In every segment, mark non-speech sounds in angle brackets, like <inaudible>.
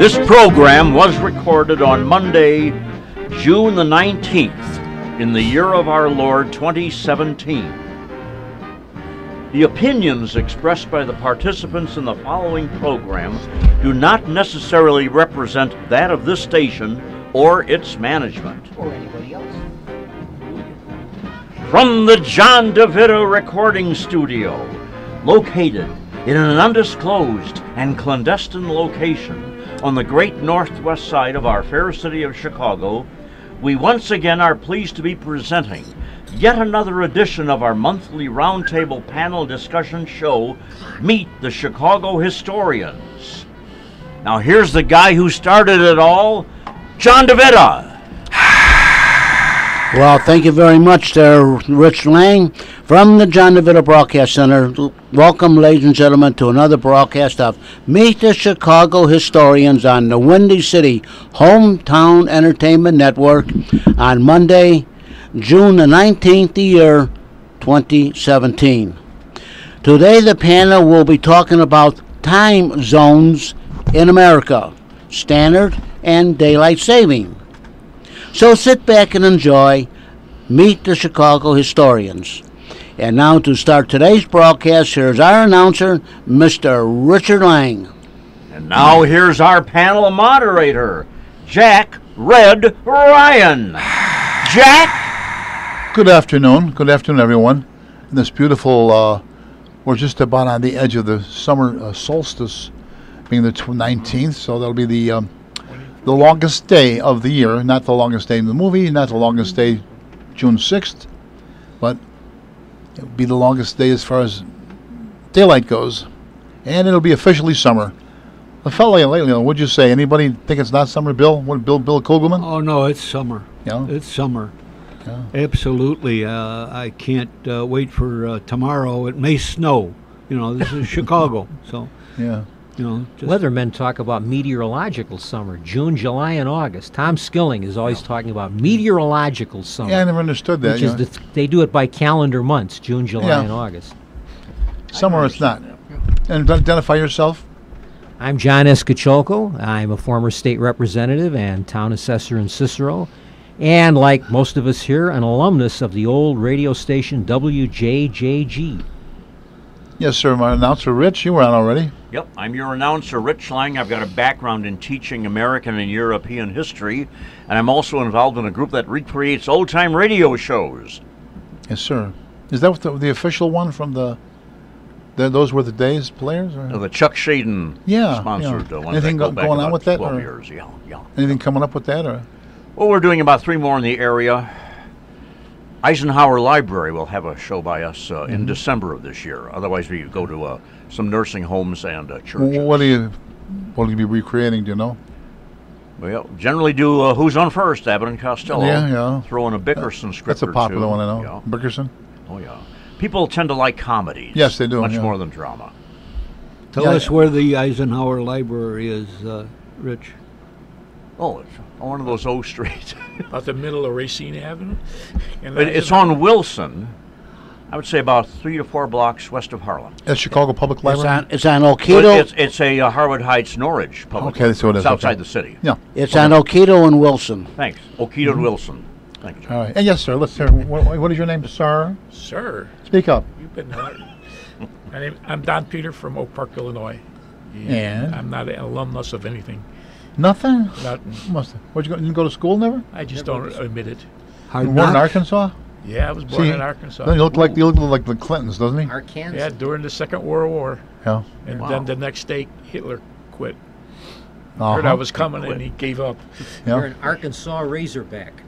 This program was recorded on Monday, June the 19th, in the year of our Lord 2017. The opinions expressed by the participants in the following program do not necessarily represent that of this station or its management. or anybody else. From the John DeVito Recording Studio, located in an undisclosed and clandestine location on the great northwest side of our fair city of Chicago, we once again are pleased to be presenting yet another edition of our monthly roundtable panel discussion show, Meet the Chicago Historians. Now, here's the guy who started it all, John DeVita. Well, thank you very much there, Rich Lang from the John DeVito Broadcast Center. Welcome, ladies and gentlemen, to another broadcast of Meet the Chicago Historians on the Windy City Hometown Entertainment Network on Monday, June the 19th, the year 2017. Today, the panel will be talking about time zones in America, standard and daylight saving. So sit back and enjoy Meet the Chicago Historians. And now to start today's broadcast, here's our announcer, Mr. Richard Lang. And now here's our panel moderator, Jack Red Ryan. Jack? Good afternoon. Good afternoon, everyone. In this beautiful, uh, we're just about on the edge of the summer uh, solstice, being the tw- 19th, so that'll be the um, the longest day of the year. Not the longest day in the movie, not the longest day, June 6th, but it'll be the longest day as far as daylight goes, and it'll be officially summer. The fellow lately, what'd you say? Anybody think it's not summer, Bill? What, Bill, Bill Kogelman? Oh no, it's summer. Yeah. It's summer. Yeah. Absolutely. Uh, I can't uh, wait for uh, tomorrow. It may snow. You know, this is Chicago, so Yeah. You know. Just, Weathermen talk about meteorological summer, June, July, and August. Tom Skilling is always talking about meteorological summer, Yeah, I never understood that. which is know. the th- they do it by calendar months, June, July, Yeah. and August. Summer it's not. And identify yourself. I'm John Escacholco. I'm a former state representative and town assessor in Cicero. And like most of us here, an alumnus of the old radio station WJJG. Yes, sir. My announcer, Rich, you were on already. Yep, I'm your announcer, Rich Lang. I've got a background in teaching American and European history, and I'm also involved in a group that recreates old time radio shows. Yes, sir. Is that the, the official one from the, the? Those were the days players. Or? Uh, The Chuck Schaden Yeah, sponsored yeah. ones Anything go go- going on with that, 12 or- years. Yeah, yeah. Anything coming up with that, or? Well, we're doing about three more in the area. Eisenhower Library will have a show by us uh, Mm-hmm. in December of this year. Otherwise, we go to uh, some nursing homes and uh, Wh- churches. What are you? What will you be recreating? Do you know? Well, generally do uh, Who's on First, Abbott and Costello. Yeah, yeah. Throw in a Bickerson script That's a popular two. one, I know. Yeah. Bickerson. Oh, yeah. People tend to like comedies. Yes, they do, Much yeah. more than drama. tell Yeah, us yeah. where the Eisenhower Library is, uh, Rich. Oh, it's on one of those O Streets. <laughs> About the middle of Racine Avenue. And But it's on Wilson. I would say about three to four blocks west of Harlem. At Chicago Public It's Library. on, it's on But Oketo. it's it's a uh, Harwood Heights Norridge public. Okay, that's what it It's outside okay. the city. Yeah. It's on Oketo and Wilson. Thanks. Oketo Wilson. Thank you. John. All right. And yes, sir. Let's hear. What, what is your name, sir? Sir, Speak up. you've been. Uh, my name, I'm Don Peter from Oak Park, Illinois. And? I'm not an alumnus of anything. Nothing. Not, Must. Where'd you go? Didn't go to school? Never. I just don't admit it. Hard You born in Arkansas? Yeah, I was born See, in Arkansas. Then You look like you look like the Clintons, doesn't he? Arkansas. Yeah, during the Second World War, Yeah. and Wow. then the next day Hitler quit. Uh-huh. Heard I was coming, and he gave up. You're an Arkansas Razorback.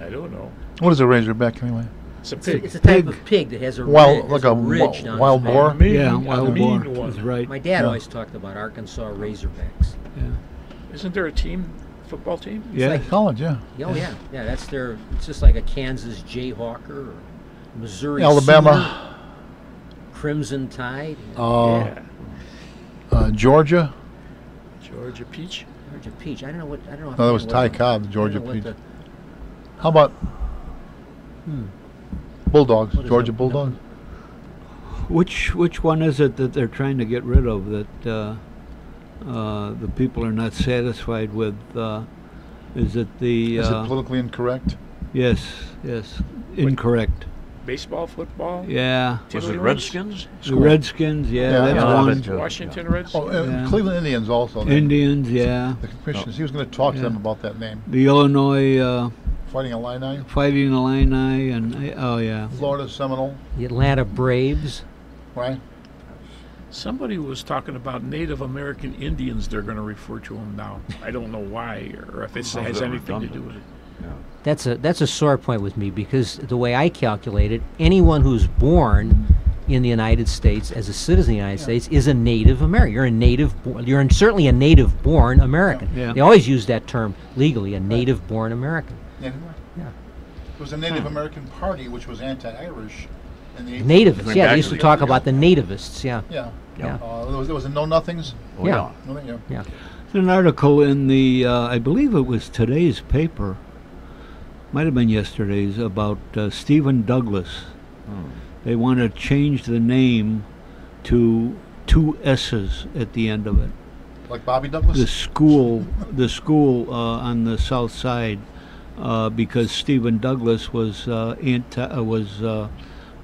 I don't know. What is a razorback anyway? It's a It's a, pig. it's a type Pig. of pig that has a Wild- ridge, like has a ridge wa- down wild boar? Mean, Yeah, Wild Boar. right. My dad Yeah. always talked about Arkansas Razorbacks. Yeah. Isn't there a team, football team? Yeah. like- College, yeah. Oh yeah, yeah. That's their. It's just like a Kansas Jayhawker or Missouri Alabama, Sooner, Crimson Tide, uh, yeah. uh, Georgia. Georgia Peach. Georgia Peach. I don't know what. I don't know. No, that was Ty what the- Cobb, Georgia Peach. the- How about Bulldogs? What is Georgia? Bulldogs. Which which one is it that they're trying to get rid of? That uh, uh, the people are not satisfied with. Uh, is it the? Is uh, it politically incorrect? yes, yes, incorrect. Baseball, football, Yeah, Was it Redskins? the Redskins. Yeah, Yeah, that's yeah. One. bet you- Washington Reds. Oh, uh, Yeah. Cleveland Indians also. the- Indians. Yeah, The commissioners. He was going to talk to them about that name. the Illinois uh, Fighting Illini, Fighting Illini, and uh, oh yeah, Florida Seminole, The Atlanta Braves. right? Somebody was talking about Native American Indians. They're going to refer to them now. I don't know why, or if it has a bit anything to do with redundant. it. That's a that's a sore point with me because the way I calculate it, anyone who's born in the United States as a citizen of the United States is a Native American. You're a native. bo- You're certainly a native-born American. Yeah. They always use that term legally, a native-born American. Yeah. Yeah. There was a Native American Party which was anti-Irish. In the Nativists. Yeah, back they used to to talk early about the nativists. Yeah. Yeah. Yeah. Uh, there was there was a Know Nothings. Oh, Yeah. No, yeah. Yeah. There's an article in the uh, I believe it was today's paper, might have been yesterday's about uh, Stephen Douglas. They want to change the name to two S's at the end of it. Like Bobby Douglas. the school, the school uh, on the south side, uh, because Stephen Douglas was uh, anti, uh, was uh,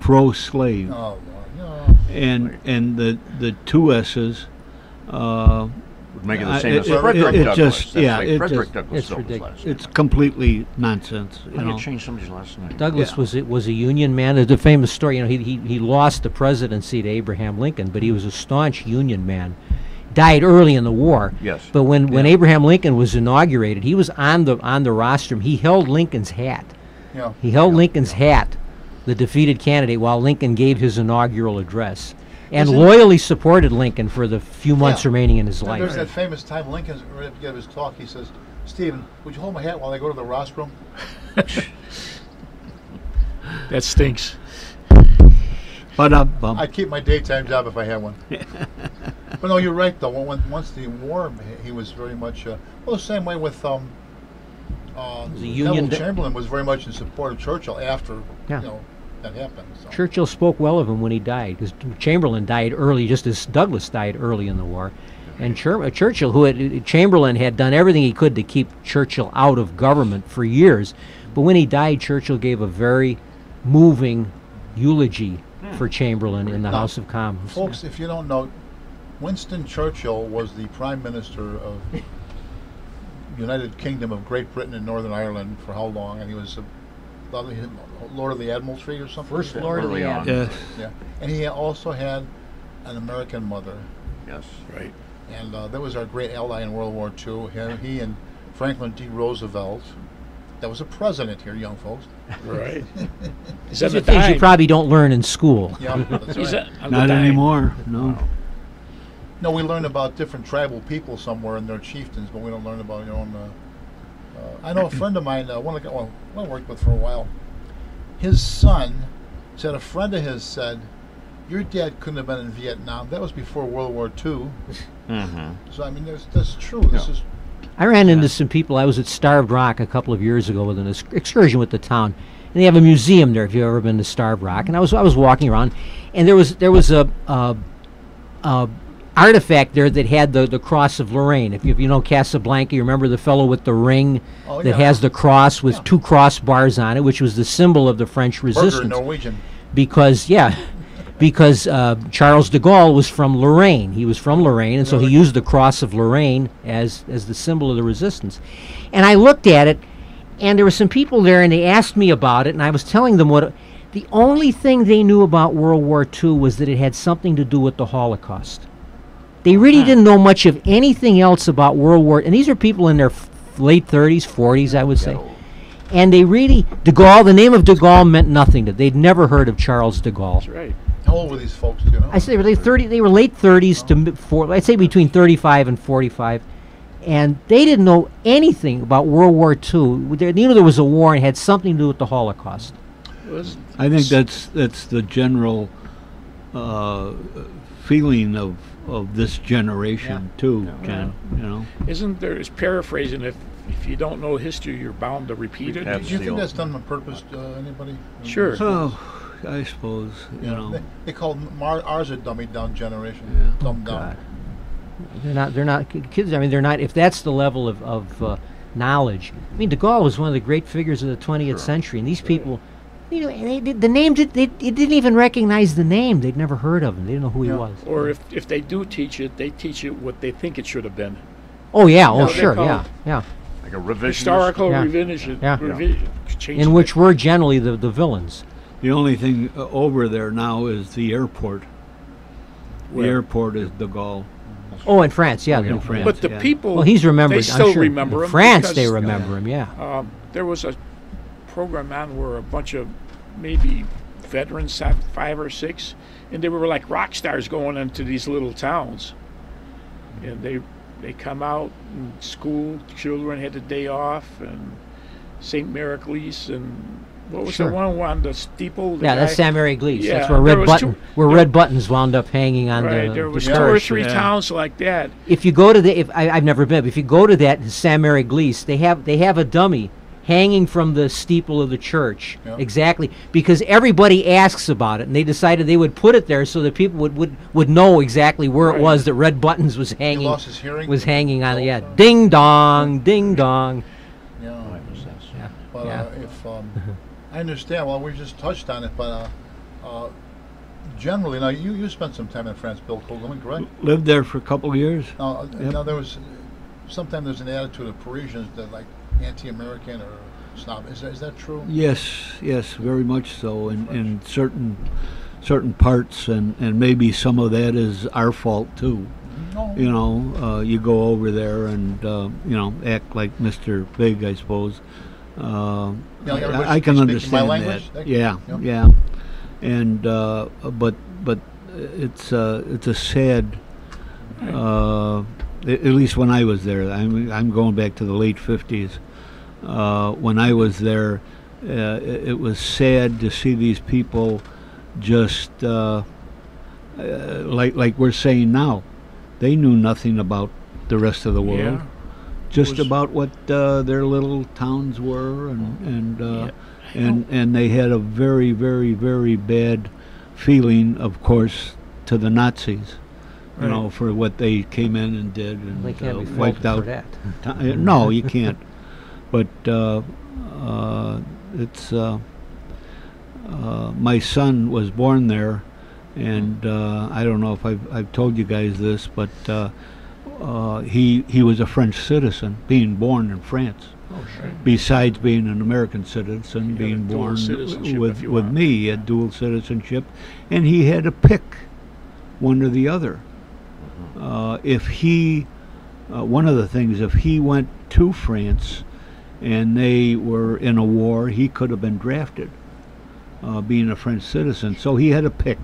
pro-slave, Oh, Lord. No. and and the the two S's. Uh, Would make it the same it- as it- Frederick it Douglass. just- yeah, like it Frederick just- Douglas it's ridiculous. last it's completely nonsense. You How do know. you change somebody's last name? Douglas Yeah. was it was a Union man. There's a famous story. You know, he, he he lost the presidency to Abraham Lincoln, but he was a staunch Union man. Died early in the war. Yes. But when, when Abraham Lincoln was inaugurated, he was on the on the rostrum. He held Lincoln's hat. Yeah. He held Lincoln's hat, the defeated candidate, while Lincoln gave his inaugural address, and Isn't- loyally supported Lincoln for the few months Yeah. remaining in his And life. There's that famous time Lincoln's ready to give his talk. He says, "Stephen, would you hold my hat while I go to the rostrum?" <laughs> That stinks. But bum. I'd keep my daytime job if I had one. <laughs> but no, you're right though. When, when- once the war, he was very much uh, well the same way with um. Uh, was a Union Neville Chamberlain was very much in support of Churchill after Yeah. you know that happened. So. Churchill spoke well of him when he died, because Chamberlain died early, just as Douglas died early in the war. And Chur- Churchill, who had, Chamberlain had done everything he could to keep Churchill out of government for years, but when he died, Churchill gave a very moving eulogy hmm. for Chamberlain in the Now, House of Commons. Folks, if you don't know, Winston Churchill was the Prime Minister of <laughs> United Kingdom of Great Britain and Northern Ireland for how long? And he was a Lord of the Admiralty or something. First like that? Lord of the Early on. Admiralty. Yeah, and he also had an American mother, Yes. Right. and uh, that was our great ally in World War II. He, he and Franklin D. Roosevelt. That was a president here, young folks. Right. <laughs> He's These are the things you probably don't learn in school. Yeah, that's He's right. on- on Not anymore. No. No, we learn about different tribal people somewhere and their chieftains, but we don't learn about your own. Uh, uh, I know a friend of mine, uh, one of the, well, one I worked with for a while. His son said a friend of his said, "Your dad couldn't have been in Vietnam. That was before World War II." Mm-hmm. So I mean, that's, that's true. This Yeah. is I ran into some people. I was at Starved Rock a couple of years ago with an ex- excursion with the town, and they have a museum there. If you've ever been to Starved Rock, and I was I was walking around, and there was there was a, a, a artifact there that had the, the cross of Lorraine. If you, if you know Casablanca, you remember the fellow with the ring Oh, that yeah. has the cross with Yeah. two crossbars on it, which was the symbol of the French Burger resistance Norwegian. because yeah <laughs> because uh, charles de gaulle was from lorraine he was from lorraine and so he used the cross of lorraine as as the symbol of the resistance and i looked at it and there were some people there and they asked me about it and i was telling them what the only thing they knew about world war ii was that it had something to do with the holocaust they really didn't know much of anything else about world war and these are people in their f- late 30s 40s i would say and they really de gaulle the name of de gaulle meant nothing to them they'd never heard of charles de gaulle That's right. How old were these folks? You know? I say they were late thirty. They were late thirties to mid four. I'd say between thirty-five and forty-five, and they didn't know anything about World War II. They knew there was a war and had something to do with the Holocaust. I think that's that's the general uh, feeling of of this generation too, Ken. You know. Isn't there? Is paraphrasing. If if you don't know history, you're bound to repeat it. Do you think that's done on purpose? Uh, anybody? Sure. Oh, I suppose you Yeah, know. They, they called Mar- ours a dummy down generation. Yeah. Dumbed down. God. They're not. They're not kids. I mean, they're not. If that's the level of of uh, knowledge, I mean, De Gaulle was one of the great figures of the 20th century, and these people, you know, they, did the name did they, they didn't even recognize the name. They'd never heard of him. They didn't know who he was. Or if, if they do teach it, they teach it what they think it should have been. Oh yeah. Oh No, they're sure. Yeah. Yeah. Like a revisionist. Historical Yeah. revision. Yeah. revi- changing In which we're generally the the villains. The only thing uh, over there now is the airport. The airport is De Gaulle. Oh, in France. Yeah. In France. But the yeah. people, Well, he's remembered. They still I'm sure. remember in him France, they because- remember him. Yeah. um, there was a program on where a bunch of maybe veterans, five or six, and they were like rock stars going into these little towns. And they they come out, and school children had the day off, and Sainte-Mère-Église, and what was Sure. the one on the steeple? the Yeah, that's guy- Sainte-Mère-Église. Yeah, that's where there red was button, two- where there- Red Buttons wound up hanging on Right, the. there the was two or three yeah. towns like that. If you go to the, if I, I've never been, but if you go to that Sainte-Mère-Église, they have they have a dummy hanging from the steeple of the church. Yeah. Exactly, because everybody asks about it, and they decided they would put it there so that people would would, would know exactly where Right. it was that Red Buttons was He hanging lost his hearing. was hanging on. it. Yeah, Oh, ding dong, ding dong. Yeah. Yeah. But Yeah. uh, if um, <laughs> I understand, well, we just touched on it, but uh, uh, generally, now you, you spent some time in France, Bill Kogelman, correct? Lived there for a couple of years. Now, uh, Yep. now there was sometimes there's an attitude of Parisians that like anti-American or snob. Is that, is that true? Yes, yes, very much so. In, in certain certain parts, and, and maybe some of that is our fault too. No. You know, uh, you go over there and uh, you know act like Mr. Big, I suppose. Uh, Yeah, like I, I can understand that. That- Yeah, Yep. yeah. And uh, but but it's uh, it's a sad. Uh, a- at least when I was there, I'm I'm going back to the late fifties. Uh, when I was there, uh, it, it was sad to see these people just uh, uh, like like we're saying now. They knew nothing about the rest of the world Yeah. just about what uh, their little towns were, and and uh, Yeah. and and they had a very very very bad feeling, of course, to the Nazis. You Right. know, for what they came in and did and They can't uh, be faulted wiped for out. that. ti- uh, no, you can't. <laughs> But uh, uh, it's uh, uh, my son was born there, and uh, I don't know if I've, I've told you guys this, but uh, uh, he he was a French citizen, being born in France. Besides being an American citizen, had being dual born citizenship with if you with want. me, he had dual citizenship, and he had to pick one or the other. Uh, if he, uh, one of the things, if he went to France and they were in a war, he could have been drafted, uh, being a French citizen. So he had a pick.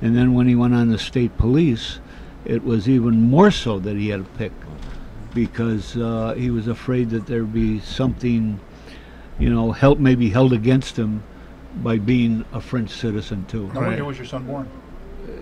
And then when he went on the state police, it was even more so that he had a pick because uh, he was afraid that there'd be something, you know, held, maybe held against him by being a French citizen too. Now, when Right. year was your son born?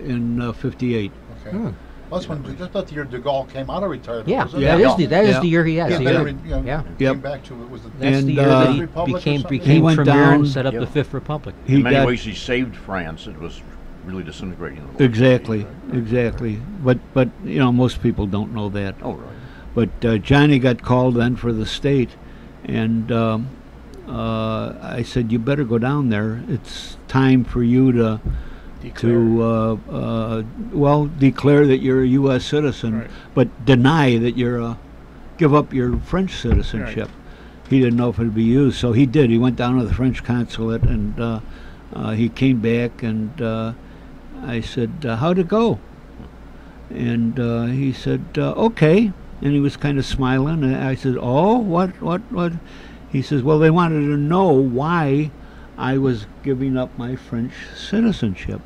In uh, 58. Okay. Hmm. Well, that's when just about the year De Gaulle came out of retirement. Yeah, wasn't it? that is the that is Yeah. the year he has. Yeah, the re- you know, yeah. Came Yep. back to it was the That's And, the year uh, that he Republic became became He premier down- and set up Yeah. the Fifth Republic. He In many ways, he saved France. It was really disintegrating. the Exactly, exactly. But but you know most people don't know that. Oh, right. But uh, Johnny got called then for the state, and um, uh, I said you better go down there. It's time for you to Declare. to uh, uh, well declare that you're a U.S. citizen, Right. but deny that you're a give up your French citizenship. He didn't know if it'd be used, so he did. He went down to the French consulate and uh, uh, he came back and uh, I said, uh, "How'd it go?" And uh, he said, uh, "Okay." And he was kind of smiling. And I said, "Oh, what, what, what?" He says, "Well, they wanted to know why I was giving up my French citizenship."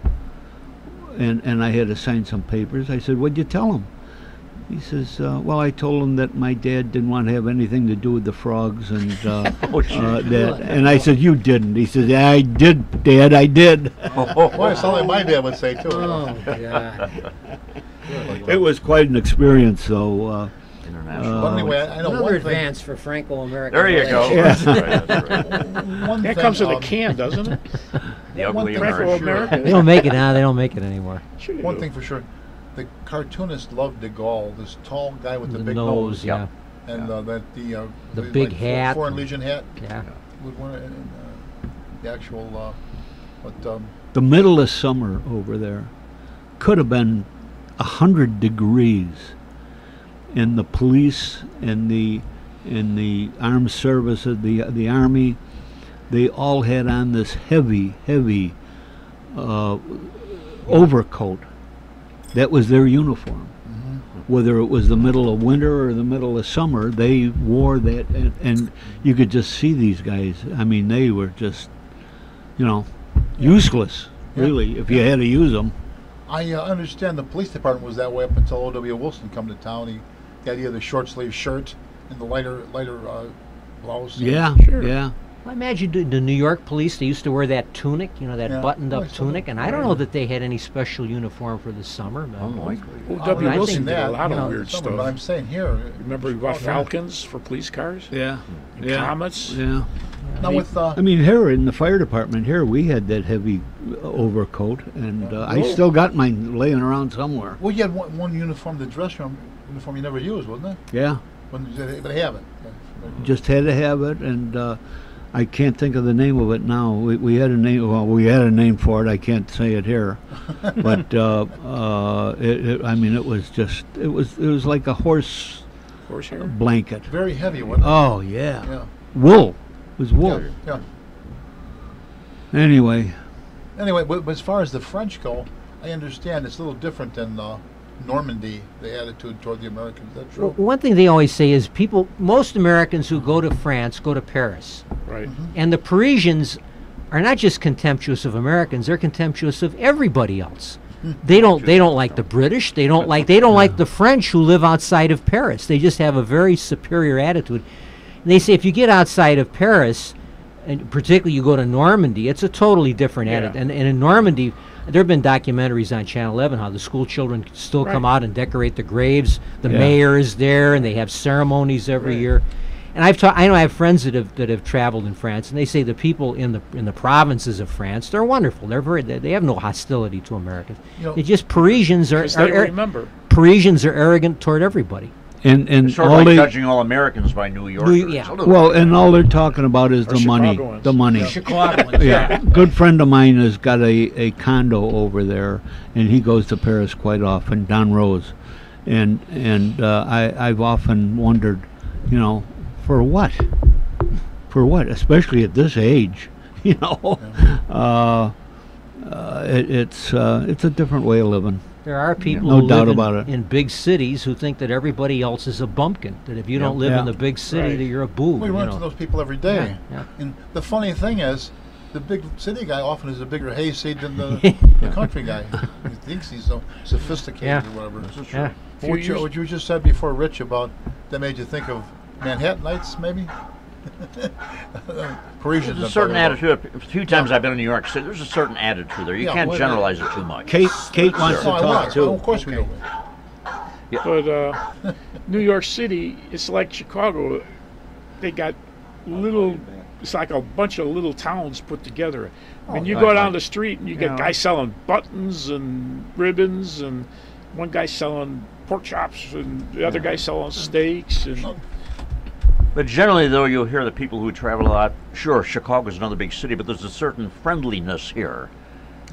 And and I had to sign some papers. I said, "What'd you tell him? He says, uh, "Well, I told him that my dad didn't want to have anything to do with the frogs, and uh, <laughs> Oh, uh, that." And I said, "You didn't." He says, I did, Dad. I did." <laughs> Boy, it's something my dad would say too. Oh God! It was quite an experience, though. Uh, International. But anyway, I, I know Another one thing. advance for Franco-American. there you go. relations. That's right, that's right. <laughs> One That thing, comes with a um, can, doesn't it? <laughs> The One ugly thing for American. Franco-American. They don't make it now. They don't make it anymore. Sure you One do. thing for sure. the cartoonist loved De Gaulle, this tall guy with the, the big nose, yeah. yeah. and uh, that the uh, The like big fo- hat. Foreign Legion hat, Yeah. with one and uh, the actual. Uh, but um, The middle of summer over there could have been a hundred degrees, and the police and the and the armed services, the the army, they all had on this heavy, heavy uh, overcoat. That was their uniform. Whether it was the middle of winter or the middle of summer, they wore that, and, and you could just see these guys. I mean, they were just, you know, useless, really, if you had to use them. I uh, understand the police department was that way up until O.W. Wilson come to town. He, the idea of the short sleeve shirt and the lighter lighter uh, blouse. Yeah, Sure. yeah. Well, imagine the, the New York police. They used to wear that tunic, you know, that Yeah. buttoned-up Oh, I saw that. tunic, and I don't know that they had any special uniform for the summer. But Unlikely. Well, I W. mean, I Wilson think did a lot of know, weird Summer, stuff. But I'm saying here. Remember, we Oh, bought yeah. Falcons for police cars? Yeah. And Yeah. Comets? Yeah. Now with uh, I mean, here in the fire department, here we had that heavy uh, overcoat, and uh, I still got mine laying around somewhere. well, you had one, one uniform, the dress room uniform you never used, wasn't it? Yeah, When they, they have it. just had to have it, and uh, I can't think of the name of it now. We, we had a name. Well, we had a name for it. I can't say it here, <laughs> but uh, uh, it, it, I mean, it was just it was it was like a horse Horsehair? blanket. Very heavy, wasn't it? Oh yeah, yeah. wool. It was wool. Yeah, yeah. Anyway, Anyway, but, but as far as the French go, I understand it's a little different than uh, Normandy. The attitude toward the Americans. Is that true? Well, one thing they always say is people, most Americans who go to France go to Paris, Right. Mm-hmm. and the Parisians are not just contemptuous of Americans; they're contemptuous of everybody else. <laughs> They don't. They don't like the British. They don't like. They don't like the French who live outside of Paris. They just have a very superior attitude. And they say if you get outside of Paris, and particularly you go to Normandy, it's a totally different Yeah. attitude. And, and in Normandy, there have been documentaries on Channel 11 how the school children still come out and decorate the graves. The Yeah. mayor is there, and they have ceremonies every Right. year. And I've ta- I know I have friends that have that have traveled in France, and they say the people in the in the provinces of France they're wonderful. They're very they, they have no hostility to Americans. You know- it's just Parisians are, Because are, are- remember. Parisians are arrogant toward everybody. And and Sort of all like they judging all Americans by New Yorkers. yeah. A little well, bit. and all they're talking about is Or the money, Chicagoans. the money. Chicagoans. yeah, good friend of mine has got a, a condo over there, and he goes to Paris quite often. Don Rose, and and uh, I I've often wondered, you know, for what, for what, especially at this age, <laughs> you know, uh, uh, it, it's uh, it's a different way of living. There are people No who doubt live in, about it. in big cities who think that everybody else is a bumpkin. That if you don't live Yeah. in the big city, Right. that you're a boob. we you run know. into those people every day. Yeah, yeah. And the funny thing is, the big city guy often is a bigger hayseed than the, <laughs> the country guy. He thinks he's so sophisticated Yeah. or whatever. Yeah. But What you, what you just said before, Rich, about that made you think of Manhattanites, maybe? <laughs> Parisians. There's a I'm certain attitude. A few times I've been in New York City. There's a certain attitude there. You Yeah, can't generalize it too much. Kate Kate wants to No, talk want. too. Oh, of course we do. But uh, <laughs> New York City, it's like Chicago. They got little. It's like a bunch of little towns put together. I mean, you go down the street and you Yeah. get guys selling buttons and ribbons, and one guy selling pork chops, and the other guy selling steaks. And But generally, though, you'll hear the people who travel a lot. Sure, Chicago's another big city, but there's a certain friendliness here.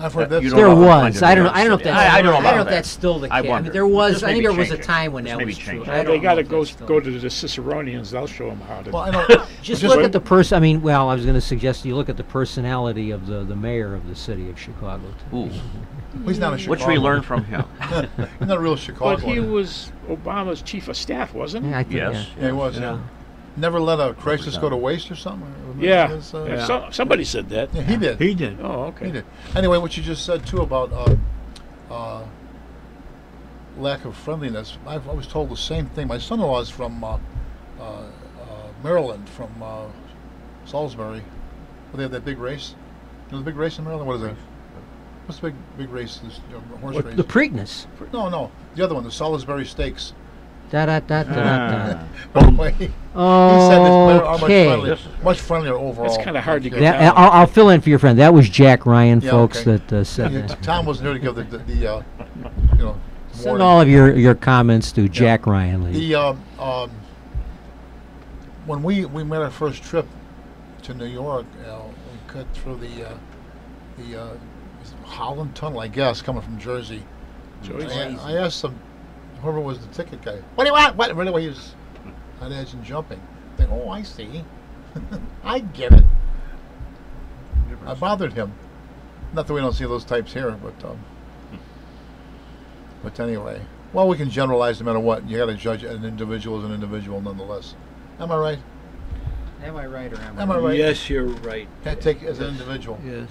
I've heard that. There don't know what was. kind of I don't. New know. I don't know if that's. I- I don't know I don't know if that. that's still the case. I I mean, there was. I think there was a time when This that may be was true. I they don't know got to go go to the Ciceronians. They'll show them how to. Well, I know. <laughs> Just just look at the person. I mean, well, I was going to suggest you look at the personality of the, the mayor of the city of Chicago. too. Ooh, He's not a Chicago. which we learned from him. <laughs> He's not a real Chicago. but he was Obama's chief of staff, wasn't he? Yeah, I think, Yes. Yeah, he was. Yeah. Never let a crisis go to waste or something. Yeah. his, uh, yeah. So, somebody said that. yeah, he did. He did. Oh, okay. He did. Anyway, what you just said too about uh, uh, lack of friendliness, I've, I was told the same thing. My son-in-law is from uh, uh, uh, Maryland, from uh, Salisbury. Where they have that big race. You know the big race in Maryland. What is it? What's the big big race? This uh, horse What, race? the Preakness. no, no, the other one, the Salisbury Stakes. Da da da da da. By he said it's much Okay. friendlier, much friendlier overall. That's kinda hard to Yeah. get That, I'll, I'll fill in for your friend. That was Jack Ryan, Yeah, folks, okay. that uh, said Yeah, that. Tom wasn't here to give the, the, the uh, you know, Send warning. all of your, your comments to Jack Ryan, Lee. The um, um, when we we made our first trip to New York, you know, we cut through the uh, the uh, Holland Tunnel, I guess, coming from Jersey. Jersey. And I asked some whoever was the ticket guy, "What do you want?" What? Right away, he was on edge and jumping. I think, "Oh, I see. <laughs> I get it." I bothered him. Not that we don't see those types here, but um, but anyway. Well, we can generalize no matter what. You got to judge an individual as an individual, nonetheless. Am I right? Am I right or am Am I right? Yes, you're right. Can't take it as an individual. Yes.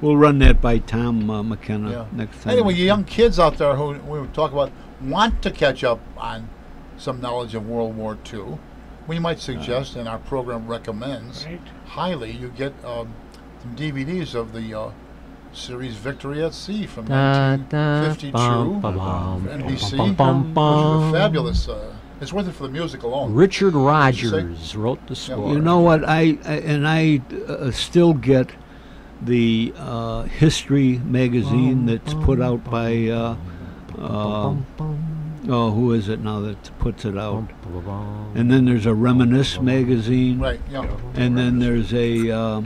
We'll run that by Tom uh, McKenna Yeah. next time. Anyway, you young kids out there who we were talking about want to catch up on some knowledge of World War II, we might suggest, and our program recommends Right. highly, you get um, some DVDs of the uh, series Victory at Sea from Da, da, 1952 bum, ba, bum, NBC, bum, bum, which is a fabulous. Uh, it's worth it for the music alone. Richard you? Rodgers wrote the score. You know what? I, I and I uh, still get the uh, history magazine that's put out by uh, uh, oh who is it now that puts it out? And then there's a Reminisce magazine, Right. Yeah. and then there's a uh,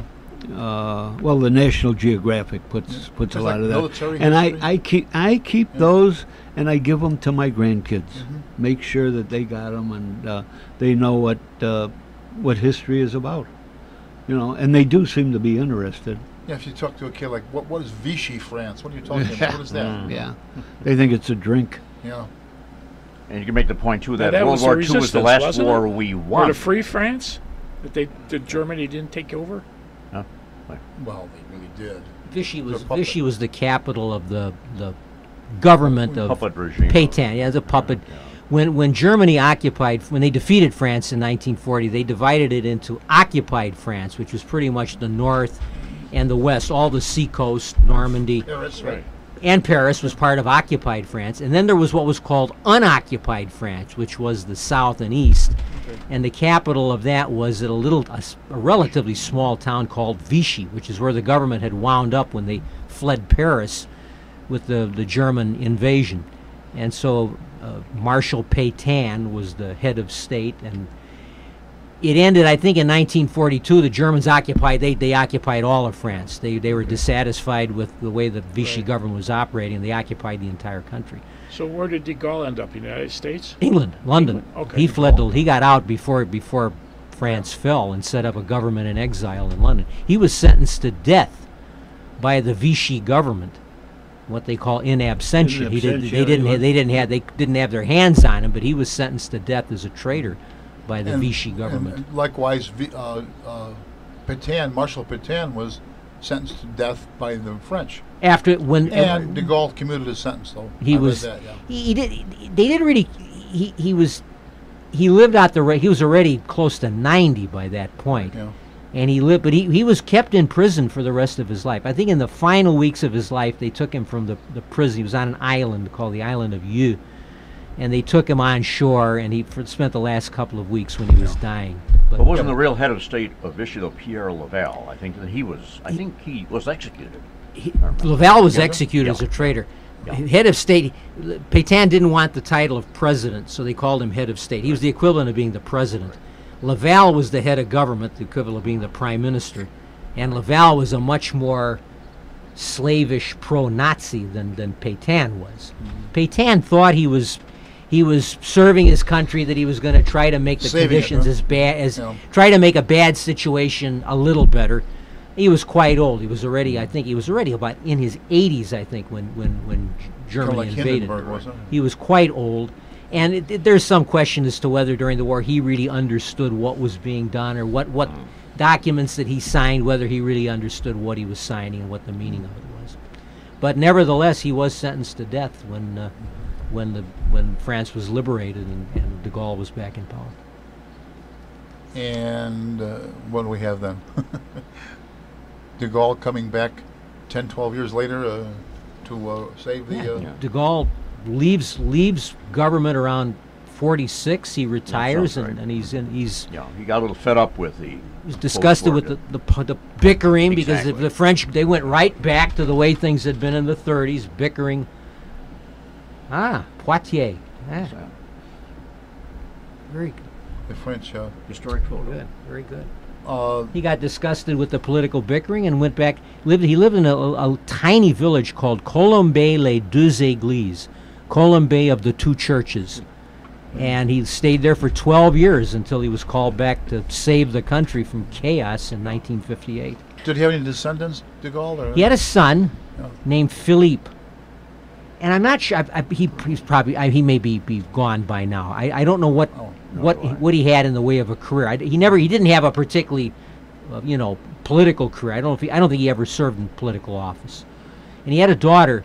uh, well, the National Geographic puts puts a lot like of that. And I, history? I keep I keep those and I give them to my grandkids. Mm-hmm. Make sure that they got them and uh, they know what uh, what history is about. You know, and they do seem to be interested. Yeah. If you talk to a kid like, what What is Vichy France? What are you talking about? What is that? <laughs> Yeah, they think it's a drink. Yeah. And you can make the point too that, that World was War II was the last war it? we Or won. the Free France that they that Germany didn't take over. Well, they really did. Vichy was Vichy was the capital of the the government of Puppet regime. Pétain. Yeah, it's a puppet. When when Germany occupied, when they defeated France in 1940, they divided it into occupied France, which was pretty much the north and the west, all the seacoast, Normandy, that's right. and Paris was part of occupied France. And then there was what was called unoccupied France, which was the south and east. And the capital of that was at a little, a relatively small town called Vichy, which is where the government had wound up when they fled Paris with the, the German invasion. And so uh, Marshal Pétain was the head of state, and it ended, I think, in 1942. The Germans occupied they, they occupied all of France. They they were dissatisfied with the way the Vichy Right. government was operating. They occupied the entire country. So where did de Gaulle end up? In the United States. England, London. England, okay. He fled to he got out before before France fell and set up a government in exile in London. He was sentenced to death by the Vichy government, what they call in absentia. In he did, absentia, they didn't he ha- was- they didn't have they didn't have their hands on him, but he was sentenced to death as a traitor by the And- Vichy government. Likewise, uh, uh, Pétain, Marshal Pétain, was sentenced to death by the French. After when And de Gaulle commuted his sentence, though. he I was that, yeah. he, he did they didn't really he he was he lived out the he was already close to 90 by that point Yeah. and he lived but he, he was kept in prison for the rest of his life i think in the final weeks of his life they took him from the, the prison he was on an island called the island of Yeu and they took him on shore and he for, spent the last couple of weeks when he was dying but, wasn't the real head of state of though Pierre Laval? I think that he was. I think he was executed. he, Laval was executed as a traitor. Head of state, Pétain didn't want the title of president, so they called him head of state. He was the equivalent of being the president. Laval was the head of government, the equivalent of being the prime minister. And Laval was a much more slavish pro-Nazi than, than Pétain was. Mm-hmm. Pétain thought he was he was serving his country, that he was going to try to make the Saving conditions huh? as bad as Yeah. try to make a bad situation a little better. He was quite old. He was already, I think, he was already about in his 80s. I think when when when Germany like invaded. He was quite old, and it, it- there's some question as to whether during the war he really understood what was being done or what what documents that he signed, whether he really understood what he was signing and what the meaning of it was. But nevertheless, he was sentenced to death when uh, when the when France was liberated and, and De Gaulle was back in power. And uh, what do we have then? <laughs> de Gaulle coming back 10, 12 years later uh, to uh, save the. Uh, Yeah. De Gaulle leaves leaves government around 46. He retires and, right. and he's in he's Yeah, he got a little fed up with the. was disgusted with the, the, the bickering because the, the French they went right back to the way things had been in the 30s, bickering Ah, Poitiers. Ah, So, very good. The French. Uh, historic photo. good. Very good. uh, He got disgusted with the political bickering and went back. lived He lived in a, a tiny village called Colombe les Deux Églises, Colombey of the two churches, and he stayed there for 12 years until he was called back to save the country from chaos in 1958. did he have any descendants, De Gaulle? Or? He had a son Yeah. named Philippe, and I'm not sure. I, I, he, he's probably I, he may be, be gone by now. I, I don't know what Oh, what he, what he had in the way of a career. I, he never he didn't have a particularly uh, you know political career. I don't know if he, I don't think he ever served in political office. And he had a daughter.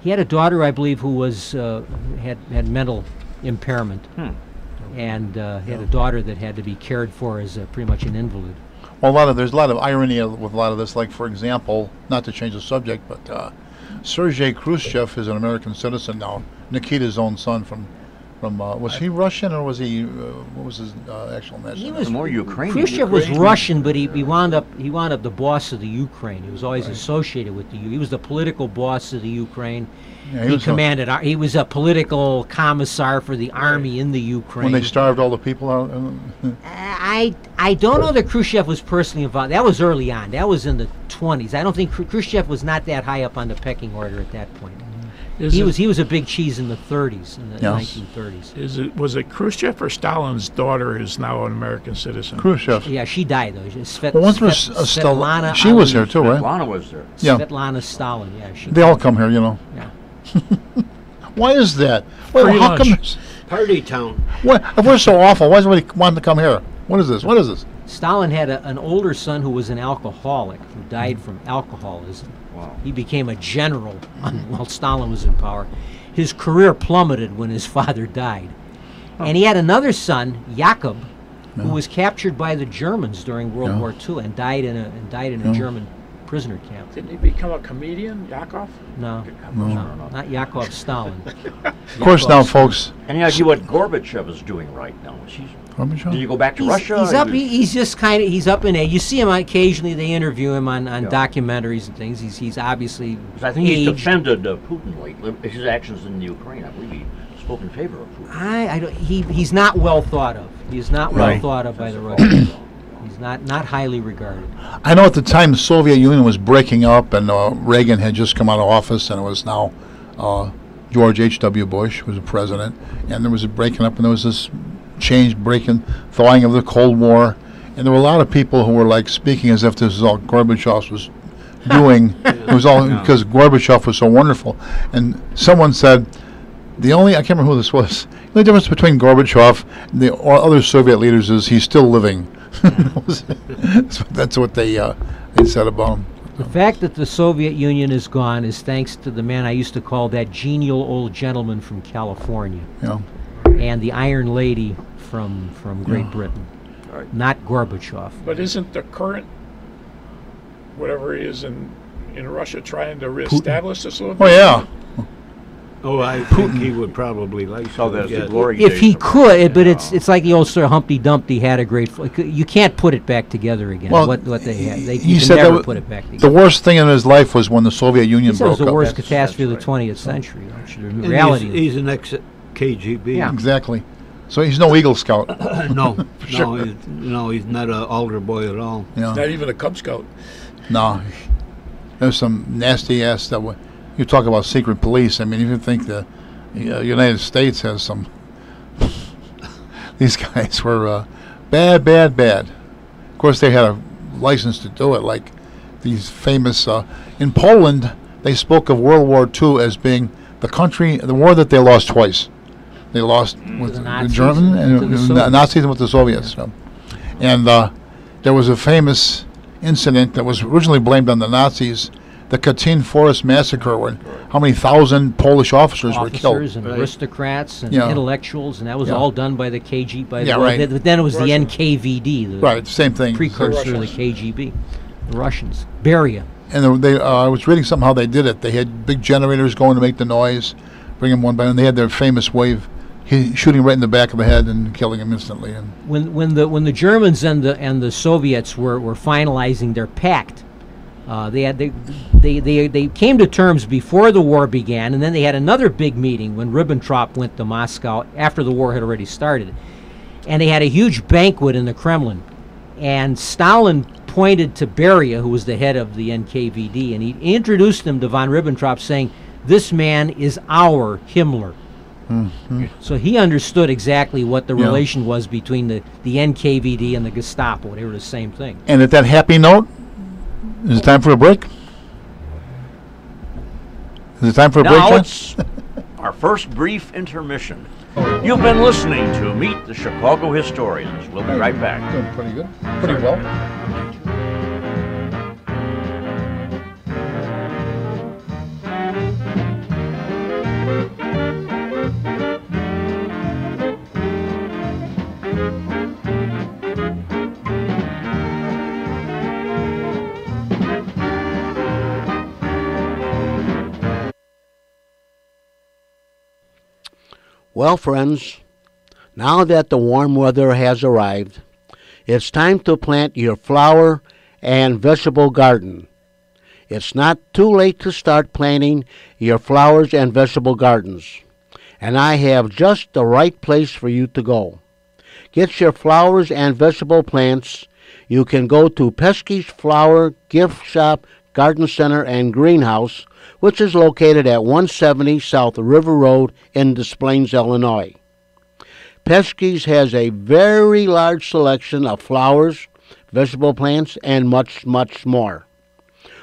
He had a daughter, I believe, who was uh, had had mental impairment, Hmm. and uh, he had a daughter that had to be cared for as a, pretty much an invalid. Well, a lot of there's a lot of irony with a lot of this. Like, for example, not to change the subject, but uh, Sergei Khrushchev is an American citizen now. Nikita's own son from from uh, was he Russian or was he uh, what was his uh, actual nationality? He was- More Ukrainian. Khrushchev was Russian, but he, he wound up he wound up the boss of the Ukraine. He was always associated with the U. He was the political boss of the Ukraine. Yeah, he was a- commanded. ar- He was a political commissar for the army in the Ukraine. when they starved all the people out. Uh, I I don't know that Khrushchev was personally involved. That was early on. That was in the 20s. I don't think Khrushchev was not that high up on the pecking order at that point. Is He it, was he was a big cheese in the 30s, in the Yes. 1930s. Is it was it Khrushchev or Stalin's daughter is now an American citizen? Khrushchev. Yeah, she died though. She- Svet, Well, once was Svet- uh, Stal- Svetlana She was here Ali- too, right? Lana was there. Yeah. Svetlana Stalin. Yeah, she. They all come here, you know. Yeah. <laughs> Why is that? Well, Free how come? lunch. Party town. What, if we're so awful, why does somebody want to come here? What is this? What is this? Stalin had a, an older son who was an alcoholic who died from alcoholism. Wow. He became a general <laughs> while Stalin was in power. His career plummeted when his <laughs> father died. And he had another son, Jakob, who was captured by the Germans during World Yeah. War II and died in a and died in a Yeah. German prisoner camp. Didn't he become a comedian, Yakov? No, No. no, not Yakov Stalin. <laughs> Of course, now, folks. Any idea what Gorbachev is doing right now? Is he, Gorbachev? did you go back to He's, Russia? he's up. He, he's just kind of. He's up in age. You see him occasionally. They interview him on, on Yeah. documentaries and things. He's he's obviously 'cause I think he's aged. defended uh, Putin lately. His actions in the Ukraine, I believe he spoke in favor of Putin. I, I don't, he he's not well thought of. He's is not well Right. thought of by the Russians. Not not highly regarded. I know at the time the Soviet Union was breaking up, and uh, Reagan had just come out of office, and it was now uh, George H.W. Bush was the president, and there was a breaking up, and there was this change, breaking, thawing of the Cold War, and there were a lot of people who were like speaking as if this is all Gorbachev was <laughs> doing. It was all because Gorbachev was so wonderful, and someone said. The only I can't remember who this was. The only difference between Gorbachev and the other Soviet leaders is he's still living. That that's, <laughs> what, that's what they uh, they said about him. The fact that the Soviet Union is gone is thanks to the man I used to call that genial old gentleman from California You know. and the Iron Lady from from Great Yeah. Britain, Right. not Gorbachev. But isn't the current, whatever he is in in Russia, trying to reestablish this little? Oh yeah, Oh, I think he would probably like saw to, that as yeah. the glory If he of- could, but it's it's like the old story. Humpty Dumpty had a great. fl- You can't put it back together again. Well, what what they had, they he you can said that never wa- put it back together. the worst thing in his life was when the Soviet Union He said it was broke the up. worst That's- catastrophe of the that's right. 20th century. which the And reality. he's, he's an ex KGB. Yeah. Exactly. So he's no Eagle Scout. <coughs> <laughs> no, Sure. no, he's, no, he's not an altar boy at all. Yeah. Not even a Cub Scout. No. There's some nasty ass that. wa- You talk about secret police. I mean, if you think the uh, United States has some. <laughs> These guys were uh, bad, bad, bad. Of course, they had a license to do it. Like these famous uh, in Poland, they spoke of World War II as being the country, the war that they lost twice. They lost with the the, German and the the Nazis and with the Soviets. so. And uh, there was a famous incident that was originally blamed on the Nazis, the Katyn Forest Massacre, when how many thousand Polish officers, were killed. officers and Right. aristocrats and Yeah. intellectuals, and that was Yeah. all done by the KGB. By Yeah, the, well, right. But then it was the Russia. NKVD, the Right, same thing. precursor of the KGB, the Russians. Beria. And they, uh, I was reading somehow how they did it. They had big generators going to make the noise, bring them one by one. They had their famous wave, he, shooting right in the back of the head and killing him instantly. And when when the when the Germans and the and the Soviets were, were finalizing their pact, Uh, they had they, they they they came to terms before the war began, and then they had another big meeting when Ribbentrop went to Moscow after the war had already started, and they had a huge banquet in the Kremlin, and Stalin pointed to Beria, who was the head of the NKVD, and he introduced him to von Ribbentrop, saying, "This man is our Himmler." So he understood exactly what the Yeah. relation was between the, the NKVD and the Gestapo. They were the same thing. And at that happy note, is it time for a break? Is it time for a break? Now it's <laughs> our first brief intermission. You've been listening to Meet the Chicago Historians. We'll be right back. Doing pretty good. Pretty well. Well, friends, now that the warm weather has arrived, it's time to plant your flower and vegetable garden. It's not too late to start planting your flowers and vegetable gardens, and I have just the right place for you to go. Get your flowers and vegetable plants. You can go to Pesche's Flower Gift Shop, Garden Center, and Greenhouse, which is located at 170 South River Road in Des Plaines, Illinois. Pesche's has a very large selection of flowers, vegetable plants, and much, much more.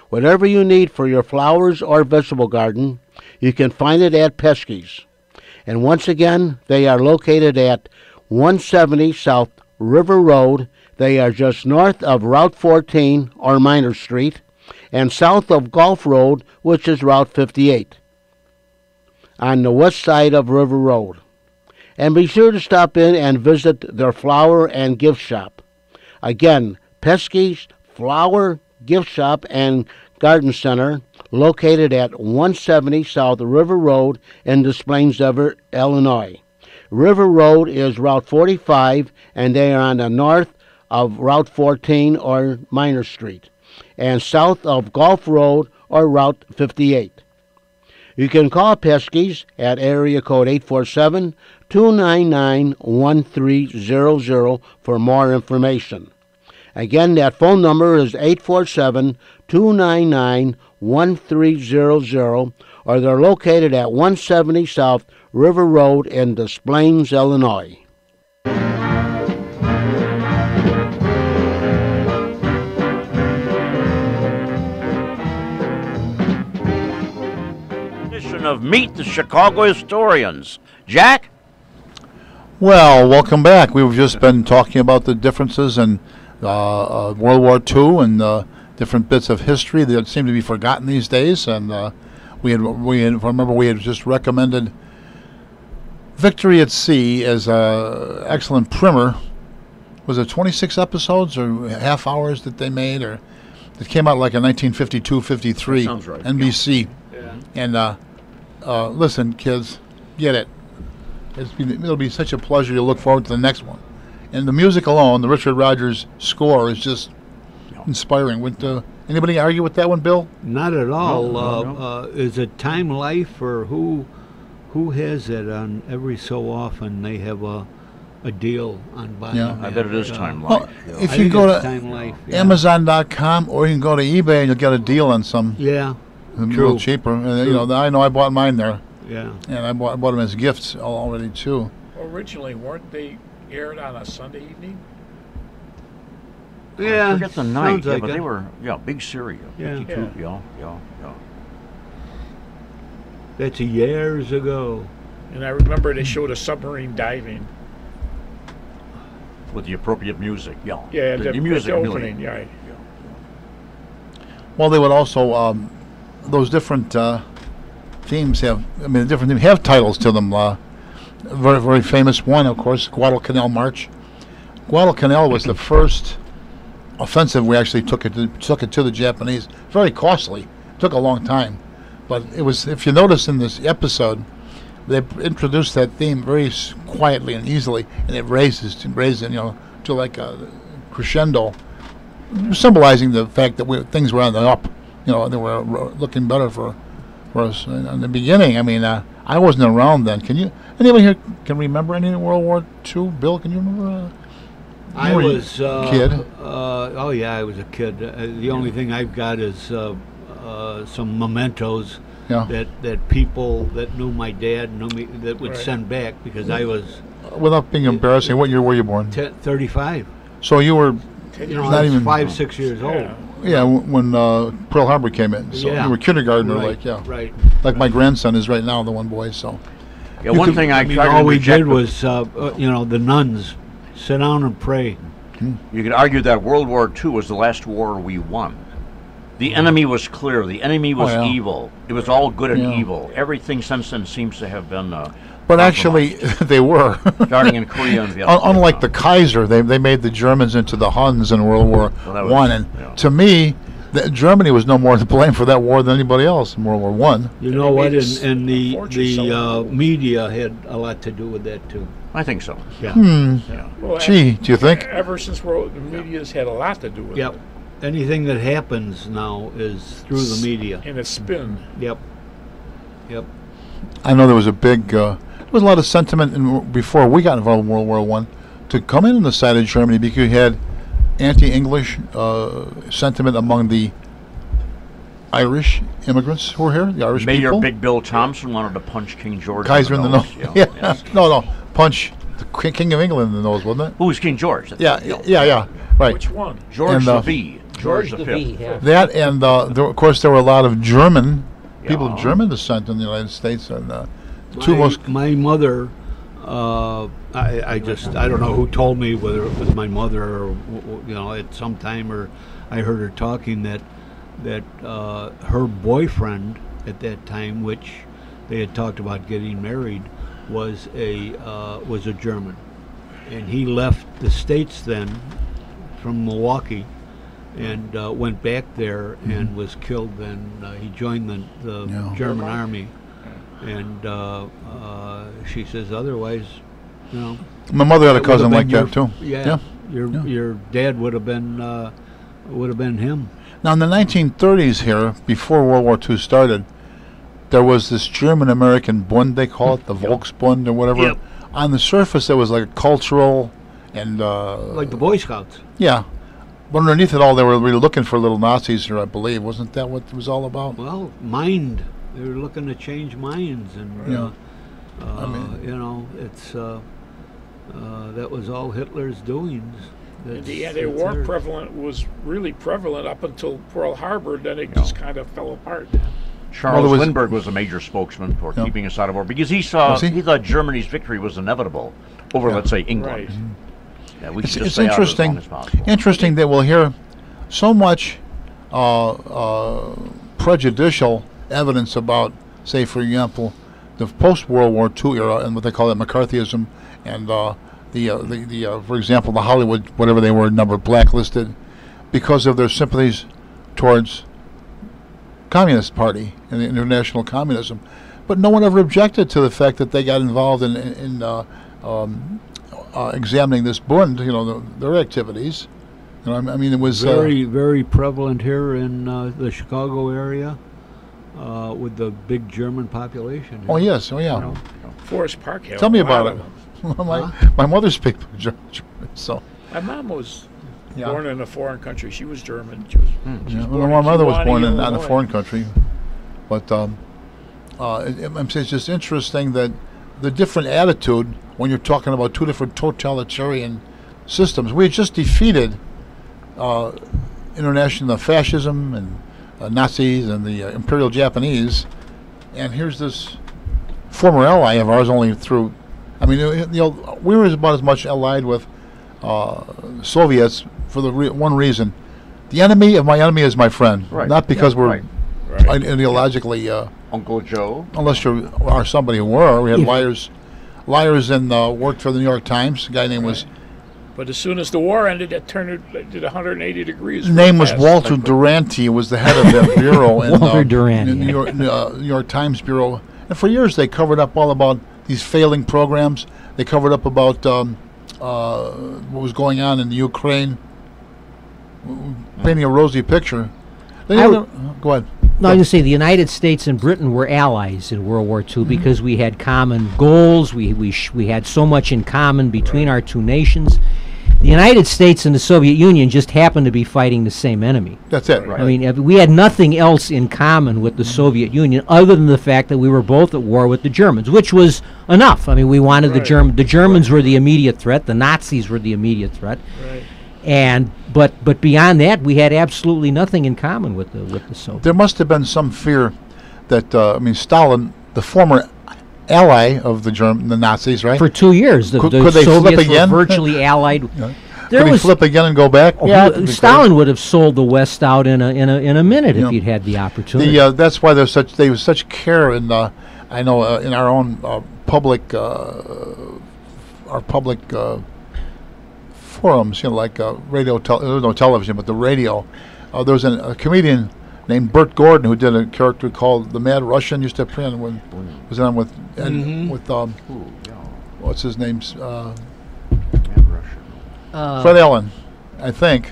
Whatever you need for your flowers or vegetable garden, you can find it at Pesche's. And once again, they are located at 170 South River Road. They are just north of Route 14 or Miner Street and south of Golf Road, which is Route 58, on the west side of River Road. And be sure to stop in and visit their flower and gift shop. Again, Pesche's Flower Gift Shop and Garden Center, located at 170 South River Road in Des Plaines, Illinois. River Road is Route 45, and they are on the north of Route 14 or Miner Street, and south of Golf Road or Route 58. You can call Pesche's at area code 847 299 1300 for more information. Again, that phone number is 847 299 1300, or they're located at 170 South River Road in Des Plaines, Illinois. Of Meet the Chicago Historians. Jack? Well, welcome back. We've just been talking about the differences in uh, uh, World War II and uh, different bits of history that seem to be forgotten these days. And uh, we had, we had, if I remember, we had just recommended Victory at Sea as an excellent primer. Was it 26 episodes or half hours that they made, or it came out like in 1952, 53, sounds right, yeah. NBC. And uh, listen, kids, get it. It's been, it'll be such a pleasure to look forward to the next one. And the music alone, the Richard Rodgers score, is just inspiring. Would uh, anybody argue with that one, Bill? Not at all. no, uh, no. Uh, is it Time Life or who? Who has it on every so often? They have a a deal on buying. Yeah. I it. bet it is Time Well, Life. yeah. if you go to Time Life, yeah. Amazon.com or you can go to eBay and you'll get a deal on some Yeah, a little cheaper. And, you know, I know I bought mine there, yeah. and I bought, I bought them as gifts already too. Originally, weren't they aired on a Sunday evening? Yeah. I forget the night, sounds yeah, like but it. they were, yeah, big Syria. Yeah. 52, yeah, yeah, yeah. That's years ago. And I remember they showed a submarine diving. With the appropriate music, yeah. Yeah, the, the, the music the really- opening, yeah. Well, they would also um, those different uh, themes have. I mean, the different themes have titles to them. Uh, very very famous one, of course, Guadalcanal March. Guadalcanal was the first offensive we actually took it to, took it to the Japanese. Very costly. took a long time, but it was. If you notice in this episode, they introduced that theme very quietly and easily, and it raises raises you know to like a crescendo, symbolizing the fact that we, things were on the up you know, they were looking better for for us in, in the beginning. I mean, uh, I wasn't around then. Can you? Anybody here can remember any World War II? Bill, can you remember? Uh, I was a uh, kid? Uh, oh yeah, I was a kid. Uh, the only thing I've got is uh, uh, some mementos yeah. that that people that knew my dad knew me that would Right. send back because I was Without being embarrassing, what year were you born? te- 35. So you were, You know, Not I was even- five, six years old. Yeah. Yeah, w- when uh, Pearl Harbor came in. So Yeah. you were kindergartner, right, like yeah, right. like my grandson is right now, the one boy. So Yeah, one thing I, I mean, try to all we reject did with- was, uh, uh, you know, the nuns sit down and pray. You could argue that World War II was the last war we won. The enemy was clear. The enemy was Oh, yeah. evil. It was all good and Yeah. evil. Everything since then seems to have been. Uh, But actually, <laughs> they were. starting in Korea and Vietnam. <laughs> Unlike the Kaiser, they, they made the Germans into the Huns in World War Well, One, and yeah. to me, the, Germany was no more to blame for that war than anybody else in World War One. You And know what? And, and the the uh, media had a lot to do with that too. I think so. Yeah. Hmm. Well, Gee, do you think? Ever since world, the media's had a lot to do with Yep. it. Anything that happens now is through the media. And it's spin. Yep. Yep. I know there was a big, uh, there was a lot of sentiment in, before we got involved in World War One to come in on the side of Germany because you had anti-English uh, sentiment among the Irish immigrants who were here, the Irish Mayor people. Big Bill Thompson wanted to punch King George. Kaiser in the nose. <laughs> Yeah. Yeah, yes. no, no, punch the King- King of England in the nose, wasn't it? Who was King George? Yeah, No. yeah, yeah, right. Which one? George And, the uh, V. George, the Fifth. yeah. That and uh, there, of course there were a lot of German people of German descent in the United States, and my, my mother, uh, I, I just I don't know who told me whether it was my mother or you know at some time or I heard her talking that that uh, her boyfriend at that time, which they had talked about getting married, was a uh, was a German, and he left the states then from Milwaukee. And uh, went back there and was killed. Then uh, he joined the, the Yeah. German army, and uh, uh, she says otherwise, you know. My mother had a cousin like your- that too. Yeah, your yeah. your dad would have been uh, would have been him. Now in the 1930s here, before World War II started, there was this German-American Bund they call it, the Volksbund or whatever. Yep. On the surface, there was like a cultural and uh, Like the Boy Scouts. yeah. But underneath it all, they were really looking for little Nazis here, I believe. Wasn't that what it was all about? Well, mind. They were looking to change minds, and Yeah. uh, uh, mean- you know, it's uh, uh, that was all Hitler's doings. And That's- the that's anti-war theirs. prevalent was really prevalent up until Pearl Harbor. Then it just kind of fell apart. Charles there was- Lindbergh was a major spokesman for Yeah. keeping us out of war because he saw he? he? thought Germany's victory was inevitable over, Yeah. let's say, England. Right. Yeah, we It's, just it's stay out of it as interesting. as. Interesting that we'll hear so much uh, uh, prejudicial evidence about, say, for example, the post World War II era and what they call it McCarthyism, and uh, the uh, the, the uh, for example the Hollywood whatever they were number blacklisted because of their sympathies towards Communist Party and the international communism, but no one ever objected to the fact that they got involved in in, in uh, um, uh, examining this Bund, you know, the, their activities. You know, I mean, it was uh, very very prevalent here in uh, the Chicago area uh, with the big German population. oh yes, oh yeah. You know, Forest Park had Tell a me about it. them. <laughs> my my mother speaks German, so My mom was yeah. born in a foreign country. She was German. She was, she Yeah, was well, my mother was born in, in a foreign country, but um, uh, it, it- I'm saying it's just interesting that the different attitude when you're talking about two different totalitarian systems. We had just defeated uh, international fascism and Nazis and the uh, Imperial Japanese, and here's this former ally of ours, only through. I mean, you know, we were about as much allied with uh, Soviets for the re- one reason: the enemy of my enemy is my friend. Right. Not because Yeah, we're right. Right. ideologically, uh, Uncle Joe. unless you are somebody who were. We had If- liars, liars, and uh, worked for the New York Times. A guy named was But as soon as the war ended, it turned it did 180 degrees. his name was fast. Walter Duranty. Was the head of that bureau <laughs> in Walter uh, Duranty. in the New York, uh, New York Times bureau. And for years, they covered up all about these failing programs. They covered up about um, uh, what was going on in the Ukraine, painting a rosy picture. They I were- go ahead. No, I was going to say the United States and Britain were allies in World War II mm-hmm. because we had common goals. We we sh- we had so much in common between our two nations. The United States and the Soviet Union just happened to be fighting the same enemy. That's it. Right? I mean, we had nothing else in common with the mm-hmm. Soviet Union other than the fact that we were both at war with the Germans, which was enough. I mean, we wanted the Right. Germ the Germans were the immediate threat, the Nazis were the immediate threat, Right. And but but beyond that, we had absolutely nothing in common with the with the Soviets. There must have been some fear that uh, I mean Stalin, the former ally of the Germ, the Nazis, right? For two years, the, Could- the could they flip again? were virtually <laughs> allied. Yeah. There Could he flip again and go back? oh, Yeah, Stalin would have sold the West out in a in a in a minute Yeah. if he'd had the opportunity. The, uh, that's why there's such there was such care in uh, I know uh, in our own uh, public uh, our public uh, forums, you know, like uh, radio, tel- there was no television, but the radio. Uh, there was an, a comedian named Bert Gordon who did a character called the Mad Russian. Used to appear on when was on with and with um, what's his name's uh, Uh, Fred Allen, I think.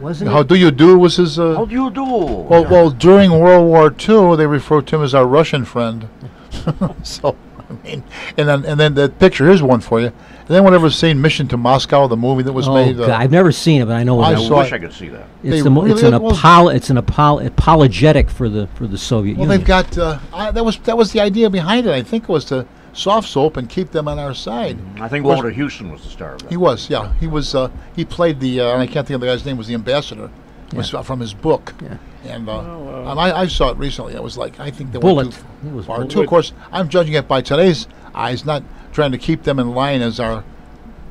wasn't How it? do you do was his. Uh, How do you do? Well, well, during World War II, they referred to him as our Russian friend. <laughs> so, I mean, and then and then the picture. Here's one for you. And then whatever seen Mission to Moscow, the movie that was Oh, made. uh, God, I've never seen it, but I know I what I it- saw wish it. I could see that. it's, the, mo- it's an it was- apol- it's an apol- apologetic for the for the Soviet well, Union. they've got. Uh, I, that was that was the idea behind it. I think it was to soft soap and keep them on our side. I think Walter Huston was the star of that. He was, yeah. He was. Uh, he played the. Uh, and I can't think of the guy's name. Was the ambassador? It Was uh, from his book. Yeah. And, uh, Well, uh, and I, I saw it recently. I was like, I think they Bullet. went too It was far. Bullet. Too, of course, I'm judging it by today's eyes, not trying to keep them in line as our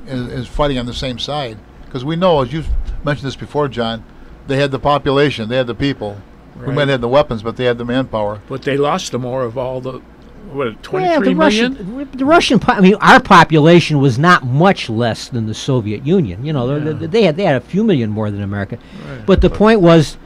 as, as fighting on the same side. Because we know, as you've mentioned this before, John, they had the population, they had the people. We might Right. have the weapons, but they had the manpower. But they lost the more of all the what yeah, twenty-three the million. Russian, the Russian. Po- I mean, our population was not much less than the Soviet Union. You know, they- they, they had they had a few million more than America. But the point was,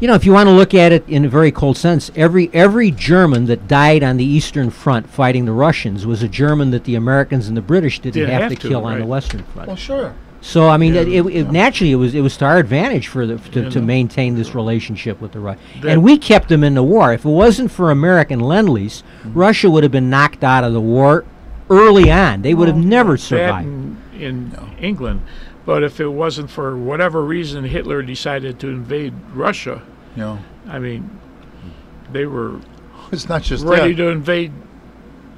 you know, if you want to look at it in a very cold sense, every every German that died on the Eastern Front fighting the Russians was a German that the Americans and the British didn't Didn't have, have to to, kill on the. Western Front. Well, sure. So I mean, it, it, it- naturally it was it was to our advantage for the to, Yeah, to no. maintain this relationship with the Russia, and we kept them in the war. If it wasn't for American lend lease, Mm-hmm. Russia would have been knocked out of the war early on. They would have never That survived. in, in England. But if it wasn't for whatever reason Hitler decided to invade Russia, You know, I mean, they were <laughs> it's not just ready that. to invade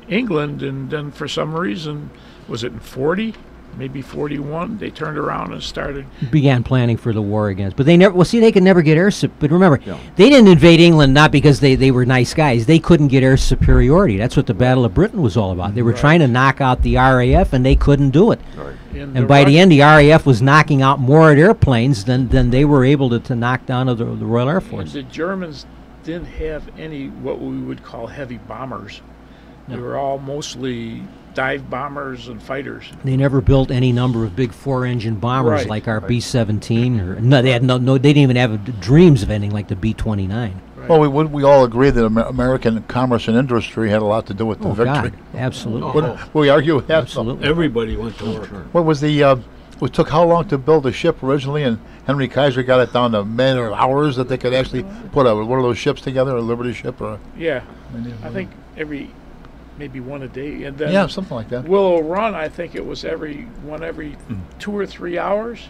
England, and then for some reason, was it in 40? Maybe 41, they turned around and started. Began planning for the war against, but they never. Well, see, they could never get air. Sup- but remember, Yeah. they didn't invade England not because they, they were nice guys. They couldn't get air superiority. That's what the Battle of Britain was all about. They were trying to knock out the RAF, and they couldn't do it. In And by the end, the RAF was knocking out more airplanes than, than they were able to, to knock down of the, the Royal Air And Force. the Germans didn't have any what we would call heavy bombers. They were all mostly dive bombers and fighters. They never built any number of big four-engine bombers Right. like our B-17, or no, they had no, no, they didn't even have dreams of anything like the B-29. Well, we would we all agree that Amer- American commerce and industry had a lot to do with the Oh victory. God, absolutely, Wouldn't we argue with that? absolutely. Everybody went to work. What was the? Uh, it took how long to build a ship originally, and Henry Kaiser got it down to a matter of hours that they could actually put a one of those ships together, a Liberty ship, or Yeah, I think every maybe one a day, and then yeah, something like that. Willow Run. I think it was every one every two or three hours.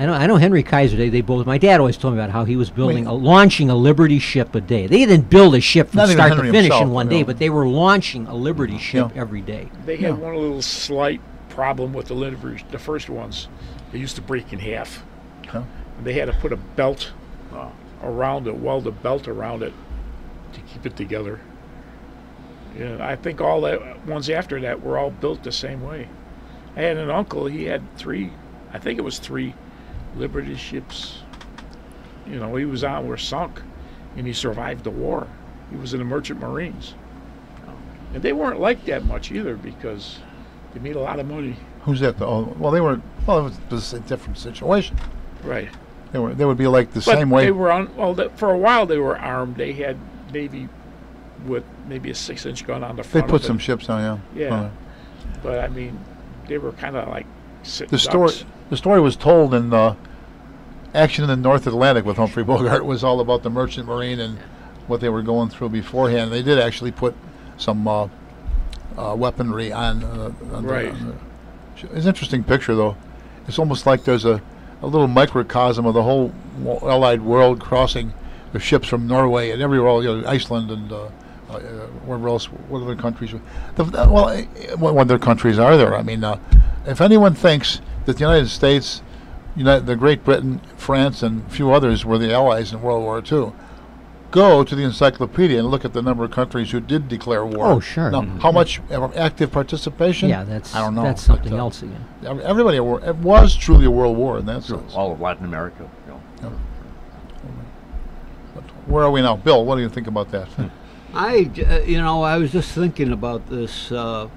I know, I know Henry Kaiser. They, they both. My dad always told me about how he was building, Wait. a, launching a Liberty ship a day. They didn't build a ship from Not start to finish himself, in one no. day, but they were launching a Liberty ship Yeah. every day. They had Yeah. one little slight problem with the deliveries. The first ones, they used to break in half. Huh? And they had to put a belt uh, around it, weld a belt around it to keep it together. Yeah, I think all the ones after that were all built the same way. I had an uncle. He had three. I think it was three Liberty ships. You know, he was on were sunk, and he survived the war. He was in the Merchant Marines, and they weren't like that much either because they made a lot of money. Who's that? Oh, well, they were. Well, it was a different situation. Right. They were. They would be like the But same way. they were on. Well, the, for a while they were armed. They had maybe with maybe a six-inch gun on the front. They put some ships on. Yeah. Yeah. Uh, But I mean, they were kind of like the story. ducks. The story was told in uh, action in the North Atlantic with Humphrey Bogart was all about the merchant marine and what they were going through beforehand. They did actually put some uh, uh, weaponry on. Uh, on the- Right. on the- it's an interesting picture, though. It's almost like there's a, a little microcosm of the whole Allied world crossing the ships from Norway and everywhere, else, you know, Iceland and uh, uh, uh, else, what other countries? The, the- well, eh, what, what other countries are there? I mean, uh, if anyone thinks that the United States, United, the Great Britain, France, and a few others were the Allies in World War II, go to the encyclopedia and look at the number of countries who did declare war. Oh, sure. Now, how much uh, active participation? Yeah, that's I don't know. that's but, something uh, else again. Everybody, at war- it was truly a world war in that sense. All of Latin America. You know. But where are we now, Bill? What do you think about that? I, j- uh, you know, I was just thinking about this uh,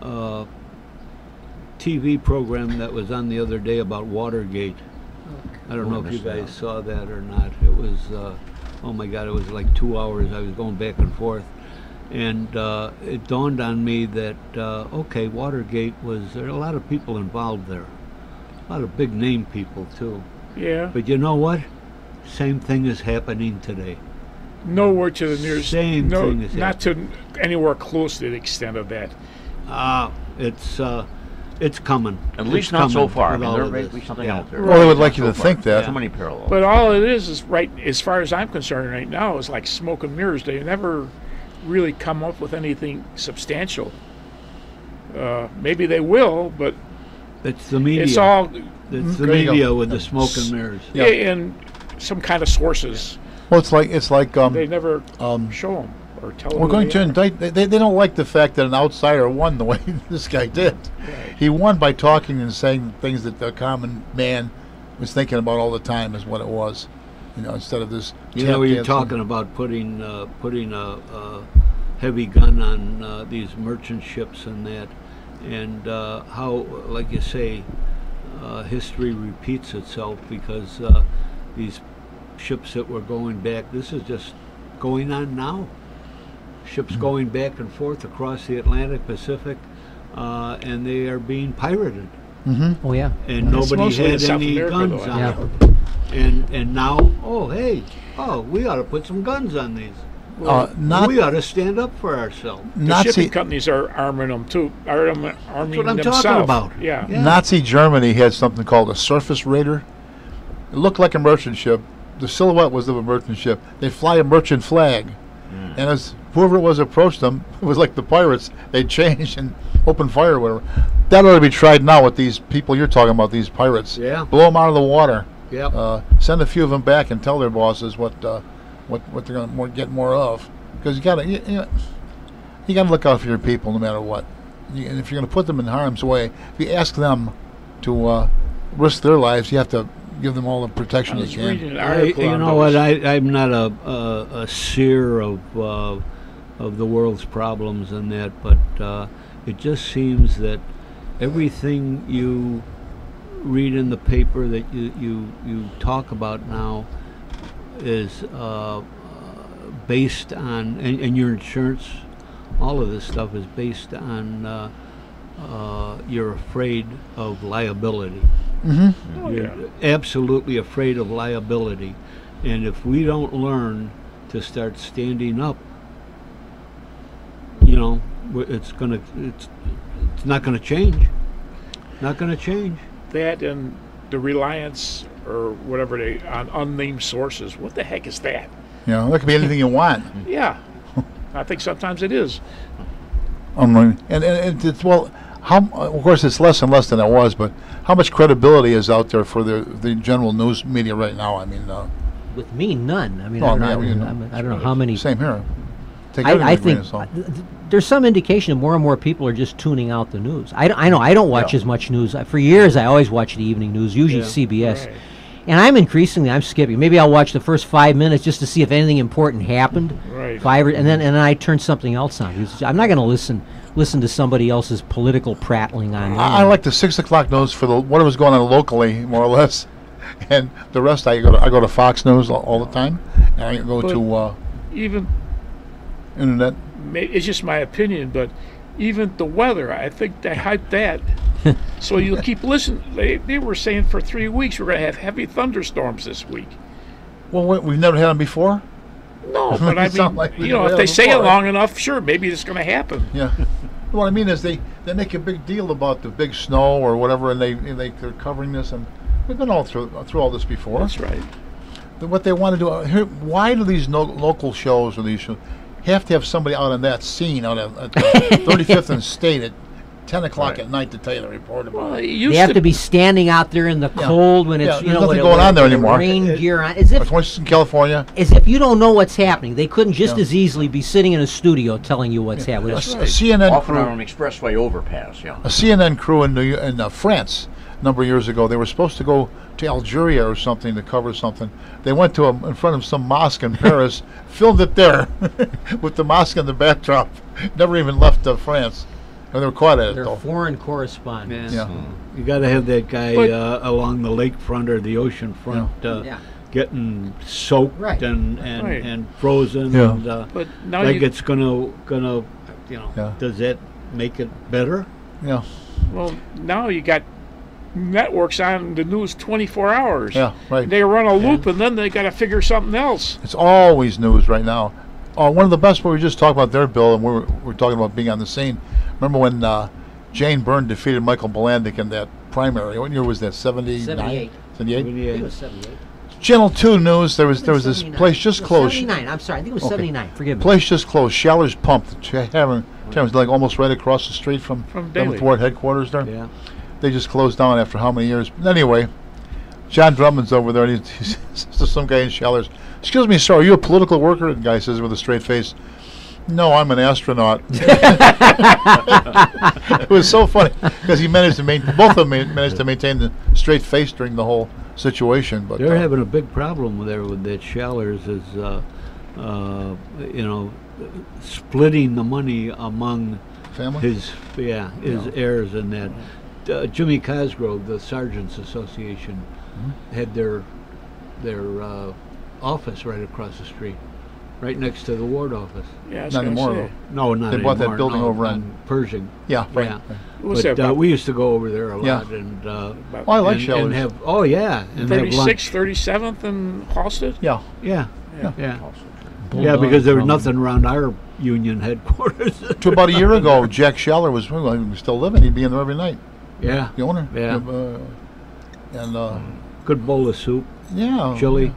uh, TV program that was on the other day about Watergate. I don't know if you missed that. guys saw that or not. It was, uh, oh my God, it was like two hours. I was going back and forth. And uh, it dawned on me that, uh, okay, Watergate was, there are a lot of people involved there. A lot of big name people, too. Yeah. But you know what? Same thing is happening today. Nowhere to the nearest. Same no, thing as not to anywhere close to the extent of that. Ah, it's uh, it's coming. At It's least not so far. I mean, all there may be something Yeah. out there. Well, they would Not like you so to far. think that. Too many parallels. But all it is is right as far as I'm concerned right now is like smoke and mirrors. They never really come up with anything substantial. Uh, maybe they will, but It's the media. it's all it's the There you go. media with the smoke and mirrors. Yeah. and some kind of sources. Well, it's like it's like um, They never um, show them or tell we're going to indict. They, they they don't like the fact that an outsider won the way <laughs> this guy did. He won by talking and saying things that the common man was thinking about all the time. Is what it was, you know, instead of this. You know, tap you're talking about putting uh, putting a, a heavy gun on uh, these merchant ships and that, and uh, how, like you say, uh, history repeats itself because uh, these ships that were going back. This is just going on now. Ships going back and forth across the Atlantic Pacific, uh, and they are being pirated. Oh yeah. and It's nobody had any America, guns though, on Yeah. them. And and now, oh hey, oh we ought to put some guns on these. Uh, not we ought to stand up for ourselves. The shipping companies are arming them too. Are arming, arming what I'm talking themselves. about. Yeah. Yeah. Nazi Germany had something called a surface raider. It looked like a merchant ship. The silhouette was of a merchant ship. They fly a merchant flag, and as whoever it was approached them, <laughs> it was like the pirates. They changed and <laughs> opened fire, or whatever. That ought to be tried now with these people you're talking about. These pirates. Yeah. Blow them out of the water. Yeah. Uh, send a few of them back and tell their bosses what uh, what what they're going to more, get more of. Because you got to you, you, know, you got to look out for your people no matter what. You, and if you're going to put them in harm's way, if you ask them to uh, risk their lives, you have to give them all the protection you was can. I, you know what? I I'm not a a, a seer of uh, of the world's problems and that, but uh, it just seems that everything you read in the paper that you you, you talk about now is uh, uh, based on and, and your insurance all of this stuff is based on uh, you're afraid of liability Oh, you're yeah. absolutely afraid of liability. And if we don't learn to start standing up, you know, it's gonna, it's, it's not gonna change. Not gonna change. that and the reliance or whatever they on unnamed sources. What the heck is that? You know, that could be anything you want. <laughs> Yeah, I think sometimes it is. Um, and, and it- it's well, how of course it's less and less than it was, but how much credibility is out there for the the general news media right now? I mean, uh, With me, none. I mean, Oh, I, don't yeah, know, I, mean, I don't know how many. same here. Take I, I with a grain think of salt. th- th- there's some indication that more and more people are just tuning out the news. I, d- I know I don't watch Yeah. as much news. For years, I always watch the evening news, usually Yeah. CBS. Right. And I'm increasingly I'm skipping. Maybe I'll watch the first five minutes just to see if anything important happened. Right. Five, or, and then and then I turn something else on. I'm not going to listen listen to somebody else's political prattling on. I, I like the six o'clock news for the what was going on locally, more or less, <laughs> and the rest I go to I go to Fox News all, all the time, and I go But- to uh, Even internet. may- it's just my opinion, but even the weather, I think they hype that <laughs> so you keep listening. They, they were saying for three weeks we're going to have heavy thunderstorms this week. Well, wait, we've never had them before. No, <laughs> but I mean, like you know, if they say it long enough, sure, maybe it's going to happen. <laughs> Yeah. what I mean is they, they make a big deal about the big snow or whatever, and they and they they're covering this, and we've been all through through all this before. That's right. Then what they want to do uh, here, why do these no, local shows or these shows have to have somebody out on that scene out at, at 35th and State at 10 o'clock at night to tell you the report about Well, it? it They have to be standing out there in the Yeah. cold when it's Yeah, you there's know nothing with, going on there with anymore. Rain It- gear on, as if It's once in California. as if you don't know what's happening. They couldn't just Yeah. as easily be sitting in a studio telling you what's happening. A, It's- a CNN Often crew, on an expressway overpass, yeah. a CNN crew in New, in uh, France a number of years ago. They were supposed to go to Algeria or something to cover something. They went to a, in front of some mosque in <laughs> Paris, filmed it there <laughs> with the mosque in the backdrop. Never even left uh, France, and they're quite at it They're though. foreign correspondents. Yeah. You got to have that guy But- uh, along the lakefront or the ocean front uh, Yeah. getting soaked Right. and and, Right. and frozen. Yeah. And, uh, But now like you, it's gonna gonna, you know, Yeah. does that make it better? Yeah, well, now you got networks on the news 24 hours. yeah, right. They run a loop and then they got to figure something else. It's always news right now. Uh, one of the best, we were just talking about there, Bill, and we were, we were talking about being on the scene. Remember when uh, Jane Byrne defeated Michael Bilandic in that primary? What year was that? 79? 78. 78? I think it was 78. Channel 2 News, there was there was this place just No, closed. 79. I'm sorry. I think it was Okay. 79. Forgive me. Place just closed. Schaller's Pump. The ch- tavern, tavern's like almost right across the street from, From Seventh Ward headquarters there. Yeah. They just closed down after how many years? But anyway, John Drummond's over there, and he's, he's some guy in Schaller's. Excuse me, sir, are you a political worker? And the guy says with a straight face, No, I'm an astronaut. <laughs> it was so funny because he managed to maintain both of them managed to maintain the straight face during the whole situation. But They're uh, having a big problem there with that Schallers is, uh, uh, you know, splitting the money among family. his yeah his heirs and that. Uh, Jimmy Cosgrove, the Sergeants Association. Had their their uh, office right across the street, right next to the ward office. Yeah, I Not anymore, say. No, not They bought that anymore, building no, over on- Pershing. yeah, right. Yeah. What was But that, uh, about we used to go over there a Yeah. lot and uh, about Well, I like and, Shellers. and have oh yeah and have 36th, lunch. 37th in Halsted? yeah, Yeah, Yeah. yeah, yeah. Bulldog because there was nothing around our union headquarters. <laughs> to about a year ago, Jack Schaller was well, he was still living. He'd be in there every night. yeah, The owner. Yeah. Uh, and uh, good bowl of soup, yeah, chili.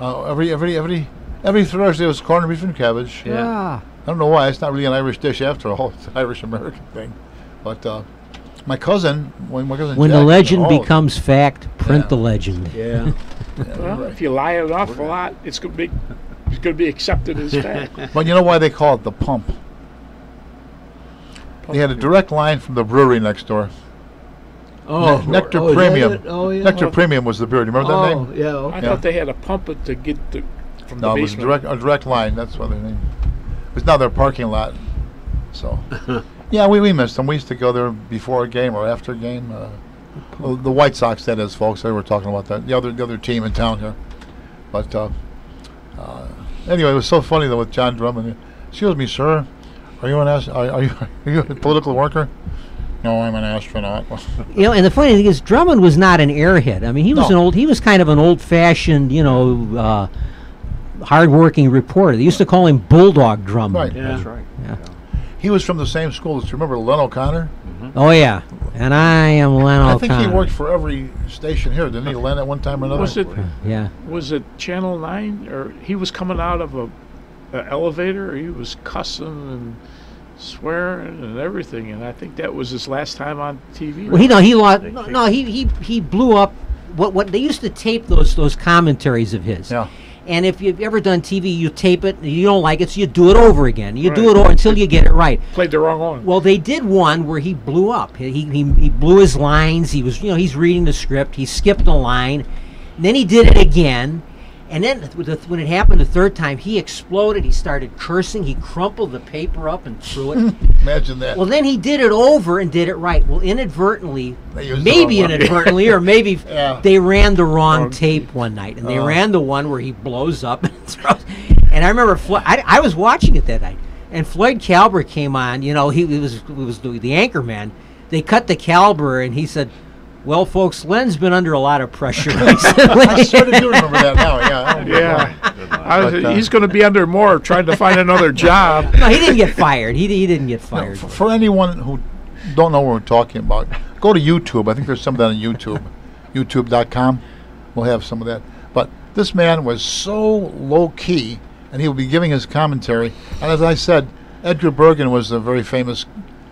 Uh, every every every every Thursday was corned beef and cabbage. Yeah. Ah. I don't know why. It's not really an Irish dish after all. <laughs> It's an Irish American thing. But uh, my cousin, when my cousin When the legend oh, becomes fact, print Yeah. the legend. Yeah, <laughs> Well, if you lie enough a lot, it's going to be it's going to be accepted as <laughs> fact. But you know why they call it the pump? They had a direct line from the brewery next door. Oh, Nectar oh, Premium. Oh yeah, Nectar Oh. Premium was the brewery. Do you remember oh, that name? yeah, I. Yeah. thought they had a pump it to get the from No, the it was basement. direct a direct line. That's what their name. It's now their parking lot. So, <laughs> yeah, we, we missed them. We used to go there before a game or after a game. Uh, well, the White Sox, that is, folks. They were talking about that. The other the other team in town here. But uh, uh, anyway, it was so funny though with John Drummond. Excuse me, sir. Are you an ast- are, are you <laughs> are you a political worker? No, I'm an astronaut. <laughs> You know, and the funny thing is, Drummond was not an airhead. I mean, he was No. an old. He was kind of an old-fashioned, you know, uh, hard-working reporter. They used to call him Bulldog Drummond. right. Yeah. That's right. Yeah. He was from the same school. Do you remember Len O'Connor? Oh yeah, and I am Len I think he worked for every station here, didn't he? Len at one time or another. Was it Yeah. was it Channel Nine or he was coming out of a, a elevator? He was cussing and swearing and everything, and I think that was his last time on TV. Well, he no, he lost. No, no, he he he blew up. What what they used to tape those those commentaries of his. Yeah. And if you've ever done TV, you tape it. and You don't like it, so you do it over again. You do it over until you get it right. played the wrong one. Well, they did one where he blew up. He, he, he blew his lines. He was, you know, he's reading the script. He skipped a line. And then he did it again. And then the- when it happened the third time, he exploded. He started cursing. He crumpled the paper up and threw it. <laughs> Imagine that. well, then he did it over and did it right. Well, inadvertently, They used the maybe inadvertently, or maybe <laughs> Yeah. they ran the wrong Wrong tape one night. And they Oh. ran the one where he blows up <laughs> and throws. And I remember, Flo- I, I was watching it that night. And Floyd Kalber came on. You know, he, he was he was the, the anchor man. they cut the caliber, and he said, "Well, folks, Len's been under a lot of pressure <laughs> recently." I sort of do remember that now. Yeah. I don't remember Yeah, was- But, uh, he's going to be under more trying to find another job. no, he didn't get fired. He, he didn't get No, fired. for, for anyone who don't know what we're talking about, go to YouTube. I think there's some of that on YouTube, YouTube.com. We'll have some of that. But this man was so low key, and he would be giving his commentary. And as I said, Edgar Bergen was a very famous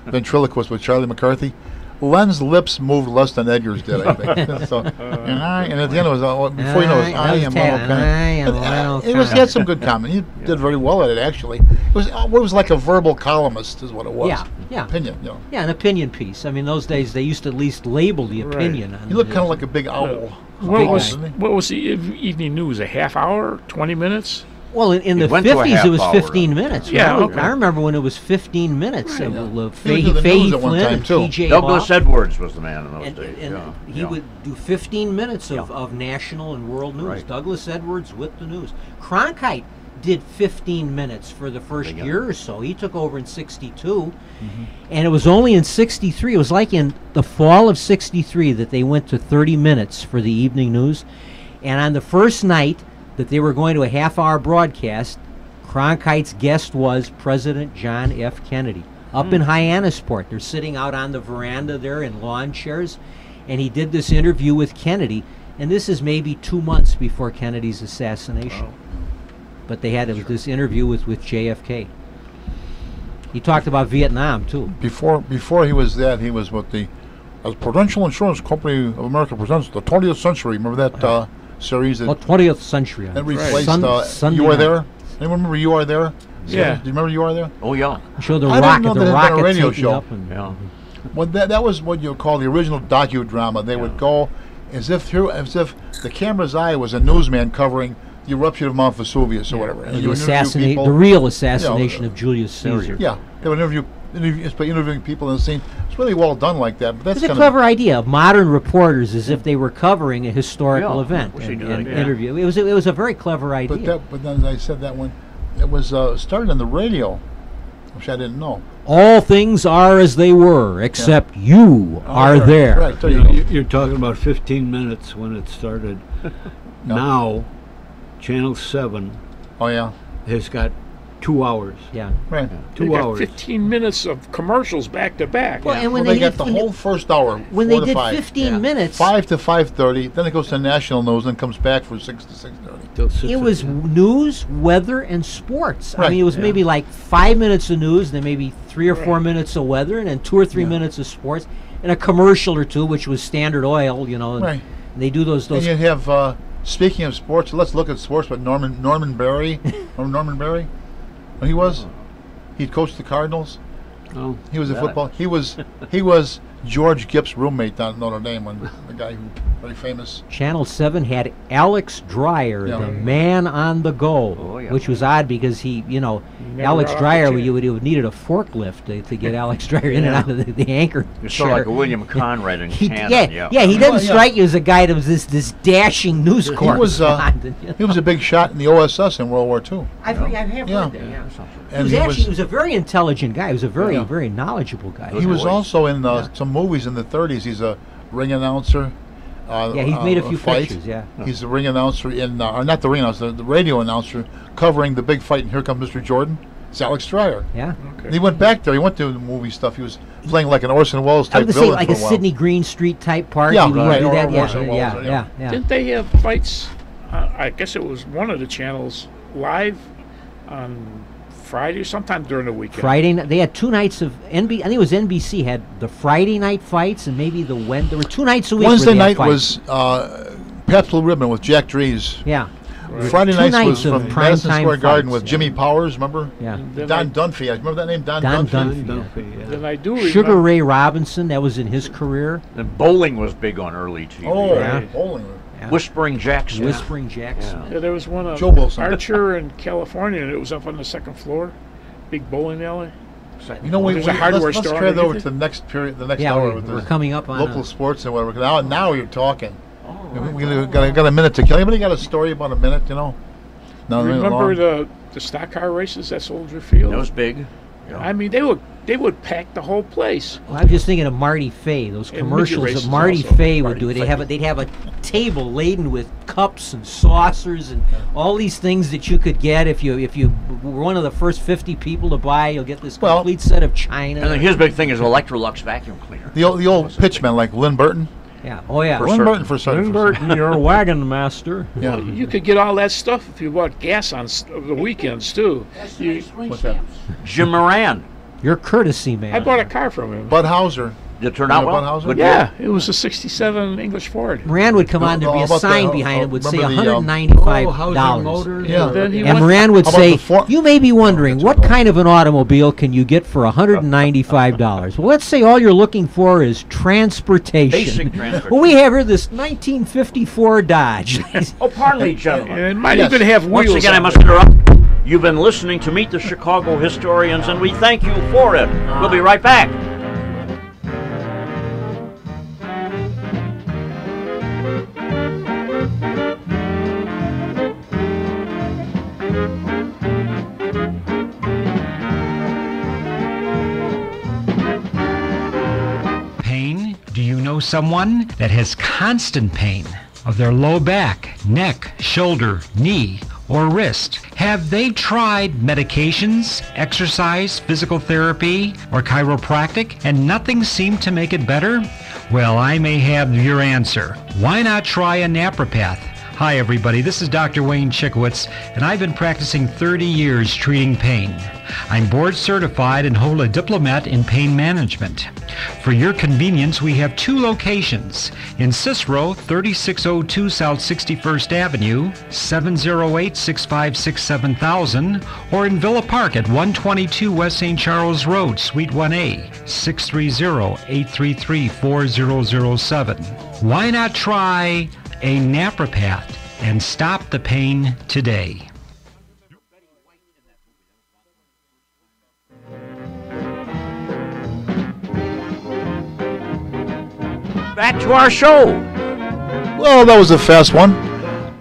ventriloquist with Charlie McCarthy. Len's lips moved less than Edgar's did, I think. <laughs> so, and, I, and at the end it was uh, before you know it, was, I am Lionel Penn. I am And, uh, Lionel It was he had some good comment. He <laughs> did very well at it actually. It was uh, it was like a verbal columnist, is what it was. Yeah, yeah. Opinion, you know. Yeah, an opinion piece. I mean, those days they used to at least label the Right. opinion. On He looked kind of like a big owl. What Big was what was the evening news? A half hour, twenty minutes? Well, in, in the went to a fifties, it was hour. fifteen minutes. Yeah, remember? okay. I remember when it was fifteen minutes. Right. Uh, Yeah. He Fahey, Fahey news one Flynn time, and too. T.J. Douglas Hawk. Edwards was the man in those and, days. and yeah, he yeah. would do 15 minutes of, Yeah. of national and world news. Right. Douglas Edwards with the news. Cronkite did 15 minutes for the first Big guy. year or so. He took over in 62. Mm-hmm. And it was only in 63, it was like in the fall of 63 that they went to 30 minutes for the evening news. And on the first night that they were going to a half hour broadcast, Cronkite's guest was President John F. Kennedy up Hmm. in Hyannisport. They're sitting out on the veranda there in lawn chairs, and he did this interview with Kennedy. And this is maybe two months before Kennedy's assassination. But they had this interview with, with JFK. He talked about Vietnam too. Before before he was that, he was with the as Prudential Insurance Company of America presents the 20th century. Remember that uh, series that, Well, 20th century. that replaced Sun- uh, Sunday You Are. There? Anyone remember You Are There? Yeah. Do you remember You Are There? Oh yeah, Show the I didn't rocket, know the that it had a radio show. up. And, yeah. Well, that, that was what you call the original docudrama. They would go as if through, as if the camera's eye was a newsman covering the eruption of Mount Vesuvius or whatever. And the you would interview assassinate, people. the real assassination uh, of Julius Caesar. Yeah, they would interview, interview it's by interviewing people in the scene. It's really well done like that. But that's It's a clever idea of modern reporters as if they were covering a historical Yeah, event we and, do that and again. interview. It was it was a very clever But idea. that, but then as I said that one, it was uh, started on the radio, which I didn't know. All things are as they were, except you are right, there. Right, there You you go. you- You're talking about 15 minutes when it started. <laughs> Now, Channel 7 Oh yeah, has got two hours. Yeah. right. Two They got hours. 15 minutes of commercials back to back. Well, and when well, they, they, did got the when, whole first hour. when four they to did five. 15 Yeah. minutes, Five to five thirty. Then it goes to national news, and comes back for six to six thirty. six it was o'clock. news, weather, and sports. I mean, it was yeah. maybe like five minutes of news, and then maybe three or four minutes of weather, and then two or three Yeah. minutes of sports, and a commercial or two, which was Standard Oil. You know, and Right. they do those And you have. Uh, speaking of sports, let's look at sports. But Norman Norman Barry, <laughs> remember Norman Barry? He was, he coached the Cardinals. Oh, He was a football. He was he was George Gipp's roommate down at Notre Dame, when the guy who very famous. Channel 7 had Alex Dreier, Yeah. the man on the go, Oh, yeah. which was odd because he, you know, Never Alex got off the Dreier, chair. you would, have needed a forklift to, to get <laughs> Alex Dreier in and out of the, the anchor You're chair. sort of like a William <laughs> Conrad in He, Cannon. yeah, yeah, yeah, he Well, doesn't yeah. strike you as a guy that was this this dashing news He was uh, correspondent. <laughs> you he was a big shot in the OSS in World War II. I've, I have Yeah. heard that, yeah. He was he actually was he was a very intelligent guy. He was a very Yeah. very knowledgeable guy. he was voice. also in uh, some movies in the 30s. He's a ring announcer. Uh, yeah, he's uh, made a few fight. pictures. Yeah, He's the ring announcer in, uh, or not the ring announcer, the radio announcer covering the big fight. And here comes Mr. Jordan. It's Alex Dreier. yeah. And he went back there. He went to the movie stuff. He was playing like an Orson Welles type was gonna say villain like for a a while. Sidney Green Street type part. Yeah, he would right, do or. Yeah, Orson Welles, yeah, yeah. yeah, yeah. Didn't they have fights? Uh, I guess it was one of the channels live on Friday, sometime during the weekend. Friday. night They had two nights of NB. I think it was NBC had the Friday night fights and maybe the Wed. There were two nights a week. Wednesday night was uh, Pabst Blue Ribbon with Jack Drees. yeah, Friday Two nights, nights was from Madison time Square Garden with yeah. Jimmy Powers. Remember? yeah. Don I, Dunphy. I remember that name. Don, Don Dunphy. Dunphy. Don yeah. Dunphy, yeah. then I do remember. Sugar Ray Robinson. That was in his career. And bowling was big on early TV. Oh, Yeah. bowling. Yeah. Whispering Jack Smith. Whispering Jack Yeah. Yeah, there was one of Joe Wilson. Archer in California, and it was up on the second floor, big bowling alley. You know, we, There's we a hardware let's, let's store trade over to the next period, the next Yeah, hour we, with we're coming up on local a, sports and whatever. Now, now you're talking. Oh, we, we got, a, got a minute to kill. Anybody got a story about a minute? You know? No, Remember the the stock car races at Soldier Field? That was big. I mean, they were they would pack the whole place. Well, I was just thinking of Marty Faye. Those commercials midget that Marty. Faye would Marty do. They'd Faye. have a, they'd have a table laden with cups and saucers and all these things that you could get if you if you were one of the first 50 people to buy. You'll get this Well- complete set of china. And then his big thing is Electrolux vacuum cleaner. The old, the old pitchmen like Lynn Burton. yeah. Oh yeah. For Lynn certain. Burton for certain. for certain. you're wagon master. Yeah. Well, you could get all that stuff if you bought gas on the weekends too. You, What's that? Jim Moran. You're courtesy man. I bought a car from him. Bud Hauser. Did it turn out well? Bunhauser? Good yeah, it was a '67 English Ford. Moran would come No, on. There'd no, be a sign the- behind uh, it would say remember the, um, 195 Oh, Motors. Yeah. Then he And Moran would say, for- "You may be wondering that's what okay. kind of an automobile can you get for $195?" well, let's say all you're looking for is transportation. Basic transportation. well, we have here this 1954 Dodge. <laughs> Oh, pardon me, gentlemen. and it might Yes. even have wheels. Once again, I must it. interrupt. You've been listening to Meet the Chicago Historians, and we thank you for it. We'll be right back. Pain? Do you know someone that has constant pain of their low back, neck, shoulder, knee, or wrist? Have they tried medications, exercise, physical therapy, or chiropractic and nothing seemed to make it better? Well, I may have your answer. Why not try a napropath? Hi, everybody. This is Dr. Wayne Chickowitz, and I've been practicing 30 years treating pain. I'm board certified and hold a diplomat in pain management. For your convenience, we have two locations in Cicero, 3602 South 61st Avenue, 708 656 7000, or in Villa Park at 122 West St. Charles Road, Suite 1A, 630 833 4007. Why not try a napropath and stop the pain today? Back to our show. Well, that was a fast one.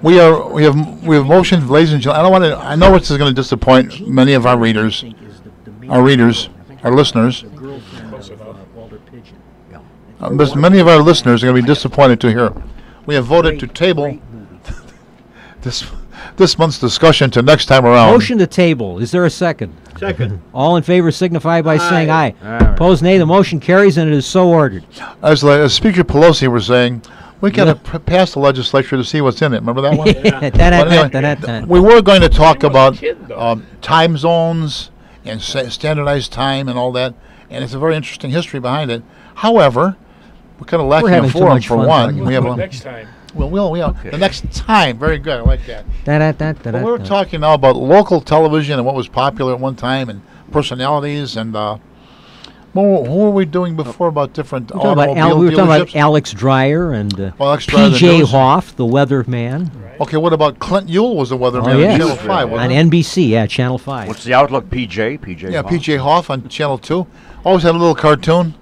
We are we have we have motion, ladies and gentlemen. I don't want to. I know this is going to disappoint many of our readers, our readers, our listeners. Uh, but many of our listeners are going to be disappointed to hear. We have voted to table <laughs> this this month's discussion to next time around. Motion to table. Is there a second? Second. <laughs> All in favor signify by saying aye. Opposed, nay. The motion carries, and it is so ordered. As, the- as Speaker Pelosi was saying, we got to p- pass the legislature to see what's in it. Remember that one? <laughs> But anyway, we were going to talk I was a about kid, um, time zones and sa- standardized time and all that, and it's a very interesting history behind it. However, we're kind of lacking having a forum for fun one. talking We have Well, a, next time. well, we'll, we'll the next time. Very good. I like that. Da-da-da-da-da. But we were talking now about local television and what was popular at one time and personalities and. Uh, what were, who were we doing before about different We're talking about Al, we were talking about? Alex Dreier and uh, Well, Alex Dreier, the P.J. news. Hoff, the weatherman. Okay, what about Clint Youle was the weatherman Oh, on yes. Channel 5, On it? NBC, yeah, Channel 5. What's the outlook, PJ? PJ. Yeah, P.J. Hoff on Channel 2. Always had a little cartoon.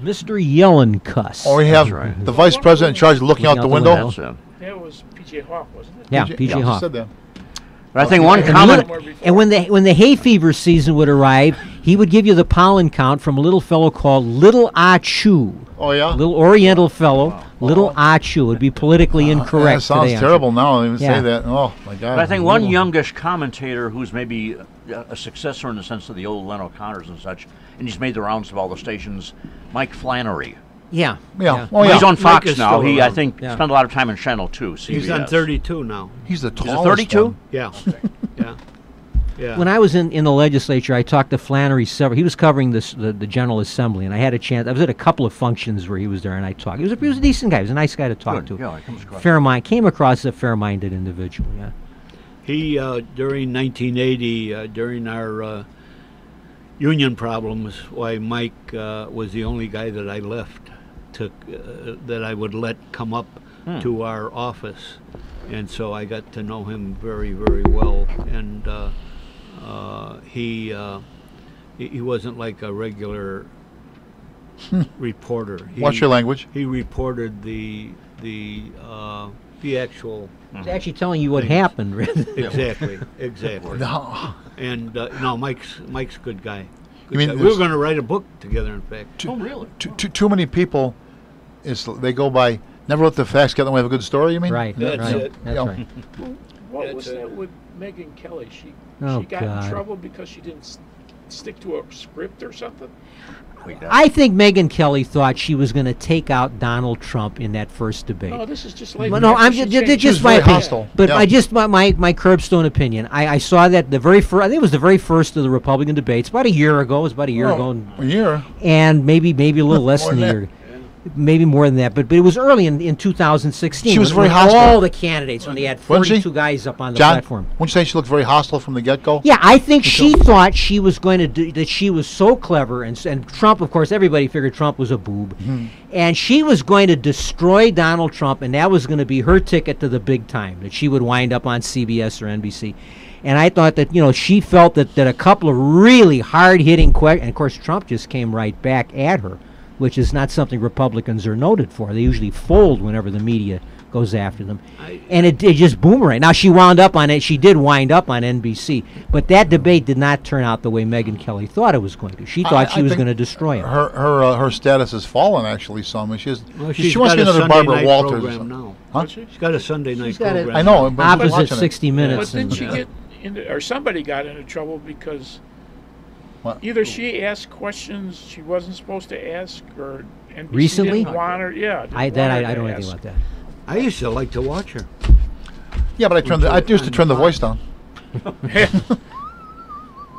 Mr. Yellencuss. Or we have right. the vice president in charge of looking, out the window. That's it. That was P.J. Hawk, wasn't it? yeah, PJ P.J. just said that. But I think one And, comment. little- and when the when the hay fever season would arrive, he would give you the pollen count from a little fellow called Little Ah Chu, Oh, yeah? little Oriental fellow, Little Ah Chu. Would be politically Yeah, incorrect. it sounds today, I'm terrible now. I even Yeah. say that. Oh, my God. But I think one youngish commentator who's maybe a, a successor in the sense of the old Len O'Connors and such, and he's made the rounds of all the stations, Mike Flannery. sure. Yeah. Yeah. Oh, He's on Fox is now. still He, I think, Yeah. spent a lot of time in Channel 2. CBS. He's on 32 now. He's the tallest 32? one. Yeah. <laughs> yeah. Yeah. When I was in, in the legislature, I talked to Flannery several. He was covering this the, the General Assembly, and I had a chance. I was at a couple of functions where he was there, and I talked. He was a, he was a decent guy. He was a nice guy to talk Good. to. Yeah, comes across. Fair mind came across as a fair-minded individual. Yeah. He uh, during 1980, uh, during our uh, union problems, why Mike uh, was the only guy that I left to uh, that I would let come up to our office, and so I got to know him very very well, and uh, uh, he, uh, he he wasn't like a regular <laughs> reporter. He, Watch your language. He reported the the uh, the actual He's actually telling you what Things. happened. rather- exactly exactly. <laughs> No. And uh, no, Mike's Mike's a good guy. You mean we were going to write a book together, in fact. Oh, really? too, too, too many people? Is they go by never let the facts get in the way of a good story? You mean? Right. That's right. it. That's Yeah. right. What That's was it. that with Megyn Kelly? She Oh, she got God. in trouble because she didn't s- stick to a script or something. Wait, that- I think Megyn Kelly thought she was going to take out Donald Trump in that first debate. No, this is just like. Well, no, I'm just, just, just my very opinion. hostile. But Yeah. I just my, my my curbstone opinion. I, I saw that the very first. I think it was the very first of the Republican debates, about a year ago. It was about a year Oh, ago, and, a year. and maybe maybe a little <laughs> less than a than year. Maybe more than that, but but it was early in, in 2016. She was very hostile. All the candidates when they had Wasn't she? 42 guys up on the John, platform. wouldn't you say she looked very hostile from the get-go? Yeah, I think she thought she was going to do that. She was so clever, and and Trump, of course, everybody figured Trump was a boob, mm-hmm. and she was going to destroy Donald Trump, and that was going to be her ticket to the big time. That she would wind up on CBS or NBC, and I thought that you know she felt that that a couple of really hard hitting questions, and of course Trump just came right back at her, which is not something Republicans are noted for. They usually fold whenever the media goes after them, and it, it just boomerang. Now she wound up on it. She did wind up on NBC, but that debate did not turn out the way Megyn Kelly thought it was going to. She I- thought she I was going to destroy him. Her her uh, her status has fallen actually some. She's Well, she, she's she wants to be another Sunday Barbara night Walters. or program now. Huh? She's She's got a Sunday night got a- program. I know. but Opposite watching it. 60 Minutes. But didn't and- she <laughs> get into, or somebody got into trouble because What? either she asked questions she wasn't supposed to ask, or NBC Recently? didn't want her. Yeah, didn't I that want her I, I to don't know anything ask. about that. I used to like to watch her. Yeah, but I turned. The, I used to turn the voice down. Oh, <laughs>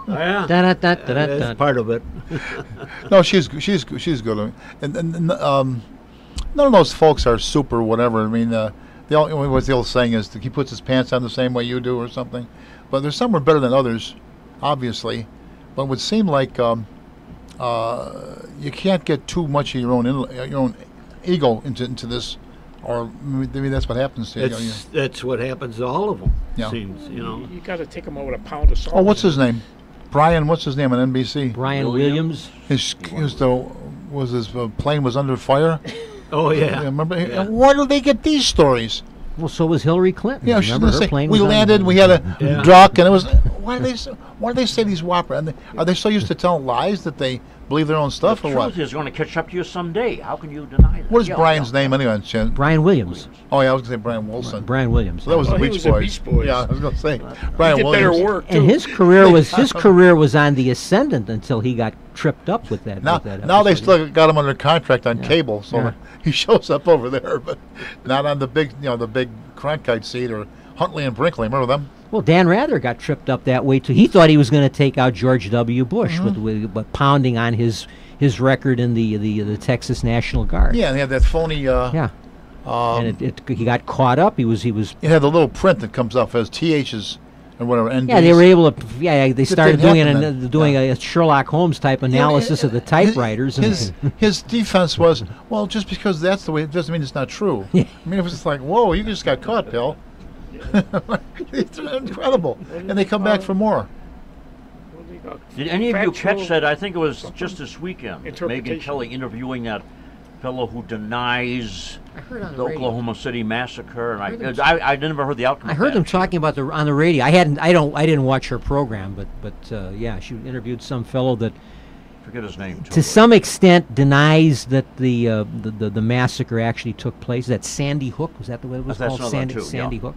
yeah. That's part of it. No, she's she's she's good. And, and, and um, none of those folks are super whatever. I mean, uh, the only what the old saying is that he puts his pants on the same way you do or something. But there's some are better than others, obviously. But it would seem like um, uh, you can't get too much of your own in, your own ego into into this, or maybe that's what happens to you. That's that's what happens to all of them. Yeah. Seems you know. You got to take them out with a pound of salt. Oh, what's his name? Brian. What's his name on NBC? Brian Williams. His, his the was his uh, plane was under fire. <laughs> Oh Yeah, yeah. remember? Yeah. Why do they get these stories? Well, so was Hillary Clinton. Yeah, she's Remember gonna her say plane we was landed. We had a Yeah. duck, and it was. Why do they? say- Why do they say these whopper? And they, are they so used to telling lies that they believe their own stuff, the or truth what? is going to catch up to you someday. How can you deny that? What is Yeah, Brian's yeah. name anyway? Chan? Brian Williams. Oh yeah, I was gonna say Brian Wilson. Brian Williams. So that was Well, the oh, he Beach was Boys. Beach Boys. Yeah, I was gonna say <laughs> He Brian did Williams. better work too. and his career was <laughs> his career was on the ascendant until he got tripped up with that. Now, with that now they still got him under contract on cable, so Yeah. <laughs> he shows up over there, but not on the big, you know, the big Cronkite seat or Huntley and Brinkley. Remember them? Well, Dan Rather got tripped up that way too. He thought he was going to take out George W. Bush Mm-hmm. with, with, with pounding on his his record in the the, the Texas National Guard. Yeah, and they had that phony. Uh, Yeah. Um, and it, it, he got caught up. He was he was. it had the little print that comes up as THs and whatever. NDs. Yeah, they were able to. Yeah, they started doing it then. doing Yeah. a Sherlock Holmes type Yeah, analysis of the typewriters. and- His <laughs> his defense was, well, just because that's the way, it doesn't mean it's not true. <laughs> I mean, it was just like, whoa, you just got caught, Bill. <laughs> it's incredible, and they come back for more. What do you got? Did any of you catch that? I think it was just this weekend. Megyn. Kelly interviewing that fellow who denies I heard on the the. Oklahoma City massacre, and heard I, I, I never heard the outcome. I of heard that. them talking about the on the radio. I hadn't. I don't. I didn't watch her program, but but uh, yeah, she interviewed some fellow that, Forget his name. to some extent, denies that the uh, the, the the massacre actually took place. That Sandy Hook was that the way it was That's called? another one Sandy yeah. Sandy Hook.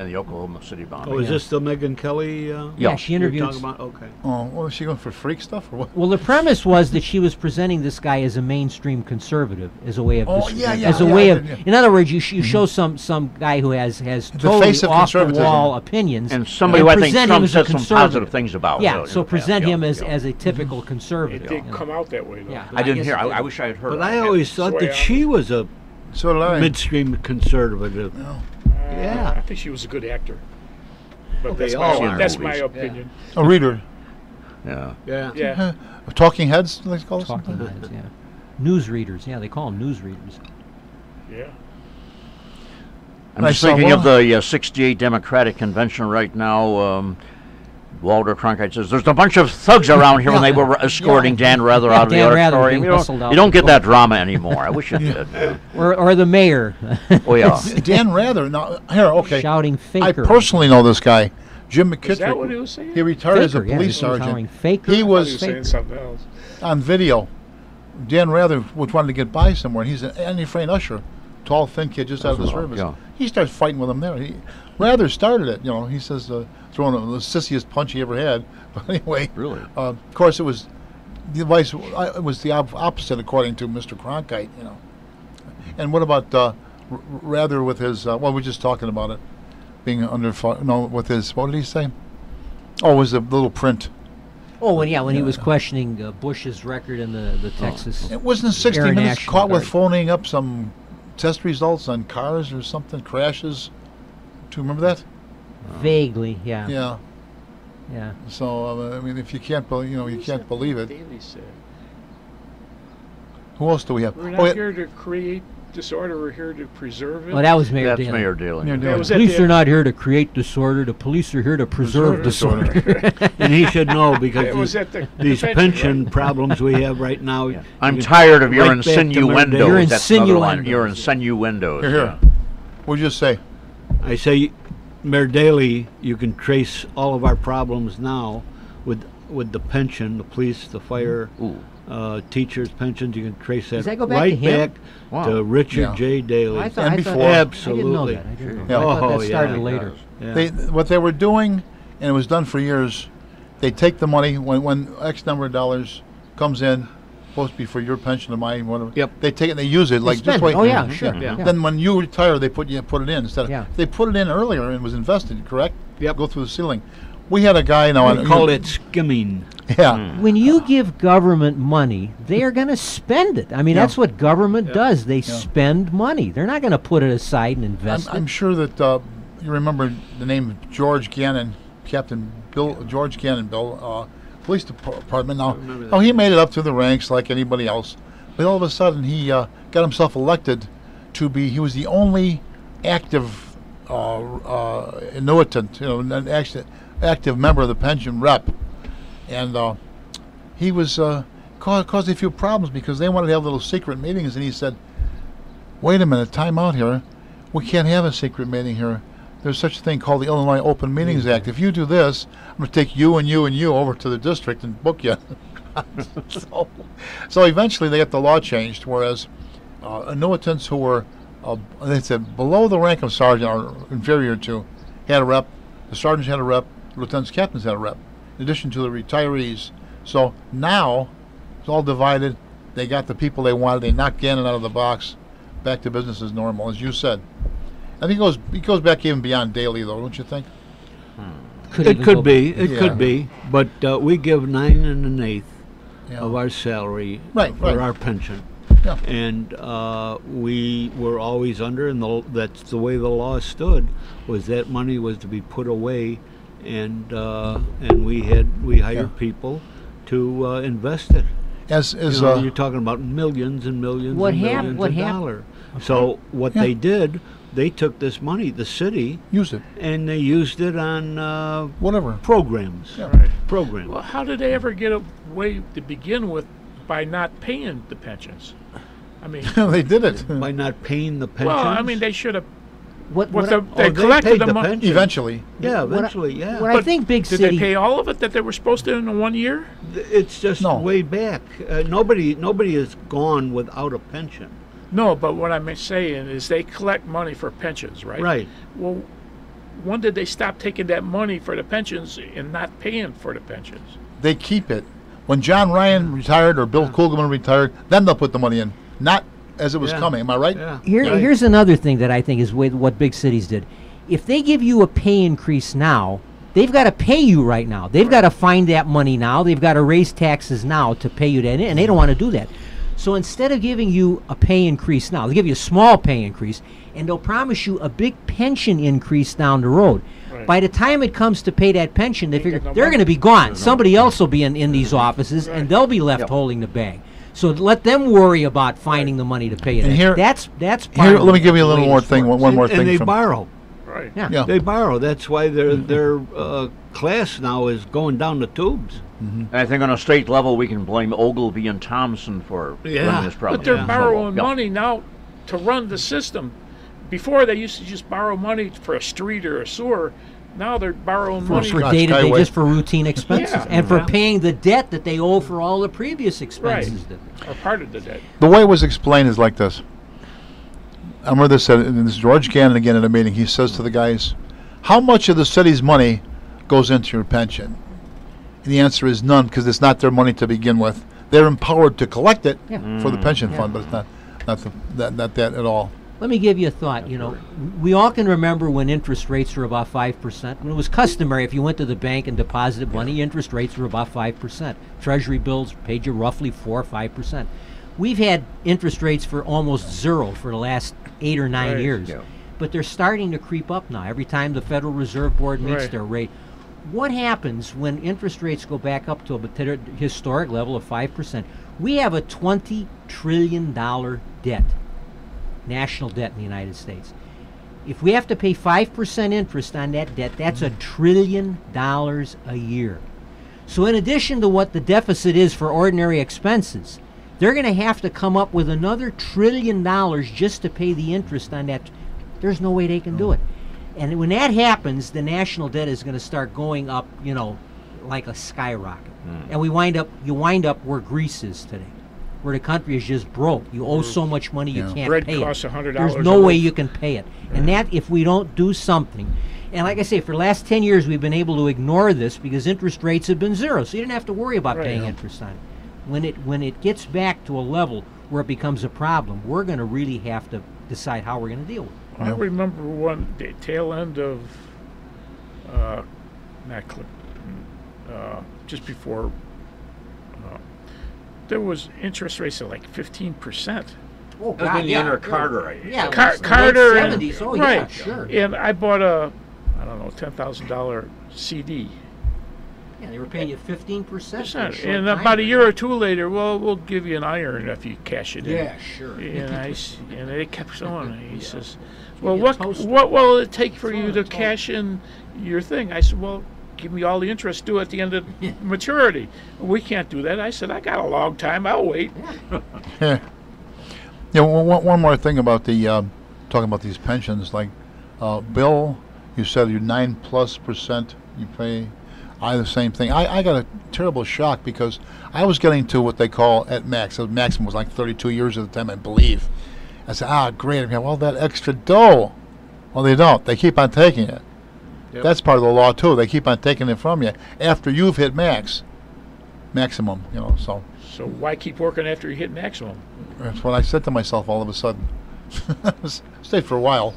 And the Oklahoma City bombing. Oh, is Yeah. this the Megyn Kelly? Uh, Yeah, she you're interviewed. talking about? Okay. Oh, well, is she going for freak stuff or what? Well, the premise was that she was presenting this guy as a mainstream conservative, as a way of, Oh, dis- yeah, yeah, as a yeah, way of. yeah. In other words, you, sh- you show some some guy who has has The totally face of off the wall opinions, and somebody who I think him Trump as a some conservative. positive things about. Yeah, so present Yeah, him as, yeah. as a typical It conservative. did you know. come out that way though. Yeah. I didn't hear. I, wish I had heard. But I always thought that she was a So did I. midstream conservative. Yeah. I think she was a good actor. But They that's all my, are. that's my Movies. opinion. a reader. Yeah. Yeah. Yeah. Talking heads, let's call it. Talking heads, yeah. Newsreaders, yeah, they call them newsreaders. Yeah. I'm I just saw thinking of the uh, 68 Democratic Convention right now. Um, Walter Cronkite says there's a bunch of thugs around here when they <laughs> were escorting Dan Rather Yeah, out of Dan the Rather auditorium. You hustled don't, you don't get that drama anymore. I wish you did. <laughs> Or, or the mayor <laughs> Oh yeah. Dan Rather. Now, here, okay. shouting faker. I personally know this guy. Jim McKittrick. Is McKittrick. that what he was saying? He retired as a Faker, yeah, police he was sergeant. Faker. He was- he was saying something else. on video. Dan Rather was wanting to get by somewhere. He's an Andy Frain usher, tall, thin kid just out of the service. yeah. He starts fighting with him there. He, Rather started it. You know, he says uh, throwing the sissiest punch he ever had. <laughs> But anyway, Really? uh, of course, it was the advice. I- It was the op- opposite, according to Mr. Cronkite. You know. And what about uh, R- Rather with his? Uh, well, we're just talking about it being under. fi- No, with his. What did he say? Oh, it was a little print. Oh, when yeah, when he was questioning uh, Bush's record in the the Texas. It wasn't 60 Air and minutes action caught with phoning up some test results on cars or something, crashes. Do you remember that? Vaguely, yeah, yeah. Yeah. So uh, I mean, if you can't, bel you know, you can't believe it. Daley said. Who else do we have? We're Oh, not yeah, here to create disorder. We're here to preserve it. Well, that was Mayor That's Daley. Mayor Daley. Mayor Yeah, Daley. was that Police the- are not here to create disorder. The police are here to preserve Preserve disorder. <laughs> and he should know because <laughs> It these, the these convention, pension right? problems we have right now. you I'm tired of your right back to insinuendos. Mayor Your That's another. Your insinuendos. insinuendos. Here, here. yeah. What'd you say? I say, Mayor Daley, you can trace all of our problems now with with the pension, the police, the fire, Ooh. uh, teachers' pensions. You can trace that, Does that go back to right him? back Wow. to Richard Yeah. J. Daly. I thought, And I before. thought, I didn't know Absolutely. that. I didn't know Yeah. that. I thought Oh, that yeah. started It later. Yeah. They what they were doing, and it was done for years. They take the money when when X number of dollars comes in, supposed to be for your pension or mine, whatever. Yep. They take it. and They use it like spend just it. like. Oh, yeah, sure. Yeah. Yeah. Then when you retire, they put you put it in instead. Of, Yeah. They put it in earlier and it was invested. Correct. Yep. Go through the ceiling. We had a guy now. we call it skimming. Yeah. When you give government money, they are going to spend it. I mean, Yeah. that's what government does. They spend money. They're not going to put it aside and I'm, invest I'm it. sure that uh, you remember the name of George Gannon, Captain Bill George Gannon, Bill, uh, police department. Now, oh, he made it up through the ranks like anybody else, but all of a sudden he uh, got himself elected to be. He was the only active uh, uh, annuitant, you know, an active, active member of the pension rep, and uh, he was uh, caused, caused a few problems because they wanted to have little secret meetings, and he said, "Wait a minute, time out here. We can't have a secret meeting here. There's such a thing called the Illinois Open Meetings Act. If you do this, I'm going to take you and you and you over to the district and book you." <laughs> so, so eventually they got the law changed, whereas uh, annuitants who were, uh, they said, below the rank of sergeant or inferior to, had a rep. The sergeants had a rep. Lieutenants, captains had a rep. In addition to the retirees. So now it's all divided. They got the people they wanted. They knocked Gannon out of the box. Back to business as normal, as you said. I think it goes it goes back even beyond Daley, though, don't you think? Could It could go- be. It Yeah. could be. But uh, we give nine and an eighth Yeah. of our salary Right, for right. our pension. Yeah. And uh, we were always under, and the, that's the way the law stood, was that money was to be put away, and uh, and we had we hired Yeah. people to uh, invest it. As You as know, uh, you're talking about millions and millions What and hap- millions what of hap- dollars. So what Yeah. they did, they took this money, the city, used it, and they used it on uh, whatever. programs. Yeah. Right. Programs. Well, how did they ever get away to begin with by not paying the pensions? I mean, <laughs> they did it <laughs> by not paying the pensions. well, I mean, they should have. What, What what, the, I, they Oh, collected paid the, the money. eventually. Yeah, what I- eventually, yeah. what I But think Big Did City. they pay all of it that they were supposed to in one year? It's just No. way back. Uh, nobody, nobody is gone without a pension. No, but what I'm saying is they collect money for pensions, right? Right. Well, when did they stop taking that money for the pensions and not paying for the pensions? They keep it. When John Ryan retired or Bill Kugelman retired, then they'll put the money in, not as it was Yeah. coming. Am I right? Yeah. Here, Right. here's another thing that I think is with what big cities did. If they give you a pay increase now, they've got to pay you right now. They've got to find that money now. They've got to raise taxes now to pay you that, and they don't want to do that. So instead of giving you a pay increase now, they'll give you a small pay increase, and they'll promise you a big pension increase down the road. Right. By the time it comes to pay that pension, they Ain't figure no they're going to be gone. Somebody else will be in, in these offices, and they'll be left holding the bag. So let them worry about finding the money to pay it. And here- that's that's part Here, of let me give you a little more thing. One, works. one more and thing they from borrow. Right. Yeah. yeah. They borrow. That's why their their uh, class now is going down the tubes. Mm-hmm. And I think on a state level, we can blame Ogilvie and Thompson for Yeah. running this problem. But they're Yeah. borrowing Yeah. money now to run the system. Before they used to just borrow money for a street or a sewer. Now they're borrowing for, money. for day to day, just for routine expenses, Yeah. and for Yeah. paying the debt that they owe for all the previous expenses. that- or part of the debt. The way it was explained is like this. I remember this said, and this is George Gannon again in a meeting. He says to the guys, "How much of the city's money goes into your pension?" And the answer is none, because it's not their money to begin with. They're empowered to collect it Yeah. for the mm. pension Yeah. fund, but it's not, not, the, that, not that at all. Let me give you a thought. You know, we all can remember when interest rates were about five percent. When it was customary, if you went to the bank and deposited money, interest rates were about five percent. Treasury bills paid you roughly four or five percent. We've had interest rates for almost zero for the last eight or nine Right. years, Yeah. but they're starting to creep up now. Every time the Federal Reserve Board meets Right. their rate, what happens when interest rates go back up to a historic level of five percent? We have a twenty trillion dollar debt national debt in the United States. If we have to pay 5% interest on that debt, that's a mm-hmm. trillion dollars a year. So, in addition to what the deficit is for ordinary expenses, they're going to have to come up with another trillion dollars just to pay the interest on that. There's no way they can do it. And when that happens, the national debt is going to start going up, you know, like a skyrocket. Hmm. And we wind up, you wind up where Greece is today, where the country is just broke. You owe so hmm. much money you Yeah. can't Bread pay it. costs $100 There's no way you can pay it. And that, if we don't do something, and like I say, for the last 10 years, we've been able to ignore this because interest rates have been zero. So you didn't have to worry about Right. paying Yeah. interest on it. When it, when it gets back to a level where it becomes a problem, we're going to really have to decide how we're going to deal with it. I remember one the tail end of uh, not Clinton, uh, just before uh, there was interest rates of like fifteen percent. Oh, That was in the under Carter. Yeah, Car- was Carter and- 70s. Oh, yeah, right. sure. And I bought a, I don't know, ten thousand dollar CD. Yeah, they were paying you 15%. for a Percent. short And about a year or two later, well, we'll give you an iron if you cash it in. Yeah, sure. And I s- and they kept on. He says, "Well, what what will it take for you to cash in your thing?" I said, "Well, give me all the interest due at the end of <laughs> maturity." We can't do that. I said, "I got a long time. I'll wait." Yeah. <laughs> Yeah. One, one- one more thing about the um, talking about these pensions. Like, uh, Bill, you said you nine plus percent you pay. I the same thing. I, I got a terrible shock because I was getting to what they call at max. The maximum was like 32 years at the time, I believe. I said, ah, great. I have all that extra dough. Well, they don't. They keep on taking it. Yep. That's part of the law too. They keep on taking it from you after you've hit max, maximum. You know, so. So why keep working after you hit maximum? That's what I said to myself all of a sudden. <laughs> Stayed for a while,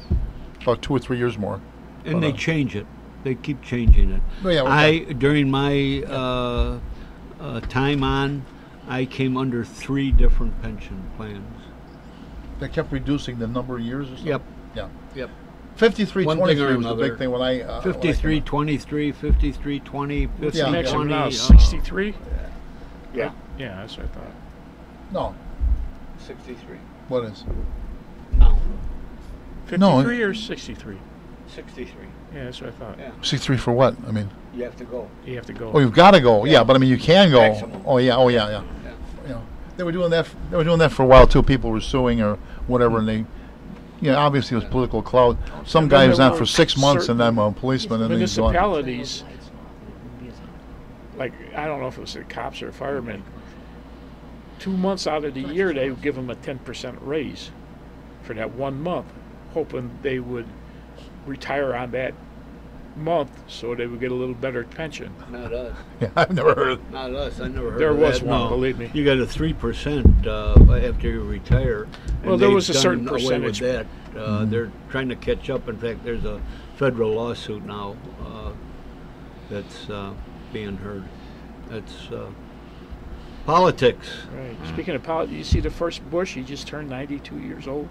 about two or three years more. And But, they uh, change it. They keep changing it. Oh, yeah, I during my uh, uh, time on, I came under three different pension plans. They kept reducing the number of years or something? Yep. Yeah. Yep. 53 One 23 was the big thing when I. Uh, when I came 53, up. 23, 53, 20, 50, Yeah. 20. now uh, sixty-three. Yeah. Yeah, that's what I thought. No, 63. what is? No. No, Fifty-three or sixty-three? 63. Yeah, that's what I thought. Yeah. 63 for what? I mean, You have to go. You have to go. oh, you've got to go. Yeah. Yeah. but I mean, you can go. Maximum. Oh, yeah. Oh, yeah, yeah. Yeah. You know, they were doing that. f- They were doing that for a while too. People were suing or whatever, and they. Yeah, obviously it was political clout. Some guy was there on were for six months, certain and then a policeman, and then he's gone. municipalities, like I don't know if it was the cops or firemen. Two months out of the year, they would give them a ten percent raise for that one month, hoping they would retire on that month, so they would get a little better pension. Not us. Yeah, I've never heard. Of, Not us. I never heard There of was that. one, no. believe me. You got a 3% uh, after you retire. Well, there they've was a certain done away with percentage. that. Uh, They're trying to catch up. In fact, there's a federal lawsuit now uh, that's uh, being heard. That's uh, politics. Right. Speaking of politics, you see the first Bush, he just turned ninety-two years old.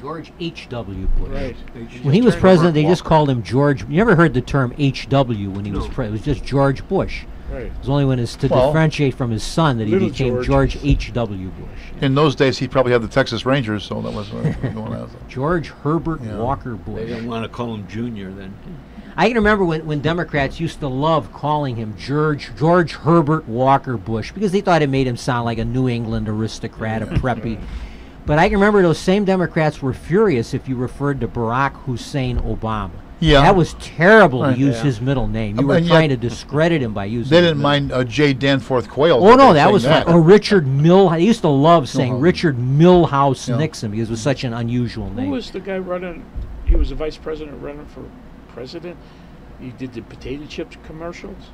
George H.W. Bush. Right. When he was president, they just called him George. You never heard the term H.W. when he was president. It was just George Bush. Right. It was only when it's to Well- differentiate from his son that he Little became George. George H.W. Bush. in those days, he probably had the Texas Rangers, so that was uh, what was going on. <laughs> George Herbert Yeah. Walker They Bush. didn't want to call him Junior then. I can remember when, when Democrats used to love calling him George George Herbert Walker Bush because they thought it made him sound like a New England aristocrat, a preppy. But I can remember those same Democrats were furious if you referred to Barack Hussein Obama. Yeah. That was terrible Right. to use Yeah. his middle name. You Um, were and yet- trying to discredit him by using They didn't middle- mind uh, J. Danforth Quayle. Oh no, that saying was fine. Or Richard Mill. I used to love saying Milhous. Richard Milhous Yeah. Nixon because it was such an unusual Who name. Who was the guy running? He was the vice president running for president. He did the potato chips commercials.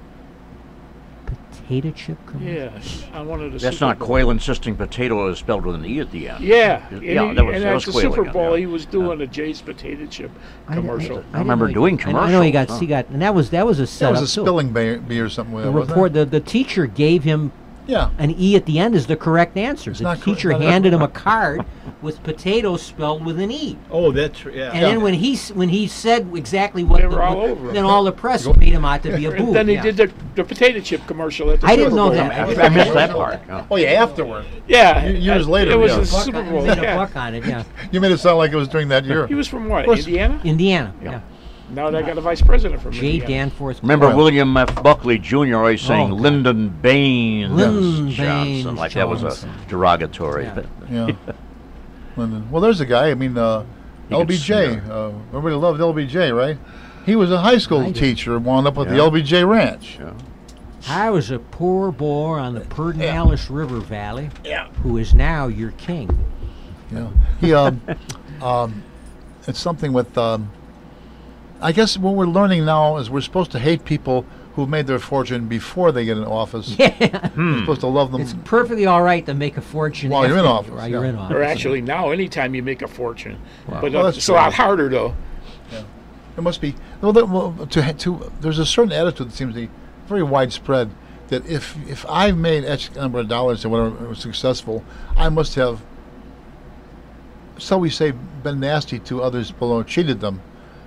Potato chip commercial. Yeah, on one of the. That's Super not Bowl. Quayle insisting potato is spelled with an E at the end. Yeah, and, Yeah, he, that was- and that at was the Quayle Super again, Bowl, yeah. he was doing a Jay's potato chip I- I- commercial. I, I remember know- doing I- I know he got commercials, he got and that was that was a That setup was a too. spelling bee, bee or something. The Like that, wasn't report the, the teacher gave him Yeah. an E at the end is the correct answer. The not cor- teacher handed him a <laughs> card with potato spelled with an E. Oh, that's yeah. And then when he when he said exactly what, They the, were all what- over him. then all the press made him out to be a <laughs> boob. And then he yeah. did the, the potato chip commercial at the I Super didn't know Bowl. that. <laughs> I, I missed that part. yeah. Oh yeah, afterward. Yeah, years uh, later, It was yeah. the Buck Super on- Bowl. made a Yeah. buck on it. Yeah, You made it sound like it was during that year. He was from what? course. Indiana. Indiana. Yeah, Now they got a vice president from J. Indiana. Danforth. Remember Well- William F. Buckley Jr. always saying Oh, God. Lyndon Baines Lyndon Johnson, Baines like that was a derogatory. Yeah. Yeah. <laughs> Lyndon. Well, there's a guy. I mean, uh, LBJ. Uh, everybody loved LBJ, right? He was a high school I did. teacher. Wound up with the LBJ Ranch. Yeah. I was a poor boy on the Pedernales River Valley, Yeah. who is now your king. Yeah. He. Um, <laughs> um, it's something with. Um, I guess what we're learning now is we're supposed to hate people who've made their fortune before they get in office. Yeah, We're supposed to love them. it's perfectly all right to make a fortune While you're in office, While you're in office. Or actually, now anytime you make a fortune, but Well, uh, that's it's a lot harder though. Yeah. It must be well, that, well to, to there's a certain attitude that seems to be very widespread that if if I've made X number of dollars and whatever was successful, I must have so we say been nasty to others below, cheated them.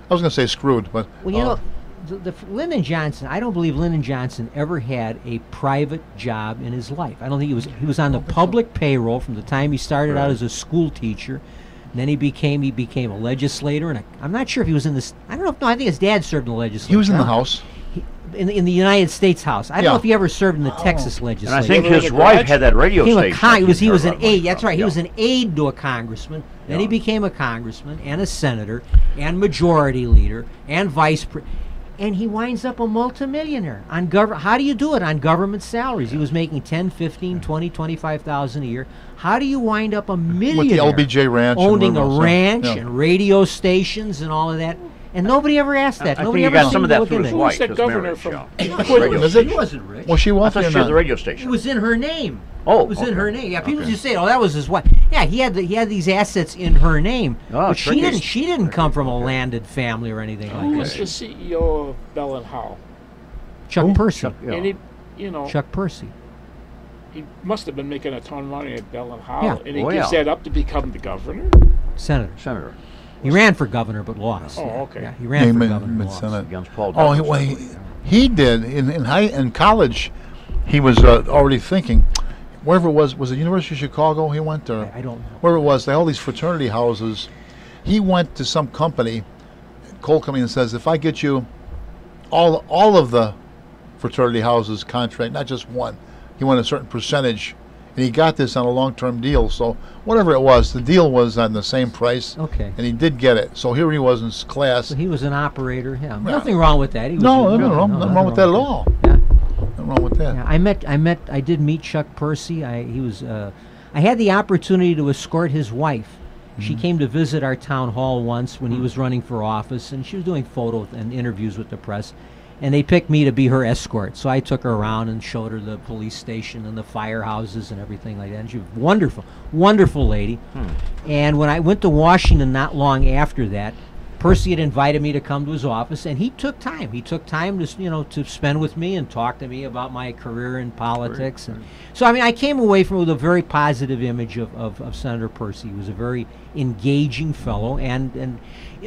I was going to say screwed, but Well, you uh, know, the, the Lyndon Johnson. I don't believe Lyndon Johnson ever had a private job in his life. I don't think he was. He was on the public payroll from the time he started out as a school teacher. And then he became he became a legislator, and I, I'm not sure if he was in this. I don't know. If, no, I think his dad served in the legislature. he was in the house. In, the- in the United States House. I don't know if he ever served in the Texas oh. And legislature. I think Ever in his wife had that radio became station. con- he was he was an aide. That's time, right. He yeah. was an aide to a congressman. Then he became a congressman and a senator and majority leader and vice pre- and he winds up a multimillionaire on government how do you do it on government salaries he was making 10 15 20 25,000 a year how do you wind up a millionaire LBJ Ranch and owning a whatever else, yeah. ranch Yeah. and radio stations and all of that and nobody ever asked that I nobody think he ever got some seemed of to that look through into his it. Who was wife. that his governor marriage, from- yeah. Quit- Radio Is it? he wasn't rich Was she I wealthy thought or she had not? the radio it station. was in her name Oh, it was in okay. her name. Yeah, people Okay. just say, "Oh, that was his wife." Yeah, he had the, he had these assets in her name, Oh, but she tricky. didn't. She didn't come from a landed family or anything like that. Who like was that. the CEO of Bell and Howell? Chuck Who? Percy. Yeah. And he, you know, Chuck Percy. he must have been making a ton of money at Bell and Howell, Yeah. and he Oh, gives yeah. that up to become the governor. Senator. Senator He ran for governor but lost. Oh, okay. Yeah, he ran Yeah, for mid- governor and lost. mid-Senate. against Paul Oh, he, well, he, he did in in high in college. He was uh, already thinking, wherever it was, was it University of Chicago? He went to I, I don't know. wherever it was. They had all these fraternity houses. He went to some company, coal company, and says, if I get you all all of the fraternity houses contract, not just one, he wanted a certain percentage, and he got this on a long-term deal. So whatever it was, the deal was on the same price, Okay. and he did get it. So here he was in class. So he was an operator. Yeah, nothing wrong with that. He was No, nothing wrong, nothing wrong with that at all. Yeah. Nothing wrong with that. Yeah, I met, I met, I did meet Chuck Percy. I he was, uh, I had the opportunity to escort his wife. She Mm-hmm. came to visit our town hall once when he was running for office, and she was doing photo and interviews with the press. And they picked me to be her escort, so I took her around and showed her the police station and the firehouses and everything like that. And she was wonderful, wonderful lady. Hmm. And when I went to Washington not long after that, Percy had invited me to come to his office, and he took time. He took time to, you know, to spend with me and talk to me about my career in politics. And so, I mean, I came away from with a very positive image of, of, of Senator Percy. He was a very engaging fellow, and and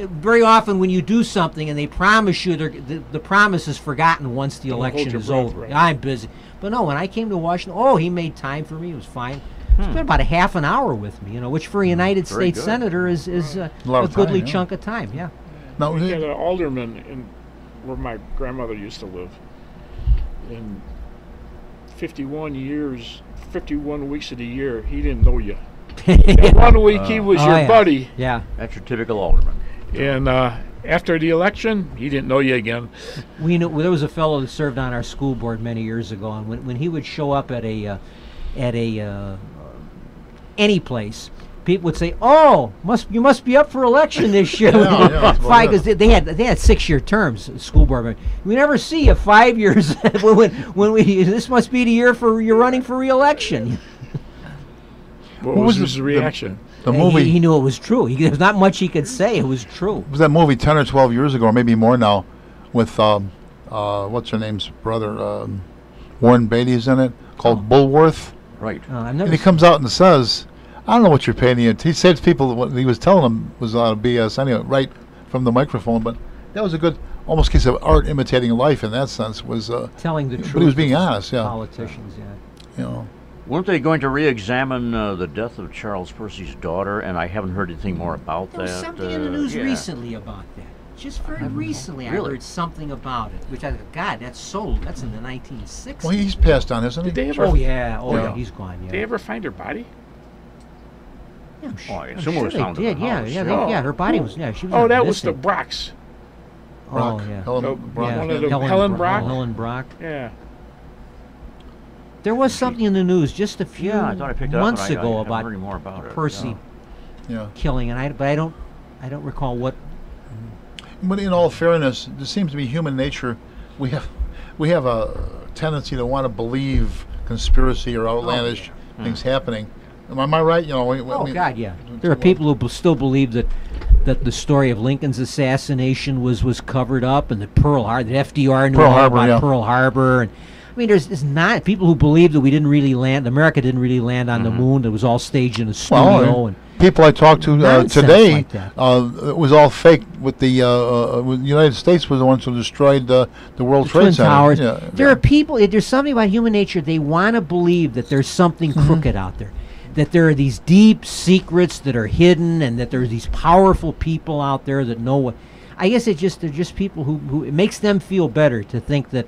very often when you do something and they promise you, the, the promise is forgotten once the Don't election is breath, over. right. I'm busy, but no. When I came to Washington, oh, he made time for me. It was fine. Spent about a half an hour with me, you know, which for a United Very States good. senator is is uh, A lot a of time, goodly yeah. chunk of time. Yeah. No, We he- had an alderman in where my grandmother used to live. In 51 years, 51 weeks of the year, he didn't know you. <laughs> One week he was Oh, your yeah. buddy, Yeah. That's your typical alderman. And uh, After the election, he didn't know you again. We knew there was a fellow that served on our school board many years ago, and when, when he would show up at a uh, at a uh, any place, people would say, "Oh, must you must be up for election this year?" <laughs> Yeah, yeah, <laughs> Five, it. 'cause they, they had they had six year terms, school board. members. We never see you five years <laughs> when, when when we this must be the year for you're running for reelection. What What was, was his the- reaction? The And movie he, he knew it was true. He, there was not much he could say. It was true. was that movie ten or twelve years ago, or maybe more now, with um, uh, what's her name's brother, um, Warren Beatty's in it, called Bulworth. Right. Uh, I've And he comes out and says, "I don't know what you're paying the." He said to people that what he was telling them was a lot of BS anyway, right from the microphone. But that was a good, almost case of art imitating life in that sense. Was uh, telling the truth. but he was being honest, yeah. Politicians, yeah. You know, Weren't they going to re-examine uh, the death of Charles Percy's daughter? And I haven't heard anything more about There was that. something in the uh, news yeah. recently about that. Just very recently, I heard something about it. Which I thought, God, that's so. That's in the 1960s. well, he's passed on, isn't he? Did they ever? oh yeah, oh yeah, Yeah. he's gone. Yeah, They ever find her body? yeah I'm, sh- Oh, I I'm sure they did. the yeah, house, yeah, yeah. they- yeah. Her body was. Yeah, she was. Oh, not that was the. Brach's. Brach, Oh, yeah. Helen Oh, Brach. yeah. one of the- Helen, Helen Bro- Brach? Helen Brach. Yeah. There was something in the news just a few Yeah, I thought I picked it up. months but I, I ago about more about it. Percy Yeah. Yeah. killing, and I, but I don't, I don't recall what. But in all fairness, there seems to be human nature. We have, we have a tendency to want to believe conspiracy or outlandish oh, things hmm. happening. Am I- am I right? You know. We, we- Oh we- God, yeah. There are people who b- still believe that that the story of Lincoln's assassination was was covered up, and that Pearl Harbor, that FDR knew Pearl Harbor, about yeah. Pearl Harbor, and I mean, there's, there's not people who believe that we didn't really land, America didn't really land on the moon. It was all staged in a studio, Well, and people I talked to uh, today, like uh, it was all fake. With the uh, uh, with United States was the ones who destroyed uh, the World the Trade Twin Center. Towers. Yeah, there yeah. are people. There's something about human nature. They want to believe that there's something Mm-hmm. crooked out there, that there are these deep secrets that are hidden, and that there's these powerful people out there that know what. I guess it's just they're just people who, who it makes them feel better to think that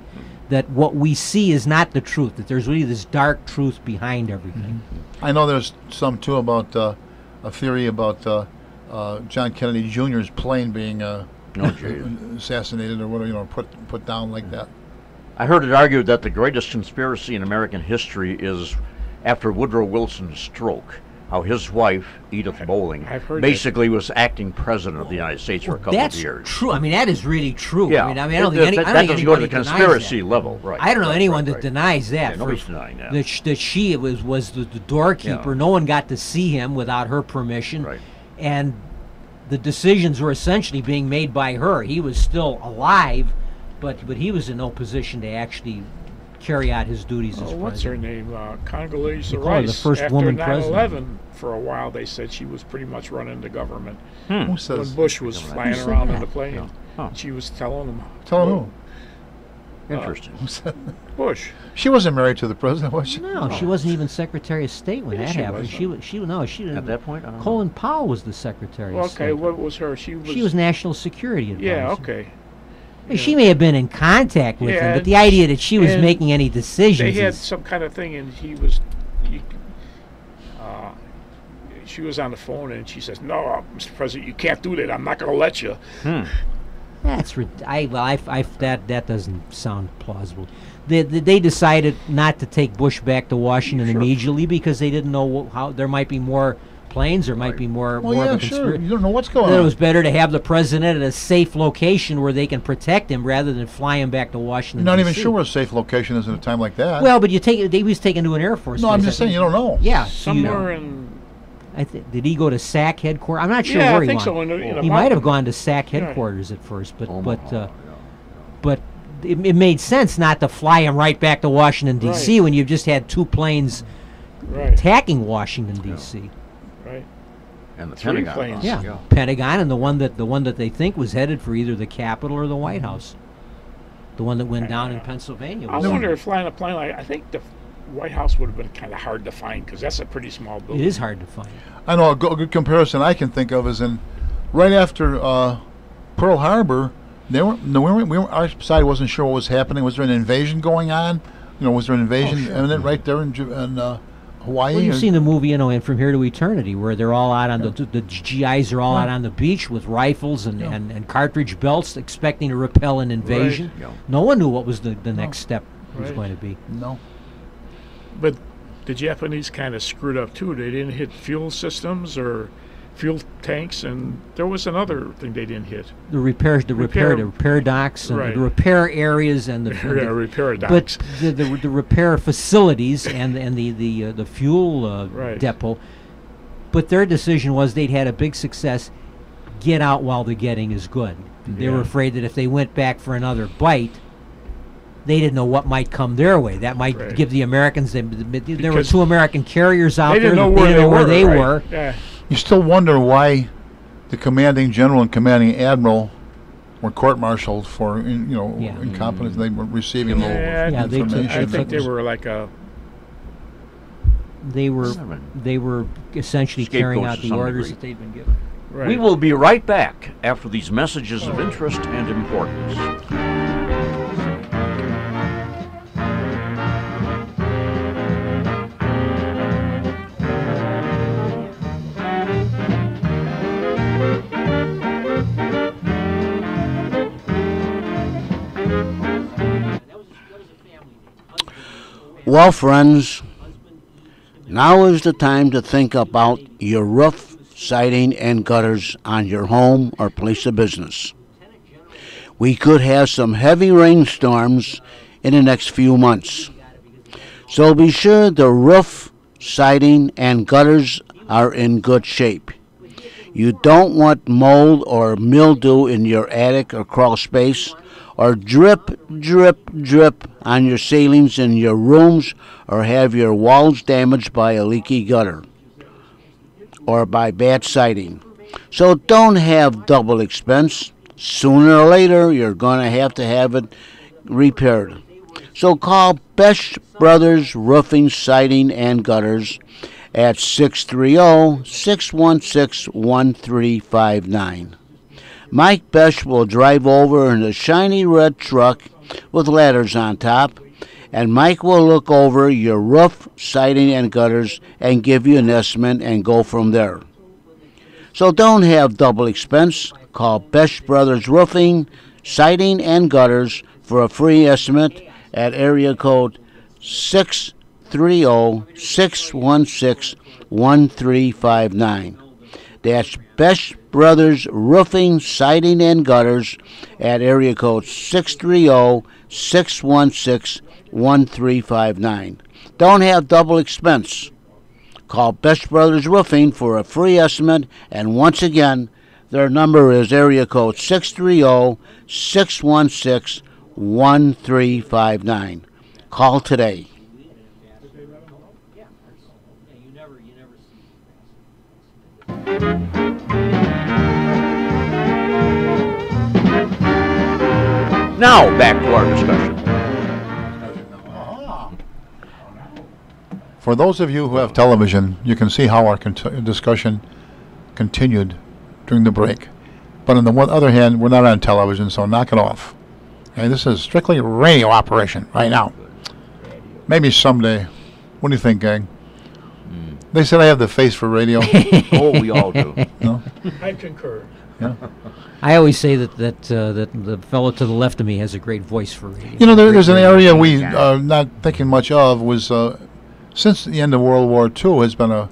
that what we see is not the truth. That there's really this dark truth behind everything. I know there's some too about uh, a theory about uh, uh, John Kennedy Jr.'s plane being uh, No, <laughs> assassinated or whatever, you know, put put down like that. I heard it argued that the greatest conspiracy in American history is after Woodrow Wilson's stroke. How his wife, Edith Bolling, I've that. basically was acting president of the United States for a couple That's of years. That's true. I mean, that is really true. Yeah, I mean, I, mean, I don't It- think any, that, I don't that think doesn't go to the conspiracy that. level, right? I don't know right, anyone right, that right. denies that. Yeah, for- nobody's denying that. That, sh- that she was was the, the doorkeeper. Yeah. No one got to see him without her permission. Right. And the decisions were essentially being made by her. He was still alive, but but he was in no position to actually carry out his duties as Oh, what's her name? Uh, Condoleezza They call the first After woman 9/11, for a while, they said she was pretty much running the government. Who says When says? Bush was flying said around in the plane, Yeah. Huh. she was telling him. Tell who? Interesting. Who said? Bush. She wasn't married to the president, was she? No, she wasn't even Secretary of State when Yeah, that she happened. was. She was she was no she At that point, I don't know. Colin Powell was the Secretary of Okay, State. what was her? She was. she was National Security Advisor. Yeah. Okay. I mean, She may have been in contact with him, but the idea that she was making any decisions They had some kind of thing, and he was. You, uh, she was on the phone, and she says, "No, uh, Mr. President, you can't do that. I'm not going to let you." That's rid- I well, I, I that that doesn't sound plausible. They, they, they decided not to take Bush back to Washington Sure. immediately because they didn't know how there might be more planes, there might be more Well, more yeah, of a sure. You don't know what's going on. it was better to have the president at a safe location where they can protect him rather than fly him back to Washington. You're not even DC. sure where a safe location is at a time like that. Well, but you take they was taken to an air force. no, I'm just I saying you don't know. Yeah, so you- Somewhere in. I th- did he go to SAC headquarters? I'm not sure yeah, where I he think went. so. In the, in the He might have gone to SAC Yeah. headquarters at first, but Omaha, but uh, yeah. but it, it made sense not to fly him right back to Washington D.C. Right. when you've just had two planes Right. attacking Washington D.C. Right. and the Three Pentagon. planes. Yeah. yeah. Pentagon and the one that the one that they think was headed for either the Capitol or the. White House, the one that went down in Pennsylvania. I was- wonder if flying a plane like I think the White House would have been kind of hard to find because that's a pretty small building. It is hard to find. I know a good comparison I can think of is in right after uh, Pearl Harbor. They were no, we weren't, we weren't, our side wasn't sure what was happening. Was there an invasion going on? You know, was there an invasion Oh, sure. imminent right there in, in uh, Hawaii. Well, you've seen the movie, you know, and From Here to Eternity, where they're all out on the the GIs are all out on the beach with rifles and, and, and cartridge belts, expecting to repel an invasion. Yeah. No one knew what was the, the next step was going to be. no. But the Japanese kind of screwed up too. They didn't hit fuel systems or fuel tanks, and there was another thing they didn't hit. The repair, the repair, Repair- the repair docks, and Right. the repair areas, and the, <laughs> Yeah, the- repair but docks. the, the, the repair facilities and and the the uh, the fuel uh, Right. depot. But their decision was they'd had a big success. Get out while the getting is good. They were afraid that if they went back for another bite, they didn't know what might come their way. That might Right. give the Americans. They, there were two American carriers out there, They there. didn't know that where they, know were. they were. Yeah. You still wonder why the commanding general and commanding admiral were court-martialed for, in, you know, Yeah. incompetence. They were receiving Yeah, little Yeah, they took- information. I think they were like a They were Seven. they were essentially carrying out the orders degree. that they'd been given. right. We will be right back after these messages of interest and importance. Well, friends, now is the time to think about your roof, siding, and gutters on your home or place of business. We could have some heavy rainstorms in the next few months. So be sure the roof, siding, and gutters are in good shape. You don't want mold or mildew in your attic or crawl space, or drip, drip, drip on your ceilings in your rooms, or have your walls damaged by a leaky gutter or by bad siding. So don't have double expense. Sooner or later, you're going to have to have it repaired. So call Besh Brothers Roofing, Siding, and Gutters at oh, 630 616 1359. Mike Besh will drive over in a shiny red truck with ladders on top, and Mike will look over your roof, siding, and gutters and give you an estimate and go from there. So don't have double expense. Call Besh Brothers Roofing, Siding, and Gutters for a free estimate at area code 630 616 1359. That's Besh Brothers Roofing, Siding, and Gutters at area code 630 616 1359. Don't have double expense. Call Besh Brothers Roofing for a free estimate, and once again, their number is area code 630 616 1359. Call today. Now, back to our discussion. For those of you who have television, you can see how our discussion continued during the break. But on the one other hand, we're not on television, so knock it off. And this is strictly radio operation right now. Maybe someday. What do you think, gang? They said I have the face for radio. <laughs> Oh, we all do. no? I concur. Yeah. I always say that that uh, that the fellow to the left of me has a great voice for radio. You know, there, there's an area we are not thinking much of was uh, since the end of World War II has been a,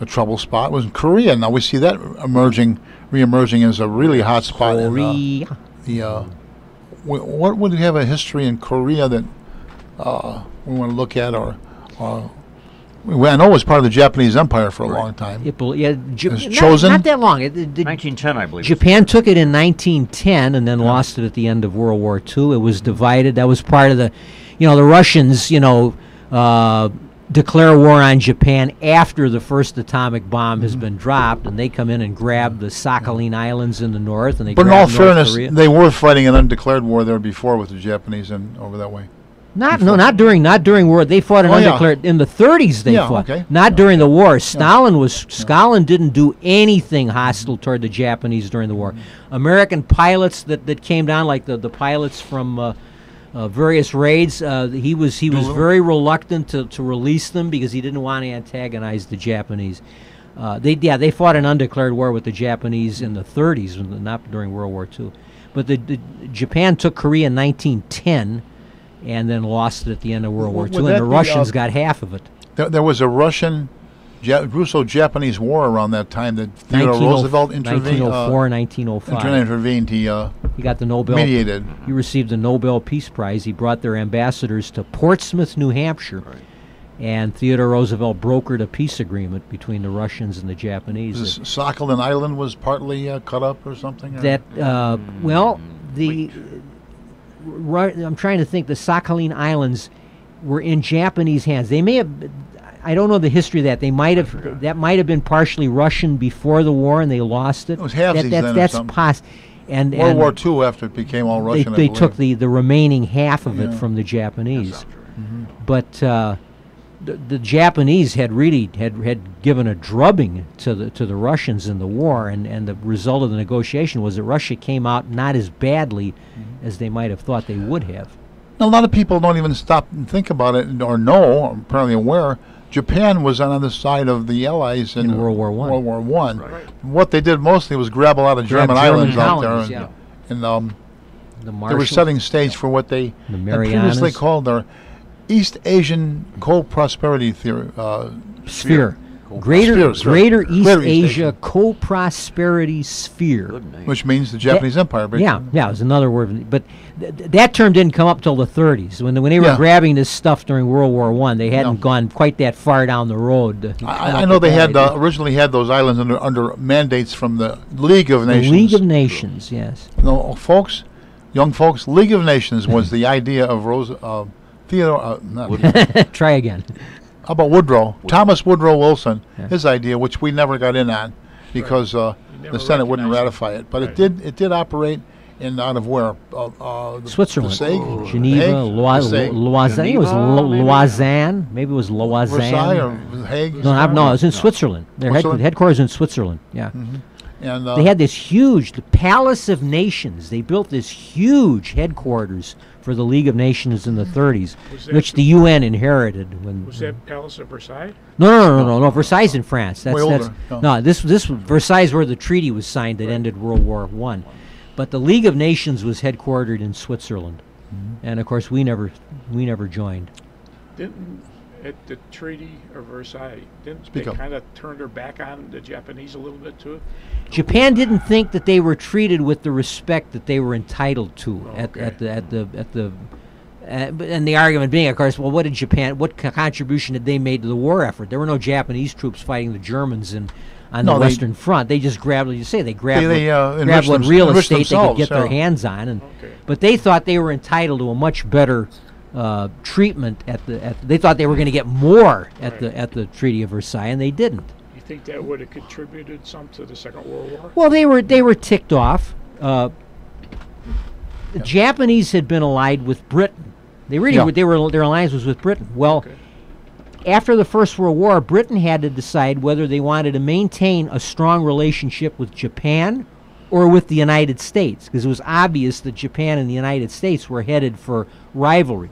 a trouble spot was in Korea. Now we see that emerging, re-emerging as a really hot spot. in, uh, Korea. the uh, wh- what would you have a history in Korea that uh, we want to look at, or uh, well, I know it was part of the Japanese Empire for a long time. It bel- yeah, Jap- It's not, chosen? not that long. It, it, it- 1910, I believe. Japan took it in 1910 and then lost it at the end of World War II. It was divided. That was part of the, you know, the Russians, you know, uh, declare war on Japan after the first atomic bomb Mm-hmm. has been dropped, and they come in and grab the Sakhalin Islands in the north, and they But in grab all North fairness, Korea. they were fighting an undeclared war there before with the Japanese and over that way. Not no, not during not during war. They fought an Oh, yeah. undeclared in the 30s. They Yeah, fought, okay. not during the war. Stalin was Stalin didn't do anything hostile toward the Japanese during the war. Mm-hmm. American pilots that, that came down, like the the pilots from uh, uh, various raids. Uh, he was he was very reluctant to, to release them because he didn't want to antagonize the Japanese. Uh, they yeah they fought an undeclared war with the Japanese in the 30s, and not during World War II. But the, the Japan took Korea in 1910, and then lost it at the end of World War II, and the be, uh, Russians got half of it. There, there was a Russian, ja- Russo-Japanese war around that time that Theodore Roosevelt intervened. 1904, Uh, 1905. intervened. He uh, He got the Nobel. mediated. He received the Nobel Peace Prize. He brought their ambassadors to Portsmouth, New Hampshire, and Theodore Roosevelt brokered a peace agreement between the Russians and the Japanese. This that- Sakhalin Island was partly uh, cut up or something. or- that uh, well the right, I'm trying to think the Sakhalin Islands were in Japanese hands. They may have I don't know the history of that. They might have that might have been partially Russian before the war and they lost it. It was halvesies that, then that's or that's something. pos- and, World and War II after it became all Russian. I they took the, the remaining half of it from the Japanese. Mm-hmm. But uh, the, the Japanese had really had, had given a drubbing to the to the Russians in the war, and, and the result of the negotiation was that Russia came out not as badly Mm-hmm. as they might have thought they would have. A lot of people don't even stop and think about it or know, or apparently aware. Japan was on the side of the Allies in, In World War One. World War One. What they did mostly was grab a lot of German, German islands out there, colonies, and, yeah. and um, The they were setting stage for what they the had previously called their East Asian co-prosperity theory. Uh, sphere. Greater, Sphere, sphere. Greater East Greater East Asia Asia. Co-Prosperity Sphere. Which means the Japanese Empire. But Yeah, yeah, it was another word, but th- th- that term didn't come up till the 30s when when they were Yeah. grabbing this stuff during World War One. They hadn't No. gone quite that far down the road. I, I know they had uh, originally had those islands under under mandates from the League of the Nations. League of Nations. Yes, No, folks, young folks, League of Nations was <laughs> the idea of Rose, uh, Theodore. Uh, not, <laughs> try again. how about Woodrow? Thomas Woodrow Wilson, Yeah. his idea, which we never got in on because uh, the Senate wouldn't ratify it. But Right. it did. It did operate in out of where? Uh, uh, the, Switzerland, the Hague? Geneva, Hague? Loi- The Hague? Lausanne. It was Geneva, Lo- maybe? Lausanne. Maybe it was Lausanne. Versailles or Hague? no, no, no, it was in Switzerland. Their head, Switzerland? headquarters in Switzerland. Yeah. And uh, They had this huge the Palace of Nations. They built this huge headquarters for the League of Nations in the 30s, which the- the UN inherited when Was that Palace of Versailles? No, no, no, no, no, no. Versailles in France. That's Way that's older, no. no. This this Versailles where the treaty was signed that ended World War One, but the League of Nations was headquartered in Switzerland, Mm-hmm. and of course we never we never joined. Didn't at the Treaty of Versailles, didn't Speak they kind of turn their back on the Japanese a little bit too? Japan didn't think that they were treated with the respect that they were entitled to at, Okay. at the at the at the. Uh, and the argument being, of course, well, what did Japan? What co- contribution did they made to the war effort? There were no Japanese troops fighting the Germans in on No, the they- Western Front. They just grabbed, you say, they grabbed, They- they, what, uh, grabbed what real estate they could themselves, get their hands on, and Okay. but they thought they were entitled to a much better uh, treatment at the. At, they thought they were going to get more at the at the Treaty of Versailles, and they didn't. You think that would have contributed some to the Second World War? Well, they were they were ticked off. Uh, the Japanese had been allied with Britain. They really Yeah. were, they were their alliance was with Britain. Well, Okay. after the First World War, Britain had to decide whether they wanted to maintain a strong relationship with Japan or with the United States, because it was obvious that Japan and the United States were headed for rivalry.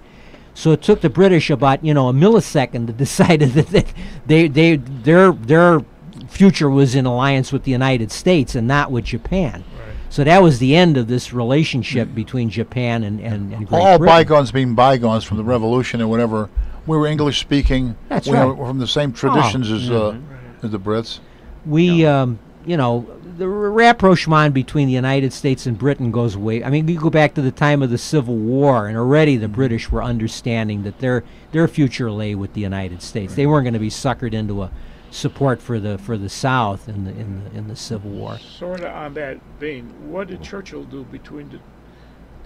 So it took the British about you know a millisecond to <laughs> decide that they, they, they their their future was in alliance with the United States and not with Japan. So that was the end of this relationship between Japan and, and, and Great all Britain. bygones being bygones from the Revolution and whatever. We were English speaking. That's we right. Were from the same traditions as uh, as the Brits. We, um, you know, the rapprochement between the United States and Britain goes way. I mean, you go back to the time of the Civil War, and already the mm-hmm. British were understanding that their their future lay with the United States. They weren't going to be suckered into a support for the for the South in the in the, in the Civil War. Sort of on that vein, what did Churchill do between the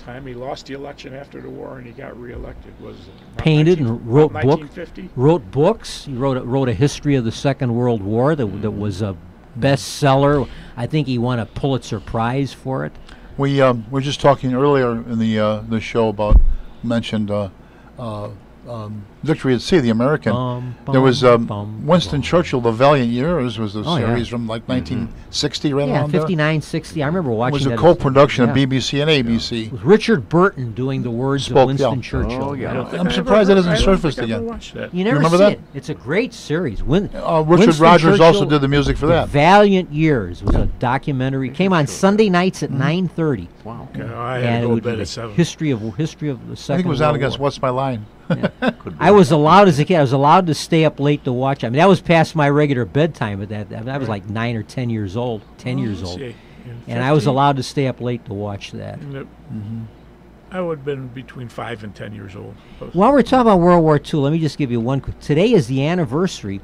time he lost the election after the war and he got reelected? Was it Painted 19 and wrote about book. 1950? Wrote books. He wrote a, wrote a history of the Second World War that that mm-hmm. was a bestseller. I think he won a Pulitzer Prize for it. We um, were just talking earlier in the uh, the show about mentioned uh, uh, um, Victory at Sea, the American. Bum, there was um, bum, Winston bum. Churchill, The Valiant Years, was a Oh, yeah. series from like 1960, right Yeah, around there. 59, 60. I remember watching. It was a that. as- co-production yeah. of BBC and ABC. With Richard Burton doing the words Spoke, of Winston yeah. Churchill. Oh, yeah. I don't think I'm surprised ever it hasn't heard- I don't surfaced think I ever again. that. You never remember see that? it. It's a great series. Win- Uh, Richard Winston Rodgers also did the music for The that. Valiant Years was a documentary. Came on Sunday nights Mm-hmm. at 9:30. Wow. Okay, I had it to go to bed the at seven. history of history of the Second. I think it was out against What's My Line. Could be. I was allowed as a kid. I was allowed to stay up late to watch. I mean, that was past my regular bedtime. At that, I, mean, I was like nine or ten years old. Ten oh, years old, see, and I was allowed to stay up late to watch that. and it- mm-hmm. I would have been between five and ten years old. But- While we're talking about World War II, let me just give you one. quick- Today is the anniversary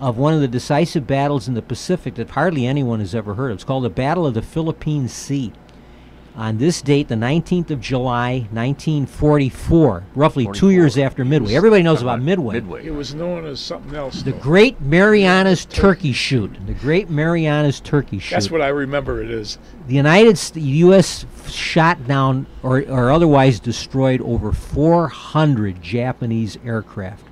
of one of the decisive battles in the Pacific that hardly anyone has ever heard of. It's called the Battle of the Philippine Sea. On this date, the 19th of July, 1944, roughly two years after Midway. Everybody knows about Midway. Midway. It was known as something else. The though. Great Marianas Turkey Shoot. The Great Marianas Turkey Shoot. That's what I remember it is. the United St- U.S. shot down or, or otherwise destroyed over 400 Japanese aircraft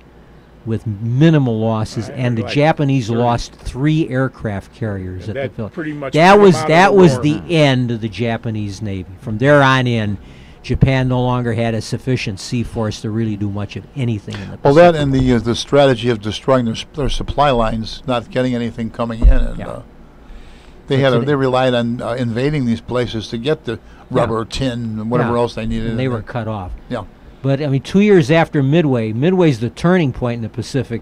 with minimal losses, I and the like Japanese 30. lost three aircraft carriers And at that the Phil- pretty much That was that the was war. the end of the Japanese Navy. From there on in, Japan no longer had a sufficient sea force to really do much of anything in the Well, that and the uh, the strategy of destroying their, their supply lines, not getting anything coming in, and Yeah. uh, they had a, they relied on uh, invading these places to get the rubber, tin, and whatever Yeah. else they needed. and they and were cut off. yeah. But I mean, two years after Midway, Midway's the turning point in the Pacific.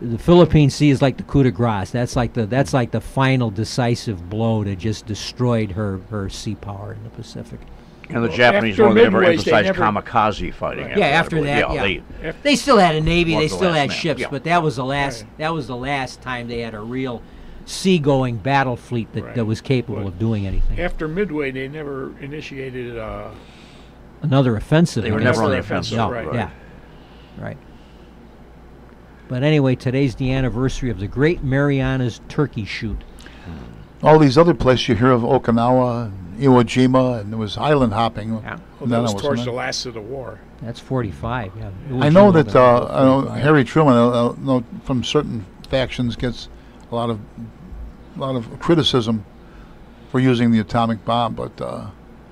The Philippine Sea is like the coup de grace. That's like the that's like the final decisive blow that just destroyed her her sea power in the Pacific. And the Well, Japanese after one they never Midways, they emphasized never- kamikaze fighting. Right. after Yeah, after but that, yeah. they- If- They still had a navy. They the still had man, ships, yeah. but that was the last. Right. That was the last time they had a real seagoing battle fleet that, that was capable But of doing anything. after Midway, they never initiated. Uh, Another offensive. They were never on the them. offensive. No, right. Yeah. Right. But anyway, today's the anniversary of the Great Marianas Turkey Shoot. All these other places you hear of Okinawa, and Iwo Jima, and there was island hopping. Yeah. well, that was towards the last of the war. That's 45. Yeah. I know Jima that uh, I know Harry Truman, uh, uh, know from certain factions, gets a lot of a lot of criticism for using the atomic bomb. But uh,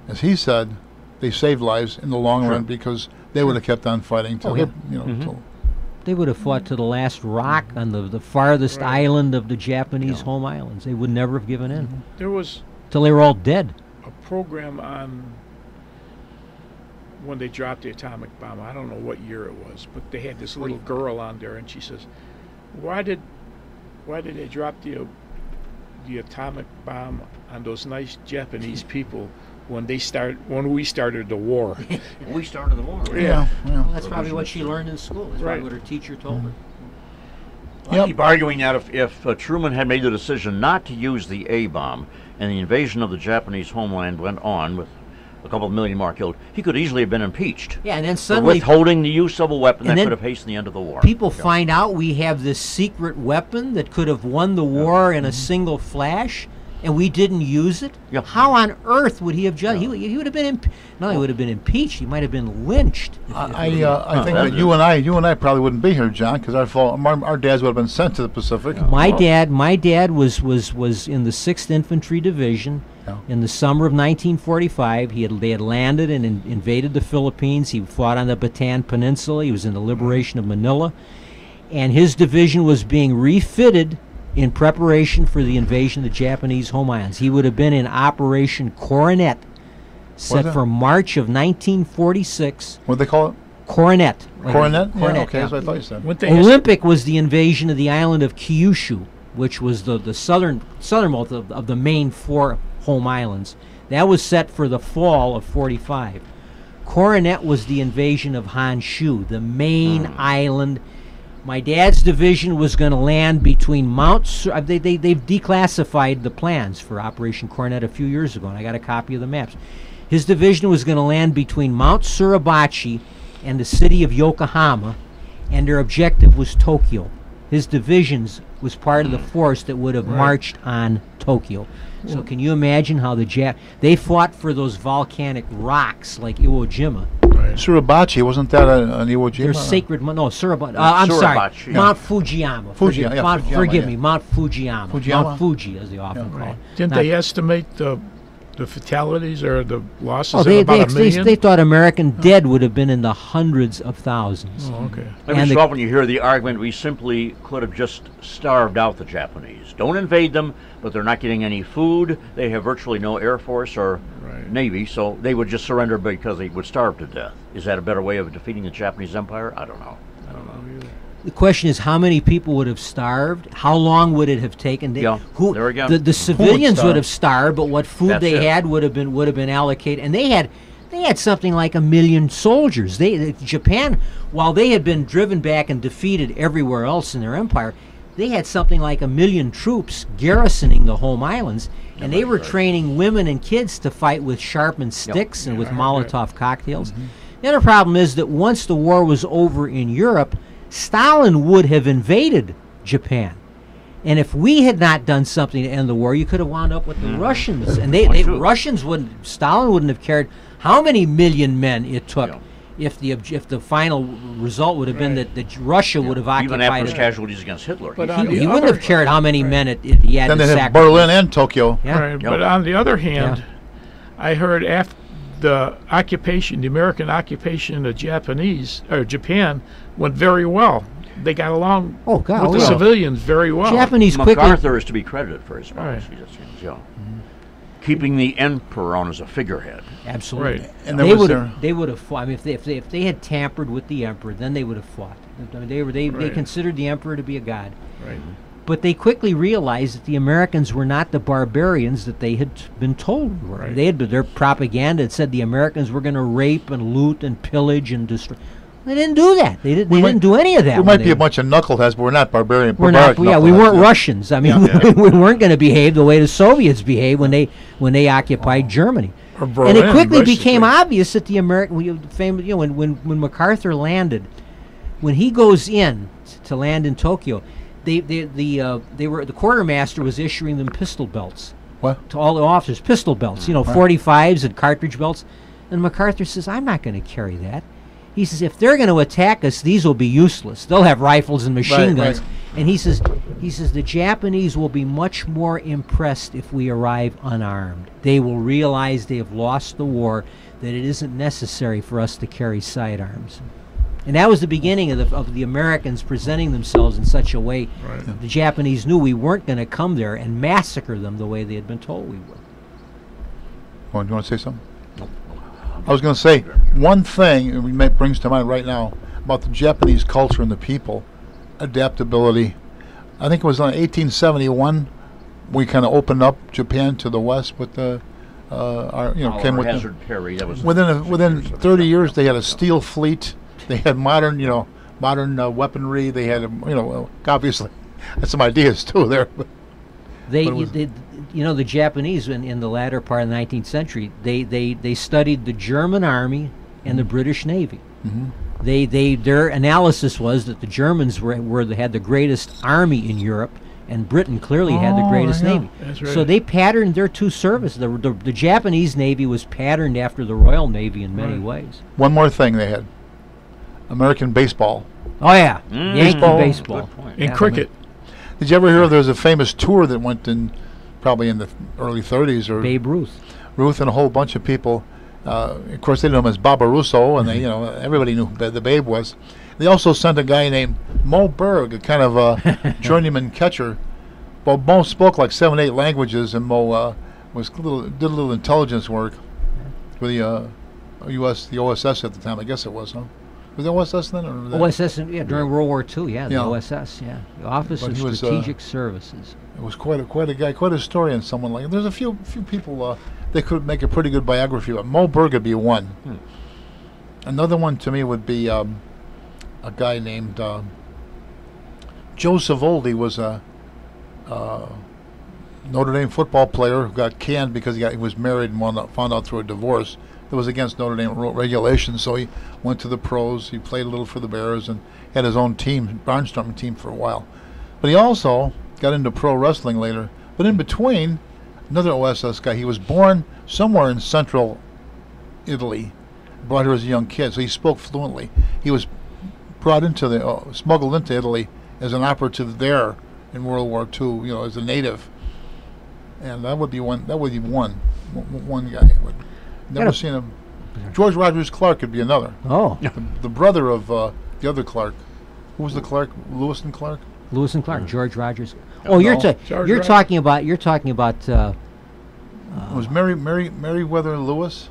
as he said, they saved lives in the long Sure. run because they would have kept on fighting till Oh, yeah. the- you know. Mhm. till- They would have fought to the last rock on the, the farthest Right. island of the Japanese home islands. They would never have given in There was till they were all dead. a program on when they dropped the atomic bomb. I don't know what year it was, but they had this little girl on there, and she says, "Why did, why did they drop the, the atomic bomb on those nice Japanese people when they start when we started the war?" <laughs> We started the war. Yeah. yeah. Well, that's probably what she learned in school. That's Right. probably what her teacher told her. I Yep. keep arguing that if, if uh, Truman had made the decision not to use the A bomb and the invasion of the Japanese homeland went on with a couple of million more killed, he could easily have been impeached Yeah, and then for suddenly withholding the use of a weapon And that then could have hastened the end of the war. people find out we have this secret weapon that could have won the war in a single flash, and we didn't use it. Yeah. How on earth would he have just? He, he would have been imp- not only would have been impeached, he might have been lynched. if- if I uh, I think that's that you and I you and I probably wouldn't be here, John, because our, fall- our our dads would have been sent to the Pacific. My dad, my dad was was was in the Sixth Infantry Division. Yeah. In the summer of 1945, he had they had landed and in, invaded the Philippines. He fought on the Bataan Peninsula. He was in the liberation of Manila, and his division was being refitted in preparation for the invasion of the Japanese home islands. He would have been in Operation Coronet, set for March of 1946. What do they call it? Coronet. like a- Coronet. Yeah, okay, yeah. that's what I thought you said. One Olympic was the invasion of the island of Kyushu, which was the, the southern southernmost of, of the main four home islands. That was set for the fall of 45. Coronet was the invasion of Honshu, the main hmm. island. My dad's division was going to land between Mount. Sur- uh, they, they, they've declassified the plans for Operation Coronet a few years ago, and I got a copy of the maps. His division was going to land between Mount Suribachi and the city of Yokohama, and their objective was Tokyo. His divisions was part of the force that would have marched on Tokyo. So can you imagine how the Jap they fought for those volcanic rocks like Iwo Jima, Right. Suribachi, wasn't that a, an Iwo Jima? Their sacred, mon- no, Surabaya. Uh, I'm sorry, Suribachi. Mount Fujiyama. Fuji- Forgive, yeah, Mount, Fujiyama, forgive yeah. me, Mount Fujiyama. Fujiyama? Mount Fuji, as they often call it. Didn't Not- they estimate the the fatalities or the losses Oh, at they, about they, a they, million? they thought American dead would have been in the hundreds of thousands. oh, okay. Every And so the- often you hear the argument we simply could have just starved out the Japanese. Don't invade them, but they're not getting any food. They have virtually no air force or Right. navy, so they would just surrender because they would starve to death. Is that a better way of defeating the Japanese Empire? I don't know. I don't know either. The question is, how many people would have starved? How long would it have taken? They, Yeah, who, there we go. The, the civilians would starve? have starved, but what food That's they it. had would have been would have been allocated, and they had they had something like a million soldiers. They Japan, while they had been driven back and defeated everywhere else in their empire, they had something like a million troops garrisoning the home islands, and they were training women and kids to fight with sharpened sticks and with Molotov cocktails. The other problem is that once the war was over in Europe, Stalin would have invaded Japan. And if we had not done something to end the war, you could have wound up with the Russians. And they, they. Russians wouldn't Stalin wouldn't have cared how many million men it took Yeah. If the if the final result would have been that, that Russia would have Even after occupied his it. casualties against Hitler. But he- on He, the he wouldn't other- have cared how many men it, it, he had Then to they had sacrifice. Berlin and Tokyo. Yeah. Right, Yep. but on the other hand, Yeah. I heard after the occupation, the American occupation of Japanese or Japan went very well. They got along Oh, God, with oh, the yeah. civilians very well. Japanese quickly MacArthur is to be credited for his Right. policies, it seems, yeah. Mm-hmm. Keeping the emperor on as a figurehead. Absolutely. Right. And they would have they would have fought. I mean, if they, if they if they had tampered with the emperor, then they would have fought. I mean, they were they, they considered the emperor to be a god. Right. But they quickly realized that the Americans were not the barbarians that they had been told were. Right. They had their propaganda had said the Americans were going to rape and loot and pillage and destroy. They didn't do that. They, did, they We might- didn't do any of that. we might be a bunch of knuckleheads, but we're not barbarian. we're not. Yeah, we weren't yeah. Russians. I mean, <laughs> we weren't going to behave the way the Soviets behaved when they when they occupied Germany. Or and it quickly became obvious that the American, we famous, you know, when, when when MacArthur landed, when he goes in to land in Tokyo, they they the uh, they were the quartermaster was issuing them pistol belts What? to all the officers, pistol belts, you know, 45s and cartridge belts. And MacArthur says, I'm not going to carry that. He says, if they're going to attack us, these will be useless. They'll have rifles and machine Right, guns. right. And he says, he says the Japanese will be much more impressed if we arrive unarmed. They will realize they have lost the war, that it isn't necessary for us to carry sidearms. And that was the beginning of the, of the Americans presenting themselves in such a way. Right. The Japanese knew we weren't going to come there and massacre them the way they had been told we would. Oh, do you want to say something? I was going to say one thing it ma- brings to mind right now about the Japanese culture and the people, adaptability. I think it was in 1871 we kind of opened up Japan to the west with the, uh, our you know came Oliver with the, Hazard Perry, that was within a, within 30 years they had a steel fleet. They had modern you know modern uh, weaponry. They had um, you know obviously had <laughs> some ideas too there. But They, But it they, you know, the Japanese in, in the latter part of the 19th century, they, they, they studied the German army and the British Navy. Mhm. They, they, their analysis was that the Germans were, were the, had the greatest army in Europe, and Britain clearly had the Oh, greatest yeah. navy. That's So they patterned their two services. The, the, the Japanese Navy was patterned after the Royal Navy in many Right. ways. one more thing they had American baseball. Oh yeah, Mm. Yankee Baseball. baseball. Good point. In Yeah. cricket, Did you ever hear there was a famous tour that went in probably in the early 30s or Babe Ruth. Ruth and a whole bunch of people. Uh, of course, they knew him as Baba Russo, and they, you know, everybody knew who the Babe was. They also sent a guy named Moe Berg, a kind of a <laughs> journeyman catcher. Well, Moe spoke like seven, eight languages, and Moe uh, was little, did a little intelligence work for the uh, U.S. the OSS at the time. I guess it was, huh? Was it OSS then? Or that- OSS, and- yeah, during World War II, yeah, the Yeah. OSS, yeah, the Office But of was, uh, Strategic Services. It was quite a quite a guy, quite a story, and someone like. There's a few few people uh, they could make a pretty good biography. But Moe Berg would be one. Hmm. Another one to me would be um, a guy named uh, Joe Savoldi was a uh, Notre Dame football player who got canned because he, got, he was married and found out through a divorce that was against Notre Dame regulations. So he went to the pros. He played a little for the Bears and had his own team, barnstorming team, for a while. But he also got into pro wrestling later. But in between, another OSS guy. He was born somewhere in central Italy, brought here as a young kid, so he spoke fluently. He was brought into the uh, smuggled into Italy as an operative there in World War II. You know, as a native, and that would be one. That would be one. One one guy. Would never Yeah. seen him. George Rogers Clark could be another. Oh, The, the brother of uh, the other Clark. Who was the Clark? Lewis and Clark. Lewis and Clark, George Rogers. Oh, you're ta- you're Rogers. talking about you're talking about uh, it was Mary Mary Meriwether Lewis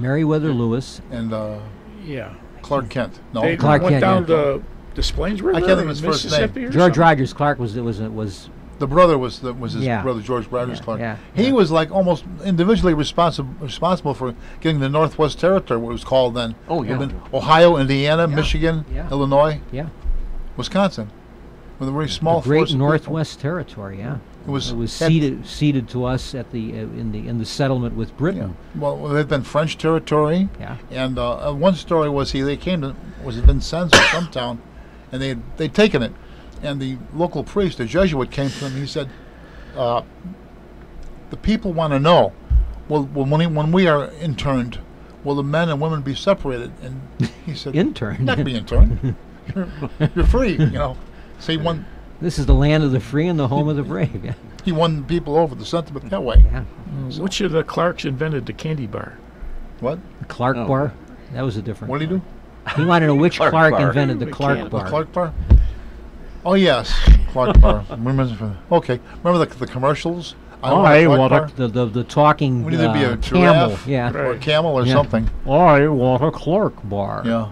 Meriwether Lewis. and uh, Yeah. Clark Kent. No, They Clark went Kent, down yeah. the Des Plaines River. can't think of in his first name. Mississippi George something? Rogers Clark was it was it was The brother was the, was his Yeah. brother George Rogers Yeah, Clark. yeah, he yeah. was like almost individually responsible responsible for getting the Northwest Territory, what it was called then. Oh, yeah. Ohio, Indiana, Michigan, yeah. Illinois, yeah, Wisconsin, with a very small the Great force people. Northwest Territory. Yeah, It was, it was ceded ceded to us at the uh, in the in the settlement with Yeah. Britain. Well, it had been French territory, Yeah. and uh, uh, one story was he they came to was it Vincennes or some town, <coughs> and they they'd taken it, and the local priest, a Jesuit, came to him. He said, uh, "The people want to know, well, well when, he, when we are interned, will the men and women be separated?" And he said, Interned? "Not be interned. you're, you're free, you know." So he won This is the land of the free and the home of the <laughs> brave. Yeah. he won people over the sentiment that way. yeah. Which of the Clarks invented the candy bar? What? The Clark Oh. bar. That was a different. What did he do? He wanted to know which Clark Clark, invented the Clark can't- The. Clark bar? Oh yes, Clark <laughs> bar. Remember? Okay, remember the, the commercials? I want a want a, the, the the talking either be uh, a camel. giraffe Yeah. or a camel or Yeah. something. I want a Clark bar. Yeah,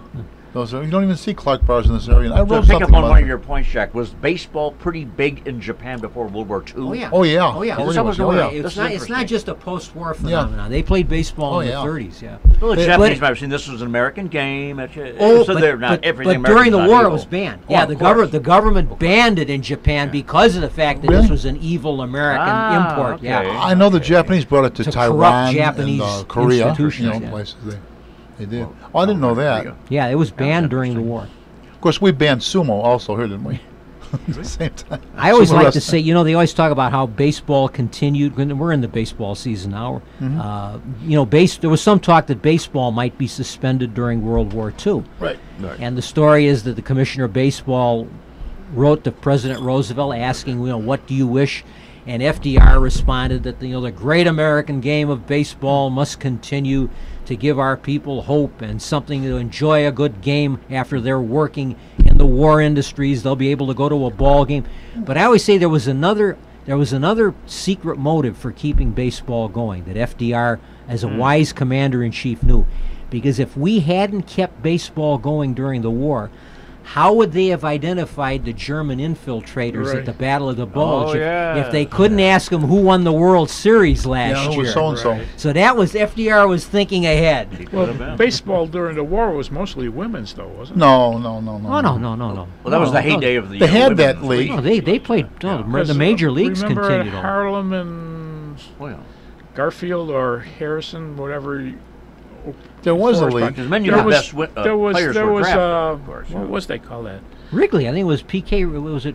those are, you don't even see Clark bars in this area. And I To wrote pick up on one of your points, Jack, was baseball pretty big in Japan before World War II? Oh yeah. Oh yeah. Oh yeah. Already Someone's was. doing Oh, yeah. It's not. It's not just a post-war phenomenon. They played baseball Oh, in yeah. the 30s. Yeah. Well, the But- Japanese but- might have seen this was an American game. It, it- Oh, so but, they're not but, everything but during the war not it was banned. Oh, yeah, the government the government banned it in Japan because of the fact that Really? this was an evil American Ah, import. okay. Yeah. I know the Japanese brought it to, To Taiwan Japanese and uh, Korea, you know, places they they did. Oh, I didn't know that. Korea. Yeah, it was banned during the war. Of course, we banned sumo also here, didn't we? <laughs> The same time. I always Sumo like to say, you know, they always talk about how baseball continued. When we're in the baseball season now. Mm-hmm. Uh, you know, base. There was some talk that baseball might be suspended during World War II. Right. And the story is that the commissioner of baseball wrote to President Roosevelt asking, you know, what do you wish? And FDR responded that you know the great American game of baseball must continue to give our people hope and something to enjoy a good game after they're working in the war industries. They'll be able to go to a ball game. But I always say there was another there was another secret motive for keeping baseball going that FDR, as a hmm. wise commander in chief, knew. Because if we hadn't kept baseball going during the war, how would they have identified the German infiltrators at the Battle of the Bulge Oh, if, yeah. if they couldn't ask them who won the World Series last Yeah, who year? was so and so? So that was FDR was thinking ahead. Well, baseball during the war was mostly women's, though, wasn't it? No, no, no, no. Oh no no no no. Well, that was No, the no. heyday of the. They had that league. No, they they played. No, the- the major uh, leagues remember continued. Harlem and Well, Garfield or Harrison, whatever. You- There was a league. Park. because many of There the was- best wi- uh, there was players there were was drafted, uh, of course. what was they call that? Wrigley, I think it was PK. Was it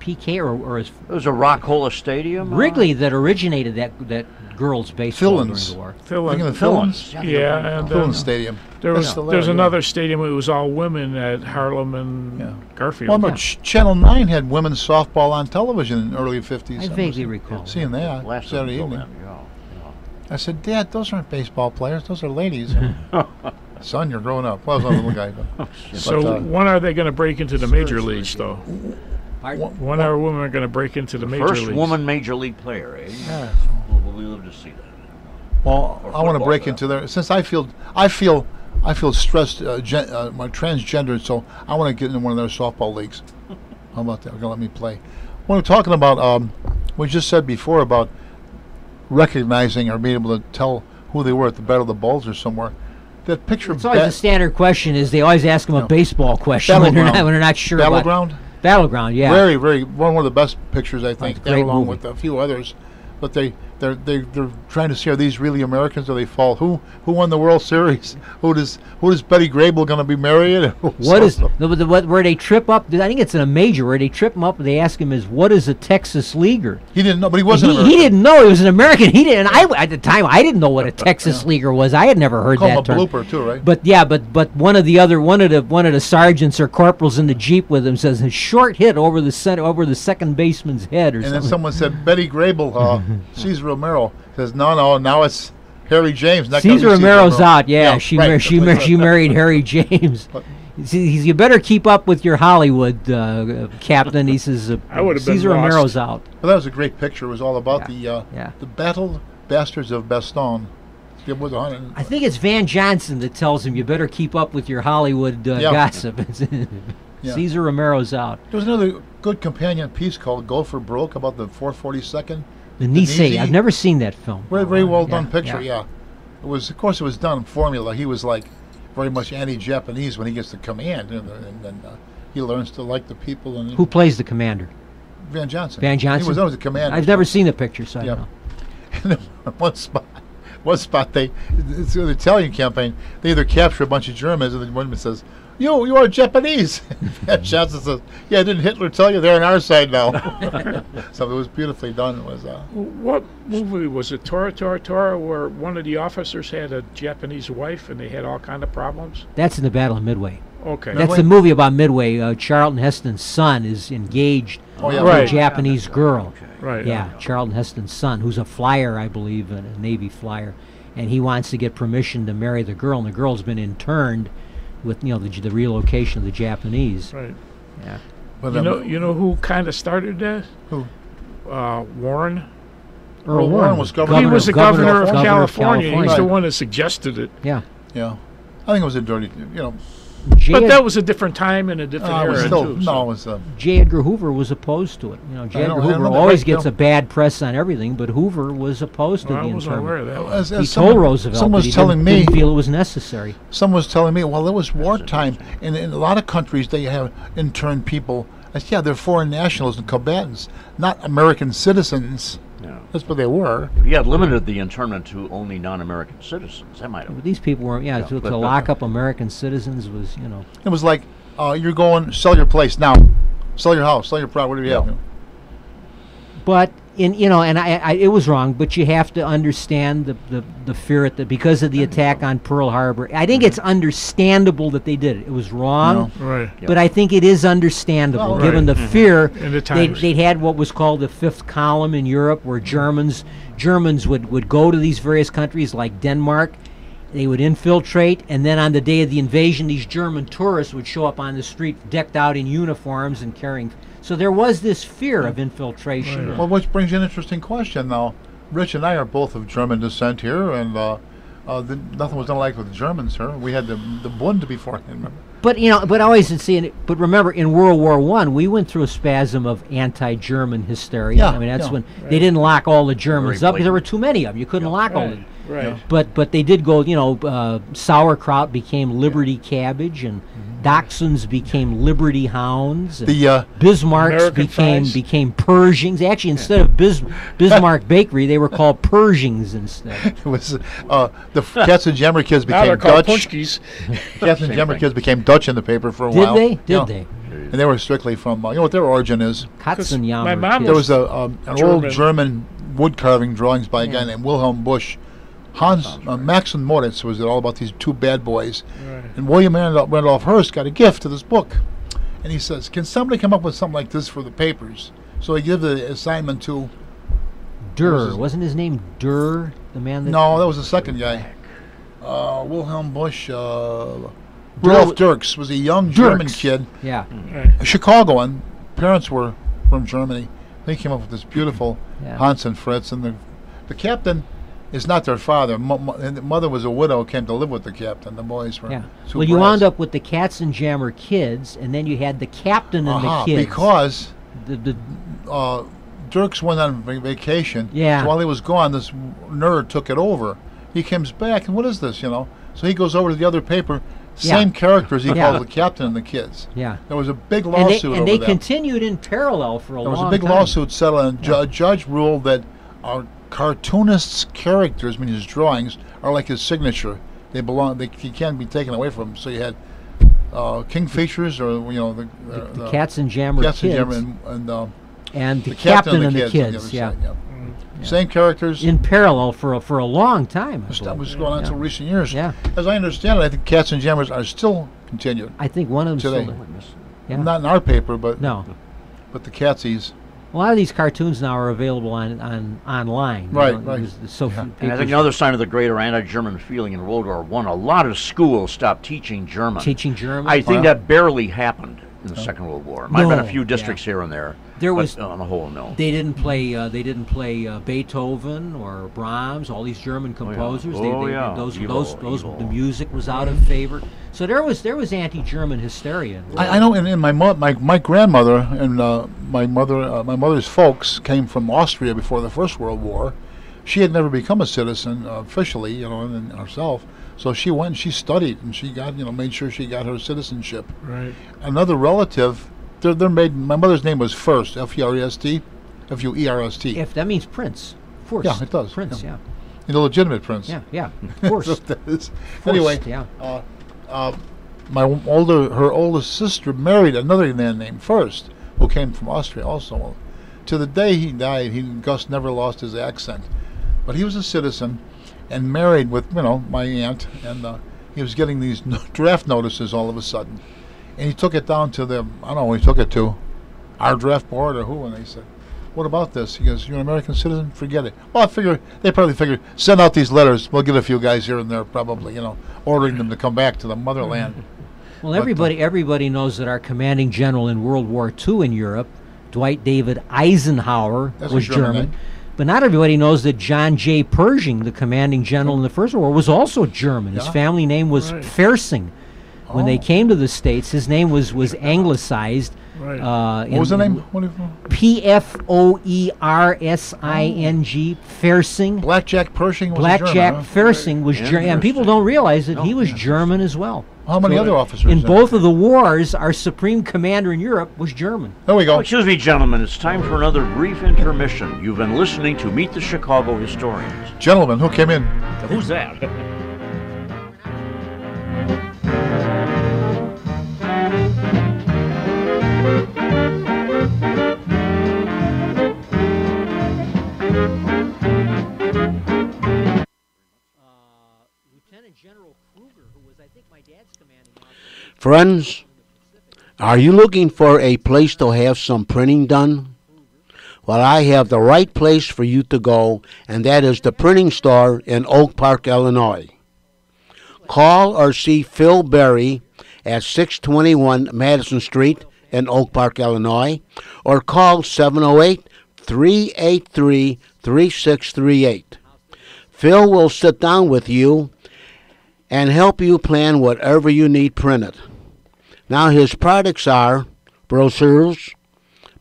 PK or, or is It was a Rock-Ola Stadium. uh, Wrigley that originated that that girls baseball Thillens. during the war? Phil Thinking of the Thillens. Thillens? Yeah, and Thillens then Stadium. there was still there's there, yeah. another stadium. It was all women at Harlem and Yeah. Garfield. Well, no, Ch- Channel 9 had women's softball on television in the early 50s. I was vaguely recall. Seeing that Last Saturday until evening. Then, yeah, I said, Dad, those aren't baseball players. Those are ladies. <laughs> Son, you're growing up. Well, I was a little guy. But, So but, uh, when are they going to break into the major leagues, though? Pardon? When are women going to break into the yeah. major First leagues? woman major league player, eh? yeah. We'll, we'll live to see that. Well, Or I want to break though. into there since I feel I feel I feel stressed. Uh, gen, uh, my transgendered, so I want to get into one of their softball leagues. <laughs> How about that? They're gonna let me play. When we're talking about, um, we just said before about recognizing or being able to tell who they were at the Battle of the Bulge or somewhere. That picture It's always the standard question is they always ask them a baseball question when they're not Battleground. when they're not sure about battleground. battleground. Yeah. Very, very one of the best pictures I think. a that along movie. with a few others, but they they're they, they're trying to see are these really Americans or they fall. Who who won the World Series? <laughs> Who does who does Betty Grable going to be marrying? <laughs> What is the, what, where they trip up? I think it's in a major where they trip him up. and They ask him is what is a Texas leaguer? He didn't know, but he wasn't. he, he didn't know he was an American. He didn't. I at the time I didn't know what a <laughs> Texas leaguer was. I had never heard Call him that a term. blooper too, right? But yeah, but but one of the other one of the one of the sergeants or corporals in the jeep with him says a short hit over the center over the second baseman's head or and then someone said Betty Grable, uh, Cesar Romero says no, no, now it's Harry James. not gonna Cesar Romero's Romero." out. Yeah, she right, mar- she mar- she married Harry James. <laughs> But- See, he's, you better keep up with your Hollywood, uh, Captain. He says uh, I would've been Cesar. Romero's out. But that was a great picture. It was all about Yeah, the uh, yeah. the battle bastards of Bastogne. It was a hundred. I think it's Van Johnson that tells him you better keep up with your Hollywood uh, Yeah. gossip. <laughs> Yeah. Cesar Romero's out. There was another good companion piece called "Go for Broke" about the 442nd. The Nice. Nisei. I've never seen that film. Very, very well Yeah, done picture. yeah. Yeah. it was. Of course, it was done in formula. He was like very much anti-Japanese when he gets to command, and, and then uh, he learns to like the people. And Who plays the commander? Van Johnson. Van Johnson. He was always a commander. I've never seen the picture, so I Yeah. don't know. <laughs> And then one spot, one spot they, it's an Italian campaign. They either capture a bunch of Germans, and then one man says, "You, you are Japanese." <laughs> and Johnson says, "Yeah, didn't Hitler tell you they're on our side now?" <laughs> so it was beautifully done. It was. Uh, What movie was it? Tora Tora Tora, where one of the officers had a Japanese wife and they had all kind of problems. That's in the Battle of Midway. Okay. That's the movie about Midway. Uh, Charlton Heston's son is engaged Oh, yeah, to right. a Japanese girl. right. Yeah, Charlton Heston's son, who's a flyer, I believe, a a Navy flyer, and he wants to get permission to marry the girl, and the girl's been interned with you know the, the relocation of the Japanese. Right. Yeah. but You know, you know who kind of started that? Who? Uh, Warren. Earl Warren was governor- he was the governor, of, governor California. He's the one that suggested it. Yeah. yeah, I think it was a dirty. You know, J. But Ed- that was a different time and a different uh, it era was still too. no. so- It was. Uh, J. Edgar Hoover was opposed to it. You know, J. I know- Edgar I Hoover know that, always right, gets yeah. a bad press on everything, but Hoover was opposed to Well, I the wasn't aware internment. of that. as, as He someone, told Roosevelt someone that was he telling didn't, me. didn't feel it was necessary. Someone was telling me, well, it was wartime, and in a lot of countries they have interned people. I said, yeah, they're foreign nationals and combatants, not American citizens. No. That's what they were. If you had limited the internment to only non-American citizens, that might But have. these people were, yeah, Yeah, to, to lock up American citizens was, you know. It was like, uh, you're going, sell your place now, sell your house, sell your property, whatever you Yeah. have. But in you know, and I, I it was wrong. But you have to understand the the, the fear at the because of the attack on Pearl Harbor. I think it's understandable that they did it. It was wrong, Right. but I think it is understandable Well, given right. the fear. And the They they had what was called the fifth column in Europe, where Germans Germans would would go to these various countries like Denmark. They would infiltrate, and then on the day of the invasion, these German tourists would show up on the street decked out in uniforms and carrying. So there was this fear of infiltration. Well, which brings an interesting question now. Rich and I are both of German descent here, and uh, uh, the, nothing was done like with the Germans here. We had the the Bund beforehand, remember? But you know, but always in seeing it. But remember, in World War One, we went through a spasm of anti-German hysteria. Yeah, I mean, that's yeah. when they didn't lock all the Germans Very up because there were too many of them. You couldn't lock all the. Right. Right. But but they did go. You know, uh, sauerkraut became Liberty cabbage, and dachshunds became Liberty hounds. And The uh, Bismarcks American became fries. became Pershings. Actually, instead of Bis, <laughs> Bismarck Bakery, they were called Pershings instead. <laughs> it was uh, the Katzenjammer kids became Dutch. punchkis. <laughs> Katzenjammer kids became Dutch in the paper for a Did while. Did they? Did Yeah. they? And they were strictly from uh, you know what their origin is. Katzenjammer. my mom kids. There was a um, an old German. German wood carving drawings by a guy named Wilhelm Busch. Hans uh, Max and Moritz was it all about these two bad boys. Right. And William Randolph, Randolph Hearst got a gift of this book. And he says, Can somebody come up with something like this for the papers? So he gives the assignment to. Durr. his- Wasn't his name Durr? The man that. No, that was the second guy. Uh, Wilhelm Busch. Uh, Rudolf Dirks was a young German kid, Yeah. Right. a Chicagoan. Parents were from Germany. They came up with this beautiful Yeah. Hans and Fritz. And the, the captain is not their father. Mo- mo- and the mother was a widow, came to live with the captain. The boys were. Yeah. Well, you wound up with the Katzenjammer kids, and then you had the captain and Uh-huh, the kids. Because the, the, uh, Dirks went on va- vacation. Yeah. So while he was gone, this nerd took it over. He comes back, and what is this? You know. So he goes over to the other paper. Yeah. Same characters he Yeah. calls the captain and the kids. yeah. There was a big And they, lawsuit and they continued in parallel for a there was a big time. lawsuit settled, and ju- a judge ruled that our cartoonist's characters, I mean his drawings, are like his signature. They belong. They he can't be taken away from him. So you had uh, Features, or you know the, uh, The Katzenjammer Cats and Kids. Jammer and, and uh, and the, the captain, and the on kids, other yeah. side, Same characters. in parallel for a, for a long time. I That was going on Yeah. until recent years. Yeah. As I understand it, I think Katzenjammers are still continued. I think one of them Today. still. Yeah. Not in our paper, but no, but the Catsies. A lot of these cartoons now are available on, on online. you Right, know, right. So few And I think another sign of the greater anti-German feeling in World War One, a lot of schools stopped teaching German. teaching German. I think Wow. that barely happened in the Second World War. Might have been a few yeah. districts here and there. There but was- on the whole, no. They didn't play. Uh, they didn't play uh, Beethoven or Brahms. All these German composers. They, Oh, they, yeah. Those, Evil, those, those. evil. The music was out of favor. So there was there was anti-German hysteria. I, I know. In, in my, mo- my my grandmother and uh, my mother, uh, my mother's folks came from Austria before the First World War. She had never become a citizen uh, officially, you know, and, and herself. So she went. and She studied, and she got, you know, made sure she got her citizenship. Right. Another relative, they're, they're made. My mother's name was First, F E R E S T, F U E R S T. If that means prince. First. Yeah, it does, Prince. yeah. Yeah. The legitimate prince. Yeah. Yeah. <laughs> That's First. what. Anyway, yeah. uh, uh, my older, her oldest sister married another man named First, who came from Austria also. To the day he died, he Gus never lost his accent, but he was a citizen, and married with you know my aunt, and uh, he was getting these <laughs> draft notices all of a sudden, and he took it down to the I don't know who he took it to, our draft board or who, and they said. What about this? He goes, You're an American citizen? Forget it. Well, I figure they probably figured send out these letters. We'll get a few guys here and there, probably, you know, ordering them to come back to the motherland. <laughs> Well, But, uh, everybody everybody knows that our commanding general in World War II in Europe, Dwight David Eisenhower, was German German. Name. But not everybody knows that John J. Pershing, the commanding general in the First World War, was also German. His Yeah? family name was Right. Fersing. When they Oh. came to the states, his name was was anglicized. Right. Uh, What was the name? What do you, P F O E R S I N G. Fersing. Blackjack Pershing was a Blackjack German, huh? Fersing was German, and people don't realize that he was German as well. How many other officers? In both of the wars, our supreme commander in Europe was German. There we Oh, go. excuse me, gentlemen. It's time for another brief intermission. You've been listening to Meet the Chicago Historians. Gentlemen, who came in? Who's that? <laughs> Uh, Lieutenant General Friends, are you looking for a place to have some printing done? Well, I have the right place for you to go, and that is the printing store in Oak Park, Illinois. Call or see Phil Berry at 621 Madison Street in Oak Park, Illinois, or call 708 383 3638. Phil will sit down with you and help you plan whatever you need printed. Now, his products are brochures,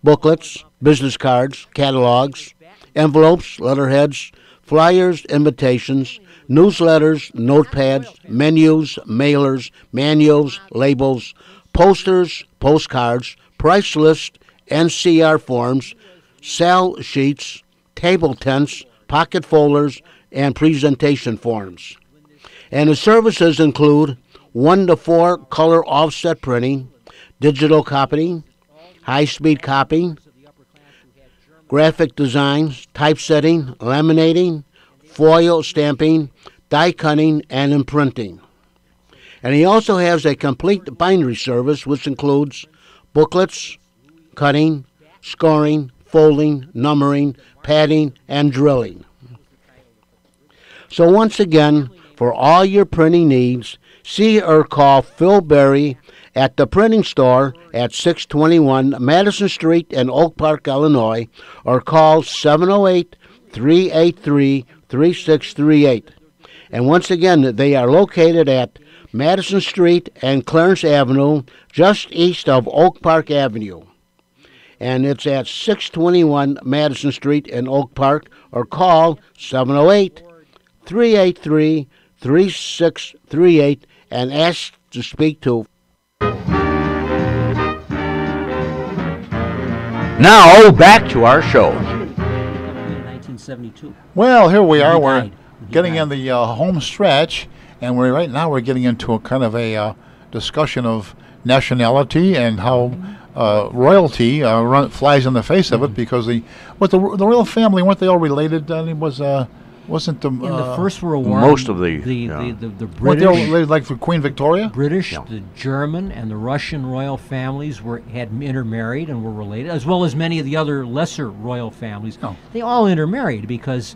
booklets, business cards, catalogs, envelopes, letterheads, flyers, invitations, newsletters, notepads, menus, mailers, manuals, labels, posters, postcards, price lists, NCR forms, sell sheets, table tents, pocket folders, and presentation forms. And the services include 1 to 4 color offset printing, digital copying, high speed copying, graphic designs, typesetting, laminating, foil stamping, die cutting, and imprinting. And he also has a complete bindery service which includes booklets, cutting, scoring, folding, numbering, padding, and drilling. So once again, for all your printing needs, see or call Phil Berry at the printing store at 621 Madison Street in Oak Park, Illinois, or call 708 383 3638. And once again, they are located at Madison Street and Clarence Avenue, just east of Oak Park Avenue. And it's at 621 Madison Street in Oak Park, or call 708 383 3638 and ask to speak to Now, back to our show. 1972. Well, here we are. We're getting in the uh, home stretch, and we're right now we're getting into a kind of a uh, discussion of nationality and how uh, royalty uh, run, flies in the face of it because the what the the royal family weren't they all related? Uh, it was uh, wasn't the In the uh, First World War, most of the- the yeah. the, the, the weren't they all British, related like for Queen Victoria? British, Yeah. the German, and the Russian royal families were had intermarried and were related, as well as many of the other lesser royal families. Oh. They all intermarried because,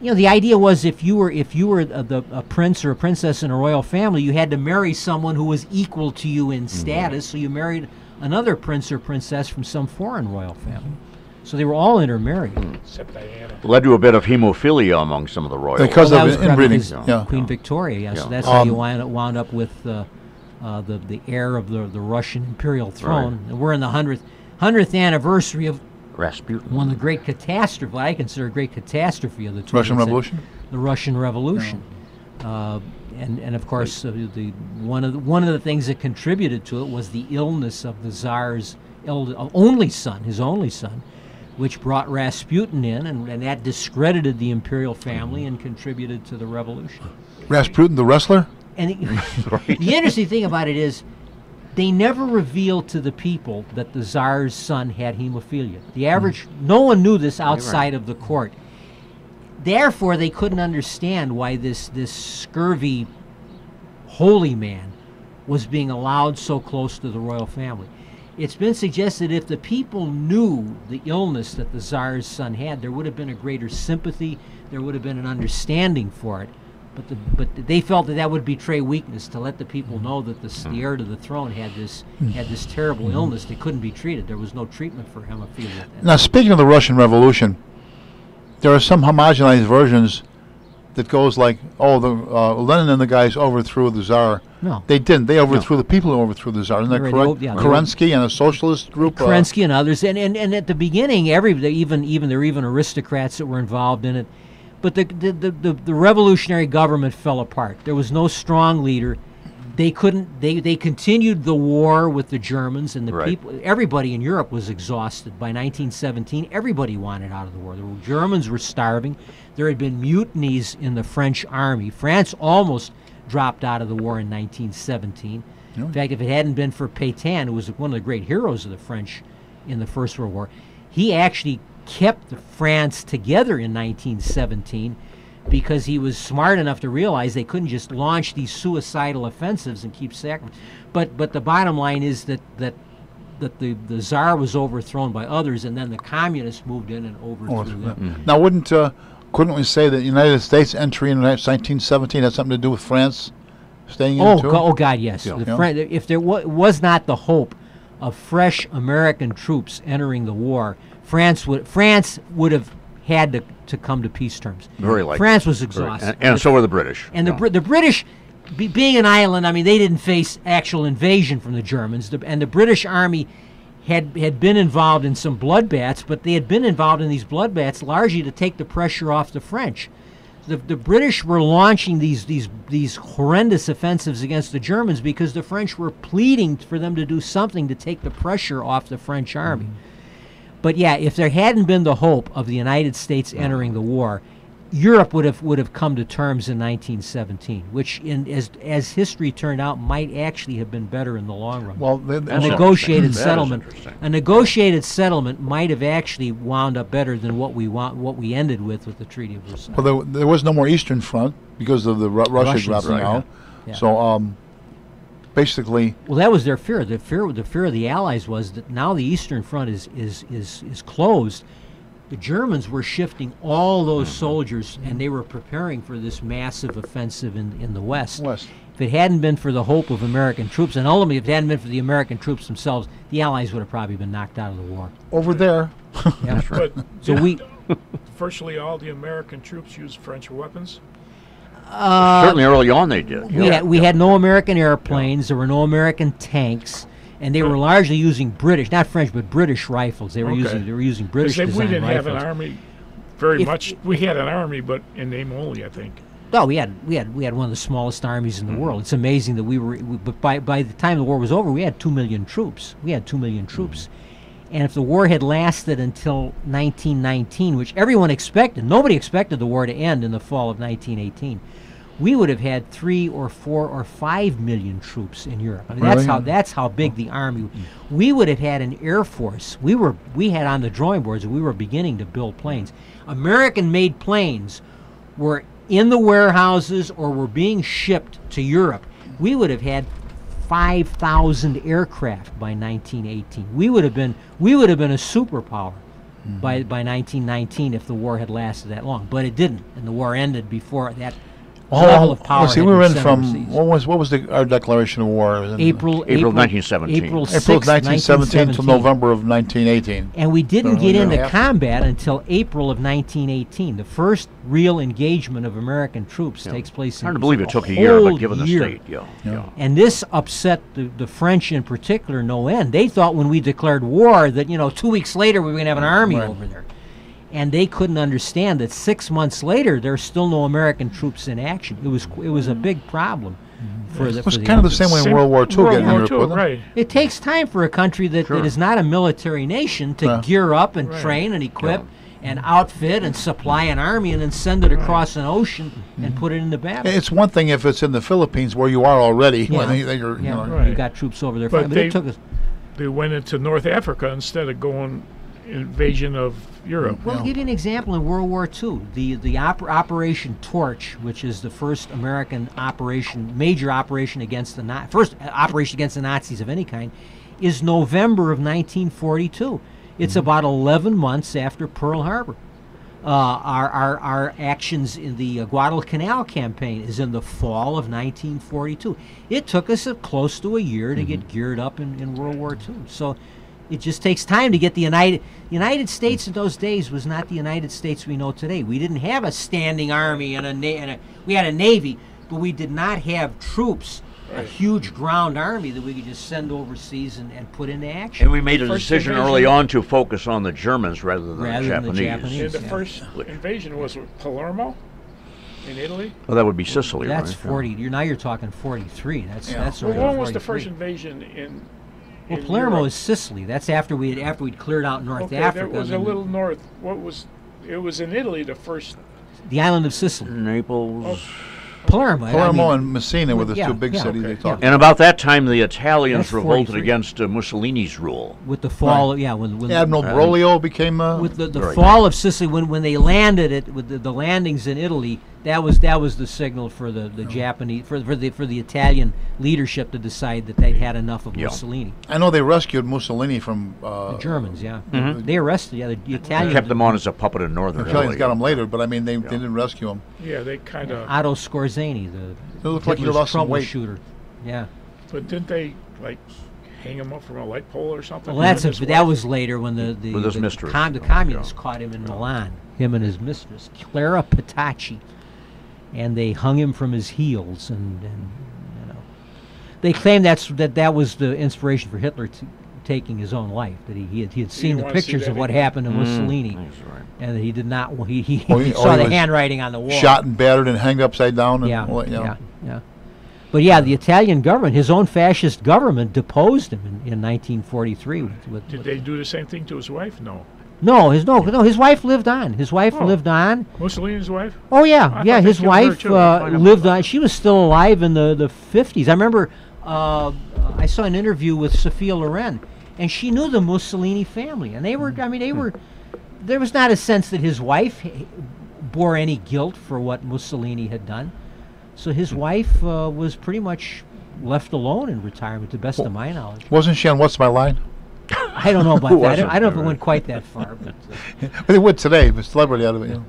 you know, the idea was if you were if you were a, the, a prince or a princess in a royal family, you had to marry someone who was equal to you in status. So you married another prince or princess from some foreign royal family. So they were all intermarried. Except Diana. Led to a bit of hemophilia among some of the royals. Because Well, that of was in- probably inbreeding. his- Yeah. Queen Victoria. Yeah, so Yeah. that's how you Um, wound up, wound up with uh, uh, the the heir of the the Russian imperial throne. And we're in the hundredth hundredth anniversary of Rasputin. one of the great catastrophe. I consider a great catastrophe of the 20th Russian cen- Revolution. the Russian Revolution. Uh, and, and of course, uh, the one of the, one of the things that contributed to it was the illness of the Tsar's eld- uh, only son, his only son, which brought Rasputin in, and, and that discredited the imperial family and contributed to the revolution. Rasputin, the wrestler. And the, <laughs> the interesting thing about it is, they never revealed to the people that the Tsar's son had hemophilia. The hmm. average, no one knew this outside of the court. Therefore, they couldn't understand why this this scurvy holy man was being allowed so close to the royal family. It's been suggested if the people knew the illness that the Tsar's son had, there would have been a greater sympathy, there would have been an understanding for it. But the, but they felt that that would betray weakness to let the people mm-hmm. know that the, the mm-hmm. heir to the throne had this mm-hmm. had this terrible illness that couldn't be treated. There was no treatment for hemophilia. Now, speaking of the Russian Revolution, there are some homogenized versions that goes like, "Oh, the uh, Lenin and the guys overthrew the Tsar." No. They didn't. They overthrew the people who overthrew the Tsar. Isn't that correct? yeah, Kerensky and a socialist group. uh, Kerensky and others, and, and, and at the beginning, every even even there were even aristocrats that were involved in it, but the the, the, the the revolutionary government fell apart. There was no strong leader. They couldn't. They they continued the war with the Germans and the Right. people. Everybody in Europe was exhausted by 1917. Everybody wanted out of the war. The Germans were starving. There had been mutinies in the French army. France almost dropped out of the war in 1917. In fact, if it hadn't been for Pétain, who was one of the great heroes of the French in the First World War, he actually kept France together in 1917 because he was smart enough to realize they couldn't just launch these suicidal offensives and keep sacrificing. But but the bottom line is that that that the, the czar was overthrown by others, and then the communists moved in and overthrew them. Now, wouldn't uh, couldn't we say that the United States entry in 1917 had something to do with France staying in Oh, too? go, oh God, yes. Yeah. The Yeah. Fran- if there wa- was not the hope of fresh American troops entering the war, France would France would have had to, to come to peace terms. Very likely. France was exhausted. And, and so were the British. And the, Yeah. Brit the British, be, being an island, I mean, they didn't face actual invasion from the Germans. The, and the British army had had been involved in some bloodbaths, but they had been involved in these bloodbaths largely to take the pressure off the French. The, the British were launching these, these these horrendous offensives against the Germans because the French were pleading for them to do something to take the pressure off the French army. Mm-hmm. But yeah, if there hadn't been the hope of the United States entering the war, Europe would have would have come to terms in 1917, which, in as as history turned out, might actually have been better in the long run. Well, a negotiated interesting. That is settlement, a negotiated settlement might have actually wound up better than what we want, what we ended with with the Treaty of Versailles. well, there, there was no more Eastern Front because of the Ru- Russia Russians, dropping right. out. Yeah. So, um, basically, Well, that was their fear. The fear, the fear of the Allies was that now the Eastern Front is is is is closed. The Germans were shifting all those Mm-hmm. soldiers, and they were preparing for this massive offensive in in the West. West. If it hadn't been for the hope of American troops, and ultimately, if it hadn't been for the American troops themselves, the Allies would have probably been knocked out of the war. over there, Yeah. But So we, <laughs> virtually all the American troops used French weapons. Uh, Certainly early on they did. we yeah. had we had no American airplanes. There were no American tanks, and they were largely using British, not French, but British rifles. They were Okay. using they were using British Because we didn't have an army very If- much. We had an army, but in name only, I think. Oh, we had we had we had one of the smallest armies in the hmm. world. It's amazing that we were, we, but by by the time the war was over, we had two million troops. We had two million hmm. troops, And if the war had lasted until 1919, which everyone expected, nobody expected the war to end in the fall of 1918, we would have had three or four or five million troops in Europe. I mean, that's how that's how big oh. the army. Mm. We would have had an air force. We were we had on the drawing boards. We were beginning to build planes. American-made planes were in the warehouses or were being shipped to Europe. We would have had 5,000 aircraft by 1918. We would have been we would have been a superpower by mm-hmm. by 1919 if the war had lasted that long. But it didn't, and the war ended before that level of power. let's see, had we were been in from overseas. what was what was the our declaration of war? It was in April April 1917. April, April 1917 to November of 1918. And we didn't So get yeah. into Yeah. combat until April of 1918. The first real engagement of American troops takes place. In Hard in to believe it took a year, whole but given the year. state, yeah. yeah. And this upset the, the French in particular no end. They thought when we declared war that, you know, two weeks later we were going to have an army Right. over there. And they couldn't understand that six months later there there's still no American troops in action. It was it was a big problem mm-hmm. for the. It was for the kind of the same way in World War II World getting War II, it? right. It takes time for a country that, Sure. that is not a military nation to Yeah. gear up and Right. train and equip and outfit and supply an army and then send it across an ocean and mm-hmm. put it in the battle. It's one thing if it's in the Philippines where you are already. Yeah. When they, they are, you know, Right. you got troops over there. But But, they- it took us. They went into North Africa instead of going invasion of Europe. Well, I'll give you an example in World War II. The the oper- Operation Torch, which is the first American operation, major operation against the Na- first uh, operation against the Nazis of any kind, is November of 1942. It's about 11 months after Pearl Harbor. Uh, our, our, our actions in the uh, Guadalcanal campaign is in the fall of 1942. It took us a, close to a year to get geared up in, in World War II. So it just takes time to get the United United States in those days was not the United States we know today. We didn't have a standing army and a, na- and a we had a navy, but we did not have troops, a huge ground army that we could just send overseas and, and put into action. And we made a First decision invasion- early on to focus on the Germans rather than Rather the than the Japanese. Japanese. And the Yeah. first invasion was Palermo in Italy. Well, that would be Sicily, That's right? 40. You're now you're talking 43. That's Yeah. that's Well, when was the first invasion in? Well, Palermo Europe? is Sicily. That's after we after we'd cleared out North okay, Africa. there was a little north. What was? It was in Italy. The first. the island of Sicily. Naples. Oh, Palermo. I Palermo mean, and Messina were the yeah, two big yeah, cities okay, they talked And about that time, the Italians That's revolted against uh, Mussolini's rule. with the fall, of yeah, when, when Admiral Broglio became uh, with the, the Right. fall of Sicily, when, when they landed it with the, the landings in Italy, that was that was the signal for the, the Japanese for, for the for the Italian leadership to decide that they'd had enough of Yeah. Mussolini. I know they rescued Mussolini from uh, The Germans, yeah, Mhm. they arrested yeah the, the Italians. Kept them on as a puppet in northern The Italians Italy. got him later, but I mean they, they didn't rescue him. Yeah, they kind of. Otto Skorzeny, the It looked like he Hitler's lost some weight. troubleshooter. Yeah. But didn't they like hang him up from a light pole or something? Well, that's a, and that was later when the the, With the, mistress, com- the yeah, communists yeah. caught him in Milan, him and his mistress Clara Petacci, and they hung him from his heels, and, and you know, they claim that's that that was the inspiration for Hitler to, taking his own life. That he he had, he had seen didn't the wanna see pictures of what again. happened to Mussolini, mm, That's right. and that he did not <laughs> he he, Or he he- saw he the was handwriting on the wall. Shot and battered and hanged upside down. And Yeah, all that, you know. yeah, yeah. But yeah, the Italian government, his own fascist government, deposed him in, in 1943. With, with, Did with- they do the same thing to his wife? No. No, his no, no, his wife lived on. His wife Oh. lived on. Mussolini's wife? Oh yeah, I yeah. His wife uh, lived on. She was still alive in the the 50s. I remember uh, I saw an interview with Sophia Loren, and she knew the Mussolini family, and they were. I mean, they were. There was not a sense that his wife bore any guilt for what Mussolini had done. So his wife uh, was pretty much left alone in retirement, to the best of my knowledge. Wasn't she on What's My Line? I don't know <laughs> about that. I don't, I don't know if it went quite that far. <laughs> But, uh, But they would today. But celebrity out of it. You know.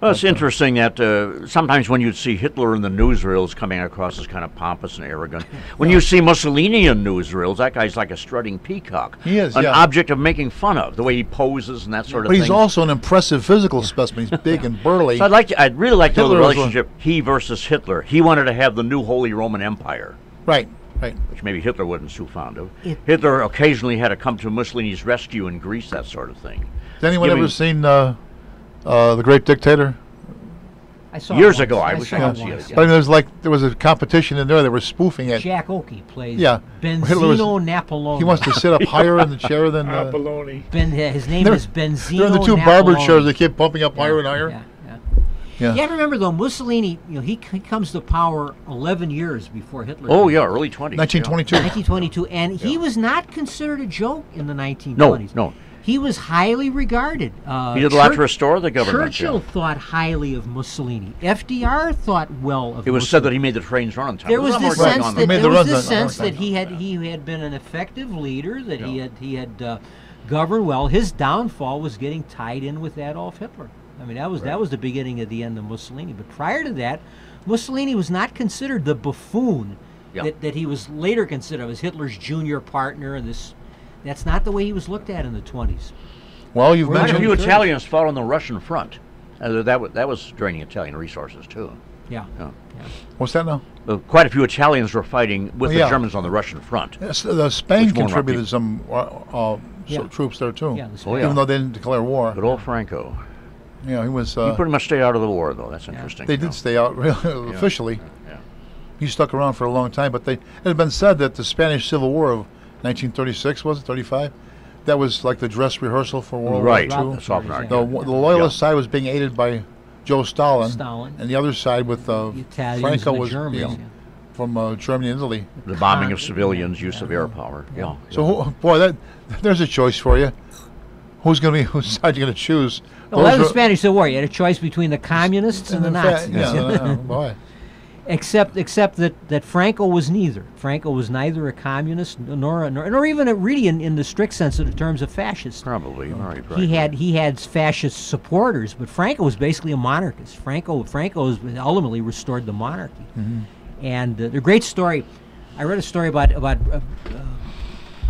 Well, it's interesting that uh, sometimes when you'd see Hitler in the newsreels coming across as kind of pompous and arrogant, when you see Mussolini in newsreels, that guy's like a strutting peacock. He is, An yeah. object of making fun of, the way he poses and that sort of thing. But thing. he's also an impressive physical specimen. He's big and burly. So I'd like to, I'd really like to know the Hitler was one- relationship he versus Hitler. He wanted to have the new Holy Roman Empire, Right. Right. which maybe Hitler wasn't too fond of. It- Hitler occasionally had to come to Mussolini's rescue in Greece, that sort of thing. Has anyone Giving- ever seen uh, uh, the Great Dictator? I saw Years ago, I I wish I it could see it But I mean, there was like there was a competition in there. They were spoofing it. Jack Oakie plays Yeah. Benzino Napaloni. He wants to sit up <laughs> higher in the chair than. Uh, baloney. Ben, his name they're, is Benzino they're in the two barber chairs. They keep bumping up higher and higher. Yeah, yeah. Yeah. You have to remember though, Mussolini, you know, he, he comes to power 11 years before Hitler. Oh yeah, early 20s. yeah. 1922. 1922, and he was not considered a joke in the 1920s. No, no. He was highly regarded. Uh, He did a lot to restore the government. Churchill yeah. thought highly of Mussolini. FDR thought well of. It was said that he made the trains run on time. There There's was a this sense that made there the was runs this on- on sense that he had he had been an effective leader, that he had he had uh, governed well. His downfall was getting tied in with Adolf Hitler. I mean, that was that was the beginning of the end of Mussolini. But prior to that, Mussolini was not considered the buffoon Yeah. that, that he was later considered as Hitler's junior partner. And this, that's not the way he was looked at in the twenties. Well, you've Quite a mentioned few Italians fought on the Russian front. Uh, that, wa- that was draining Italian resources too. Yeah. Yeah. what's that now? Uh, quite a few Italians were fighting with Oh, the. Germans on the Russian front. Yes, the Spain Which one, contributed some uh, uh, so- troops there too. Yeah, the Oh, yeah. Even though they didn't declare war. Good old Franco. Yeah, he was. he Uh, pretty much stayed out of the war, though. That's interesting. they did know. stay out <laughs> really officially. Yeah. He stuck around for a long time, but they it had been said that the Spanish Civil War of 1936 was it 35? That was like the dress rehearsal for World Right. War II. Rocket Soft fighters, arc. The, the loyalist side was being aided by Joe Stalin, Stalin. and the other side with uh, The Italians Franco and the was Germans. you know, yeah. from uh, Germany and Italy. The bombing of civilians, use of air power. Yeah. So, who, boy, that there's a choice for you. Who's going to be <laughs> whose side you going to choose? Well, that was the Spanish Civil War. You had a choice between the communists and, the fa- Nazis. Yeah, uh, <laughs> <laughs> boy. except except that, that Franco was neither. Franco was neither a communist nor a, nor, nor even a, really in, in the strict sense of the terms of fascist. Probably. Right, right. He had he had fascist supporters, but Franco was basically a monarchist. Franco Franco ultimately restored the monarchy. And uh, the great story, I read a story about about uh, uh,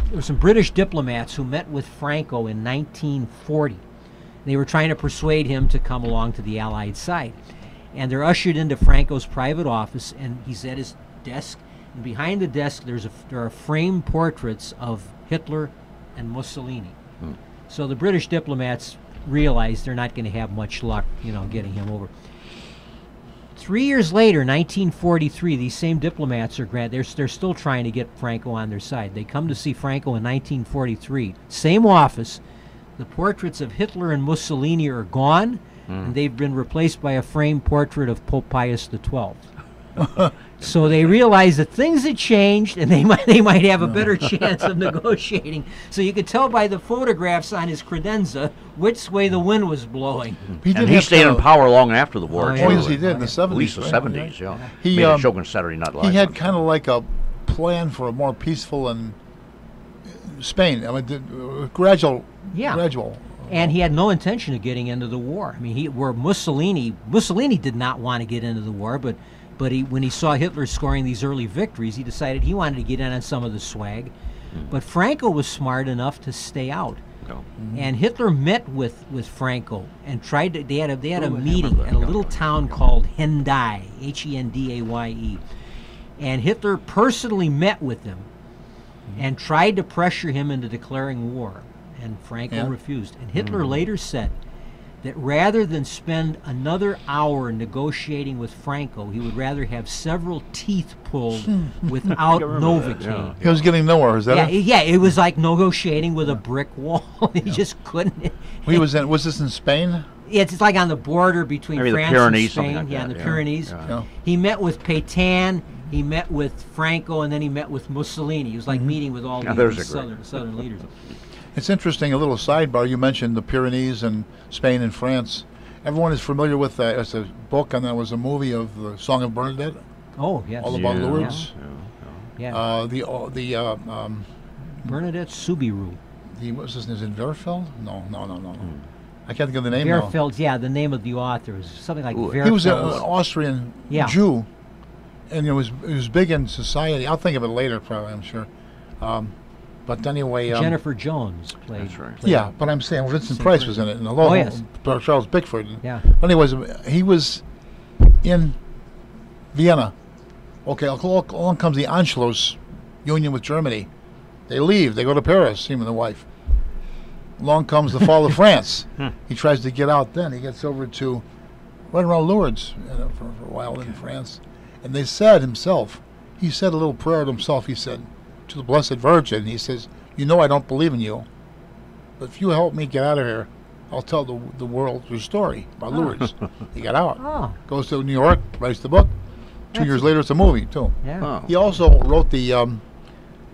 there were some British diplomats who met with Franco in 1940. They were trying to persuade him to come along to the Allied side. And they're ushered into Franco's private office, and he's at his desk. And behind the desk, there's a, there are framed portraits of Hitler and Mussolini. Hmm. So the British diplomats realize they're not going to have much luck, you know, getting him over. Three years later, 1943, these same diplomats are grant. They're, they're still trying to get Franco on their side. They come to see Franco in 1943. Same office. The portraits of Hitler and Mussolini are gone, and they've been replaced by a framed portrait of Pope Pius XII. <laughs> so they realize that things had changed, and they <laughs> might they might have a better <laughs> chance of negotiating. So you could tell by the photographs on his credenza which way the wind was blowing. He and he stayed in power long after the war. Oh, yeah. Oh, yes, he did in the 70s. At least the right? 70s, yeah. He, Made a um, joke on Saturday Night Live. He had kind of like a plan for a more peaceful and Spain. I mean, did- uh, gradual. Yeah. Gradual. And he had no intention of getting into the war. I mean, he where Mussolini Mussolini did not want to get into the war, but but he when he saw Hitler scoring these early victories, he decided he wanted to get in on some of the swag. Hmm. But Franco was smart enough to stay out. No. And Hitler met with, with Franco and tried to. They had a they had a meeting remember at a Yeah, little yeah, town called Hendaye, H E N D A Y E, and Hitler personally met with him and tried to pressure him into declaring war, and Franco Yeah. refused. And Hitler mm-hmm. later said that rather than spend another hour negotiating with Franco, he would rather have several teeth pulled hmm. <laughs> without remember that, Novocaine. yeah. He was getting nowhere. Is that Yeah, it? yeah, it was like negotiating with a brick wall. <laughs> he just couldn't. He was in. Was this in Spain? It's it's like on the border between Maybe the France Pyrenees, and Spain. like yeah, that, the yeah, Pyrenees. yeah. Yeah. He met with Pétain. He met with Franco, and then he met with Mussolini. He was like mm-hmm. meeting with all Yeah, the there's a great- southern southern leaders. <laughs> It's interesting. A little sidebar. You mentioned the Pyrenees and Spain and France. Everyone is familiar with that. It's a book, and there was a movie of the Song of Bernadette, Oh yes, all about Yeah. Lourdes. yeah. Uh, the uh, the uh, um, Bernadette Soubirous. the what's his name? Is it Werfel? No, no, no, no. Hmm. I can't think of the name now. Werfel, yeah, the name of the author is something like Ooh, Werfel. He was a- an Austrian Yeah. Jew, and it was he was big in society. I'll think of it later, probably. I'm sure. Um, but anyway, um, Jennifer Jones played. That's right. played- Yeah, but I'm saying Vincent Same Price was in it, and although Oh, yes. Charles Bickford. Yeah. But anyways, he was in Vienna. Okay, along along comes the Anschluss union with Germany. They leave. They go to Paris. Him and the wife. Along comes the fall of <laughs> France. He tries to get out. Then he gets over to right around Lourdes you know, for, for a while in France, and they said himself, he said a little prayer to himself. He said to the Blessed Virgin, he says, "You know I don't believe in you, but if you help me get out of here, I'll tell the the world your story about Lourdes." he got out, Oh, goes to New York, writes the book. Two That's years later, it's a movie too. yeah. Oh. He also wrote the um,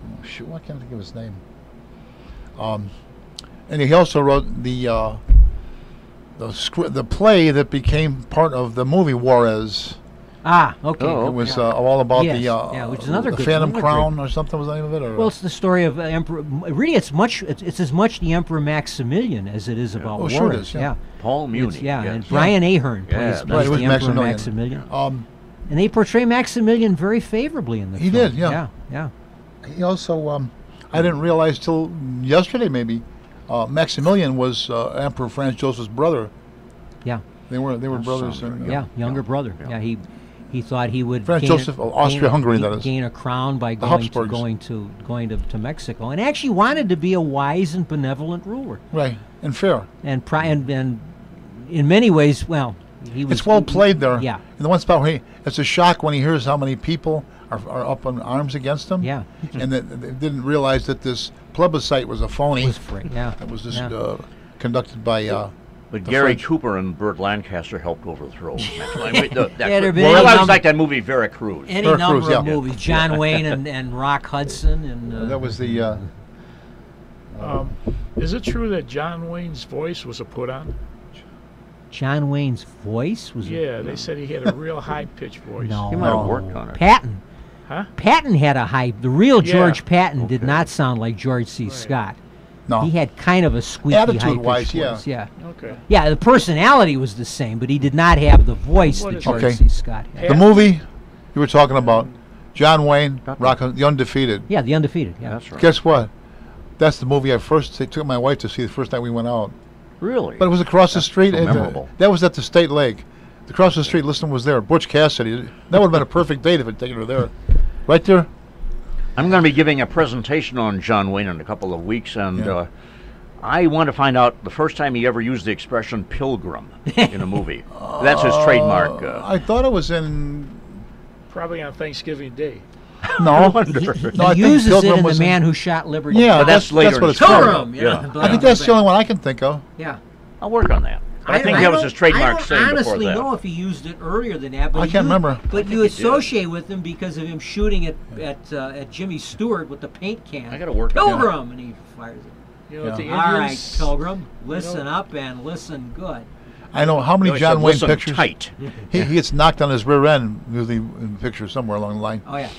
oh, shoot. Why can't I think of his name? Um, and he also wrote the uh, the script, the play that became part of the movie Juarez. Ah, okay. Oh, It was uh, all about the uh, yeah, which is another the good- Phantom another Crown or something was the name of it. Or, Well, it's the story of uh, Emperor. Really, it's much. It's, it's as much the Emperor Maximilian as it is about Oh, sure it Juarez. is, yeah. Paul It's- Muni. yeah, yes. and Brian Aherne plays, that's plays right, it was the Emperor Maximilian. Maximilian. um, and they portray Maximilian very favorably in the He film. did, yeah. yeah, yeah. he also um, I didn't realize till yesterday maybe uh, Maximilian was uh, Emperor Franz Joseph's brother. Yeah. They were they were That brothers. sounds And, right. Yeah, younger brother. yeah. Yeah. he he thought he would Franz gain Joseph a, of Austria-Hungary, that is. gain a crown by going to going to going to, to Mexico, and actually wanted to be a wise and benevolent ruler. Right and fair. And pri- and, and in many ways, well, he was It's well played there. Yeah, In the one spot where he, it's a shock when he hears how many people are, are up in arms against him. yeah, And that they didn't realize that this plebiscite was a phony. it was free. Yeah, That was just yeah. uh, conducted by. Uh, But The Gary French. Cooper and Burt Lancaster helped overthrow. Maximilian. <laughs> I mean, the- that Yeah, there'd well, any that was number- like that movie Veracruz. any Veracruz, number of yeah. movies. John Wayne and, and Rock Hudson and uh, that was the. Uh, Um, is it true that John Wayne's voice was a put on? John Wayne's voice was. Yeah, they said he had a real high pitched <laughs> voice. No, He might have worked on it. Patton. Huh? Patton had a high. The real Yeah. George Patton did not sound like George C. Scott. No. He had kind of a squeaky Attitude-wise, high-pitched yeah. voice. Yeah. Okay. Yeah, the personality was the same, but he did not have the voice What that is George? Okay. C. Scott had. the movie you were talking about, John Wayne, Rock, the Undefeated. Yeah, the undefeated. Yeah. That's right. Guess what? That's the movie I first t- took my wife to see the first night we went out. Really? But it was across the street. so and, uh, memorable. that was at the State Lake. Across the street, listen was there. Butch Cassidy. That would have been a perfect date if I'd taken her there. Right there. I'm going to be giving a presentation on John Wayne in a couple of weeks, and Yeah. uh, I want to find out the first time he ever used the expression pilgrim in a movie. <laughs> That's his trademark. Uh, I thought it was in. Probably on Thanksgiving Day. No. <laughs> He, No, I he think uses it Pilgrim in The was in- Man Who Shot Liberty. Yeah, but that's, that's- later that's what it's called. career. Pilgrim, yeah. Yeah. I think that's the only one I can think of. Yeah. I'll work on that. I, think that was his I trademark don't saying before honestly know if he used it earlier than that. But I can't used- remember. But you associate with him because of him shooting at at, uh, at Jimmy Stewart with the paint can. I gotta work on that. Pilgrim, and he fires it. You know, Yeah. the All right, Indians. Pilgrim, listen up and listen good. I know how many No, John Wayne pictures. Tight. He, he gets knocked on his rear end usually in pictures somewhere along the line. Oh yeah.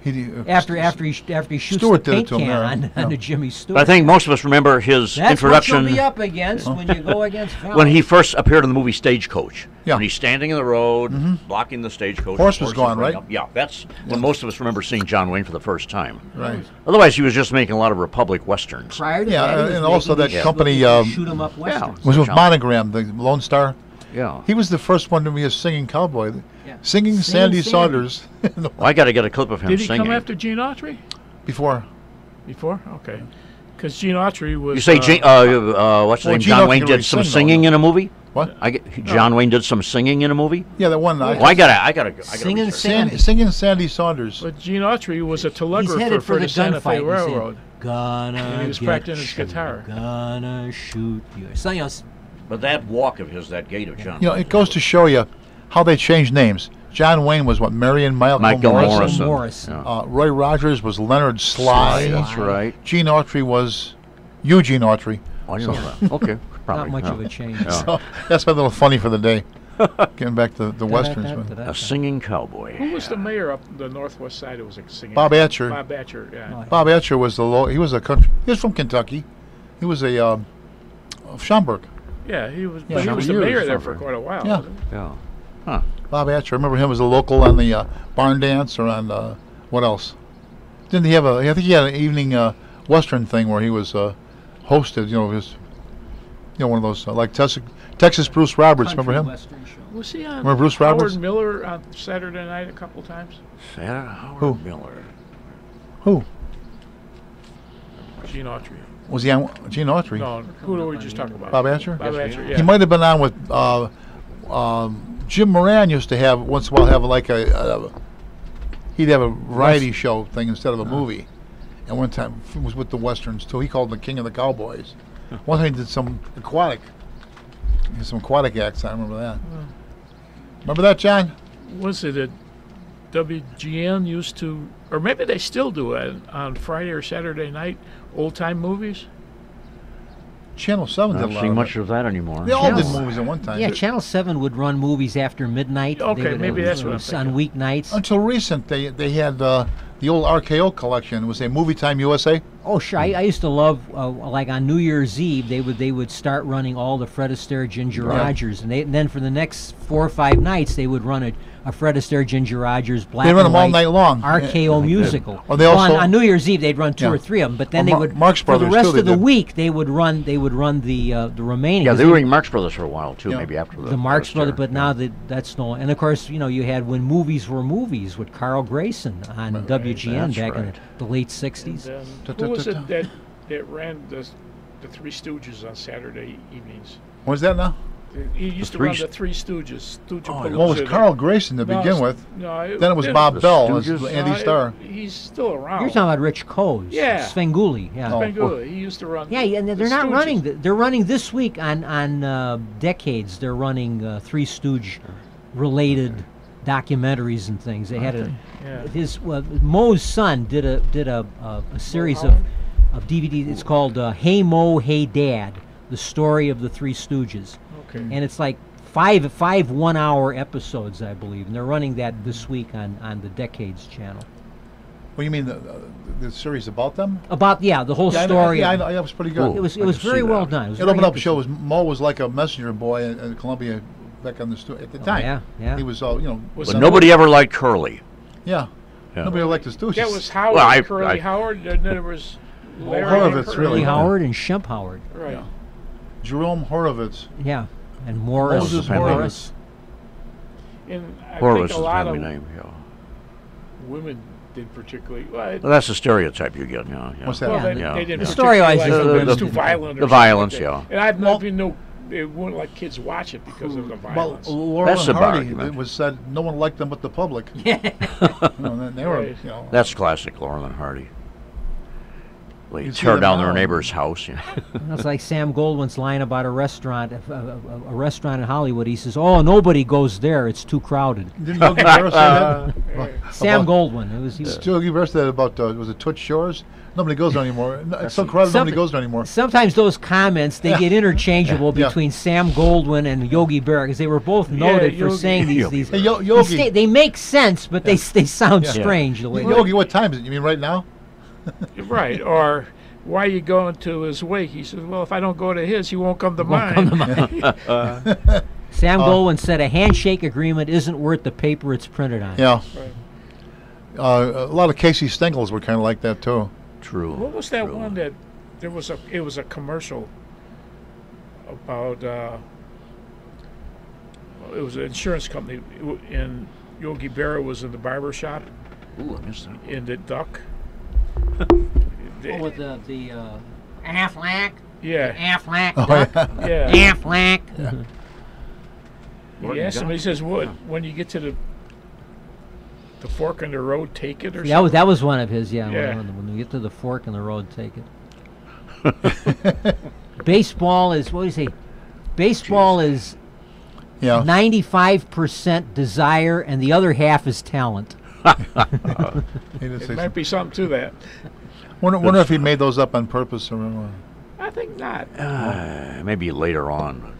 He, uh, After after he sh- after he shoots Stewart the did it paint can there, on, yeah. onto Jimmy Stewart. But I think most of us remember his that's introduction what you'll be up against when you go against <laughs> when he first appeared in the movie Stagecoach. Yeah. When he's standing in the road, blocking the stagecoach. Horse the was is gone, right? up. Yeah, that's when most of us remember seeing John Wayne for the first time. right. Otherwise, he was just making a lot of Republic westerns. Prior to Yeah, that, he and also that company, little um, shoot 'em up westerns. Was with Monogram, the Lone Star. Yeah. He was the first one to be a singing cowboy, Yeah. singing, Singing Sandy, Sandy. Saunders <laughs> Well, I got to get a clip of him Did he singing. come after Gene Autry? before. Before? Okay. Because Gene Autry was. you say uh, Gene, uh, uh, what's the Well, name? Gene John Autry Wayne did some sing, singing no? in a movie. What? I get, John Wayne did some singing in a movie. Yeah, that one. I, Well, I gotta, I gotta, I gotta. Singing. Sandy. Sandy, singing Sandy Saunders. But Gene Autry was a telegrapher for, for, the the Santa Fe gunfight. He's saying, Railroad. Gonna And he was get practicing his you, guitar. Gonna shoot you. So, you know, s- But that walk of his, that gait of John. You know, Wayne it goes to show you how they changed names. John Wayne was what Marion Michael, Michael Morrison. Morrison. Morrison. Yeah. Uh, Roy Rogers was Leonard Slye. That's right. Gene Autry was Eugene Autry. Oh, I didn't know that. Okay, <laughs> probably. not much yeah. of a change. Yeah. So that's my little funny for the day. <laughs> Getting back to the westerns. but- A singing cowboy. Who was the mayor up the northwest side? It was a singing. Bob Atcher. Bob Atcher, yeah. Bob Atcher was the low. He was a country. He was from Kentucky. He was a um, of Schaumburg. Yeah, he was. Yeah, but he was the mayor there for quite a while. Yeah. wasn't he? Yeah. Bob Atcher. I remember him as a local on the uh, barn dance or on uh, what else? Didn't he have a? I think he had an evening uh, western thing where he was uh, hosted. You know, his. You know, one of those uh, like Texas, Texas Bruce Roberts. Country Remember him? Western. Was he on Remember Bruce Howard Roberts? Miller on Saturday night a couple times? Sarah Howard Who? Miller. Who Gene Autry. Was he on? Gene Autry. No, who were we just talking about? Bob Atcher. Bob Yes, Atcher, he- yeah. He might have been on with uh, um, Jim Moran used to have once in a while have like a, a he'd have a variety show thing instead of a movie. And one time it was with the westerns too. He called him the King of the Cowboys. <laughs> One time he did some aquatic, he had some aquatic acts. I remember that. Remember that, John? Was it a WGN used to, or maybe they still do it on Friday or Saturday night, old time movies? Channel Seven I don't see much it. of that anymore. They all did Channel- movies at one time. Yeah, Channel Seven would run movies after midnight. They Okay, would- maybe it that's what I'm on weeknights. Until recent, they they had uh, the old RKO collection. It was a Movie Time USA. Oh, sure. I, I used to love uh, like on New Year's Eve they would they would start running all the Fred Astaire, Ginger Right. Rogers, and, they, and then for the next four or five nights they would run a, a Fred Astaire, Ginger Rogers, black They run and them all night long. RKO musical. Or they Well, also- on, on New Year's Eve they'd run two Yeah. or three of them, but then Or they Mar- would Marx for the rest too, of the did. week they would run they would run the uh, the remaining. Yeah, they were in Marx Brothers for a while too. Yeah. Maybe after the the Marx Brothers, but yeah. now that that's no. And of course, you know, you had when movies were movies with Carl Greyson on WGN That's back in the, the late '60s. then, Da- who was it that, that ran the, the Three Stooges on Saturday evenings? What was that now? He used to Three run the Three Stooges. Stooge Oh, I Palooza. know. Well, it was Carl Greyson to No, begin with. No, Then it was then- Bob the Bell as Stooges. Andy no, it- He's still around. You're talking about Rich Koz, Yeah. Svengoolie, yeah. Oh. Bangula. He used to run. Yeah, and they're not Stooges. running. th- They're running this week on on uh, decades. They're running uh, Three Stooge related documentaries and things. They had a Yeah. his well, Moe's son did a did a a, a series of of DVDs. It's called uh, Hey Moe, Hey Dad: The Story of the Three Stooges, Okay. and it's like five five one hour episodes, I believe, and they're running that this week on on the Decades channel. What do you mean the, the, the series about them? About yeah, the whole Yeah, I story. yeah, I of- know, that was pretty good. it was I it was very well that. done. It was It opened up the show. Was Moe was like a messenger boy in, in Columbia back on the stu- at the time. Oh, yeah, yeah. He was, uh, you know, Was But that- nobody ever liked Curly. yeah. Yeah. Nobody liked the Stooges. That was Howard, Well, I- Curly I- Howard, and then there was Larry Horowitz, and really. Curly. Howard and Shemp Howard. Right. Yeah. Jerome Horovitz. Yeah, and Morris. Moses Morris. Morris. And I Horowitz think is a the lot family of name. Yeah. women did particularly. Well, it- Well, that's the stereotype you get. Yeah. yeah. What's that? well, Yeah. they, Yeah, they didn't yeah. The story particularly is like the- it was the- too violent. the violence, like yeah. And I've Well- not even know they wouldn't let kids watch it because of the violence. Well, violence. Laurel That's and Hardy argument. it was said no one liked them but the public. Yeah. <laughs> You know, they were, Right. you know. That's classic Laurel and Hardy. They You tear down their neighbor's house. Yeah. <laughs> That's like Sam Goldwyn's line about a restaurant, a, a, a- a restaurant in Hollywood. He says, "Oh, nobody goes there; it's too crowded." Didn't Yogi Berra say that? <laughs> Sam About- Goldwyn. It was. He was Yogi Berra said that about uh, was it Toots Shor's? Nobody goes there anymore. It's so crowded, nobody goes there anymore. Sometimes those comments they get interchangeable <laughs> Yeah. between Sam Goldwyn and Yogi Berra because they were both noted for Yogi. saying these Yogi these. Hey, Yo- these Yogi, sta- they make sense, but they they sound Yeah. strange the way. Yogi, what time is it? You mean right now? Right. Or why are you going to his wake? He says, well, if I don't go to his, he won't come to Won't mine. come to mind. <laughs> Sam Uh, Goldwyn said a handshake agreement isn't worth the paper it's printed on. Yeah. Right. Uh, a lot of Casey Stengels were kind of like that too. True. What was that true. one that there was a? It was a commercial about. Uh, it was an insurance company, and Yogi Berra was in the barber shop Ooh, I missed that. in the Duck. They- Oh, with the the uh, Aflac, yeah, Aflac, Oh, duck, yeah. <laughs> Aflac. He asked him. He says, "What? When you get to the the fork in the road, take it or That was something." that was one of his. Yeah, Yeah. When, when we get to the fork in the road, take it. <laughs> Baseball is what do you say? Baseball is Yeah. ninety-five percent desire, and the other half is talent. <laughs> He did say It might be something to that. Wonder, wonder if he made those up on purpose or. Uh, I think not. Uh, maybe later on.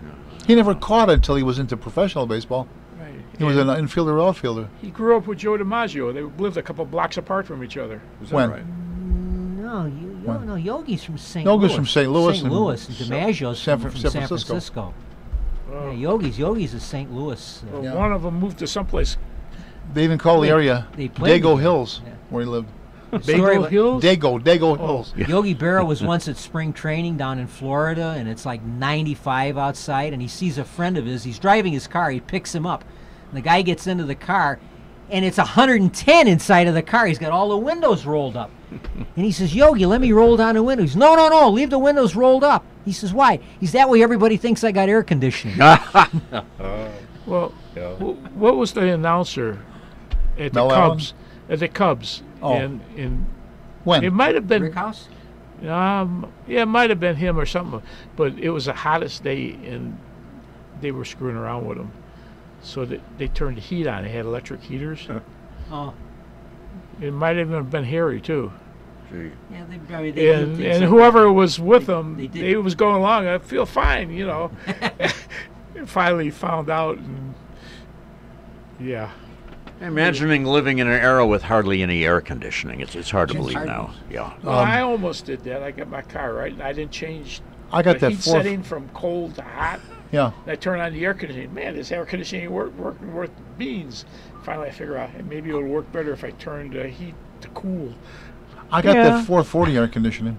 he never caught it until he was into professional baseball. Right. He was an infielder or outfielder. He grew up with Joe DiMaggio. They lived a couple blocks apart from each other. Is When? right? No, you, yo, When? no, Yogi's from St. Yogi's Louis. from St. Louis St. and Louis, and DiMaggio's San from, from San San Francisco. Francisco. Oh. Yeah, Yogi's Yogi's a St. Louis. Uh, Well, Yeah. One of them moved to someplace. They even call the area they played Dago. Hills, Yeah. where he lived. story Dago Hills. Dago, Dago Oh. Hills. Yogi Berra was once at spring training down in Florida, and it's like 95 outside, and he sees a friend of his. He's driving his car. He picks him up. And the guy gets into the car, and it's 110 inside of the car. He's got all the windows rolled up. <laughs> And he says, Yogi, let me roll down the windows. No, no, no, leave the windows rolled up. He says, why? He's that way everybody thinks I got air conditioning. <laughs> <laughs> Oh. Well, Wh- What was the announcer at the Mel Allen? Cubs? At the Cubs. Oh. In, in When? it might have been Brickhouse? Um, yeah, it might have been him or something, but it was the hottest day, and they were screwing around with him. So they, they turned the heat on. They had electric heaters. Oh. It might even have even been Harry too. Yeah, they, I mean, they And and like whoever was with them, They they, was going along. I feel fine, you know. <laughs> <laughs> Finally found out, and yeah, Imagining living in an era with hardly any air conditioning. It's, it's hard to believe now. Yeah. well, Um, I almost did that. I got my car right, and I didn't change I got the that heat fourth. setting from cold to hot. Yeah. And I turn on the air conditioning. Man, this air conditioning ain't work, working worth beans. Finally, I figure out hey, maybe it'll work better if I turn the heat to cool. I got Yeah. that 440 air conditioning.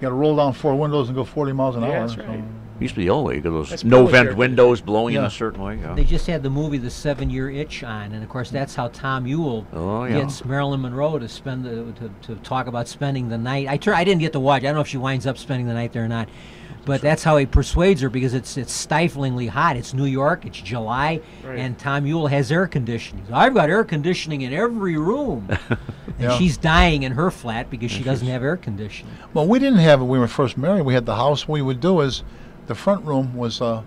You got to roll down four windows and go 40 miles an Yeah, hour. that's so- right. Used to be the old way. You got those That's no Polish vent air windows blowing in Yeah. a certain way. Yeah. They just had the movie The Seven Year Itch on, and of course hmm. that's how Tom Ewell Oh, yeah. gets Marilyn Monroe to spend the, to, to talk about spending the night. I tur- I didn't get to watch. I don't know if she winds up spending the night there or not, but that's how he persuades her because it's it's stiflingly hot. It's New York. It's July, Right. and Tom Ewell has air conditioning. I've got air conditioning in every room, <laughs> and Yeah. she's dying in her flat because she doesn't have air conditioning. Well, we didn't have it when we were first married. We had the house. What we would do is the front room was uh,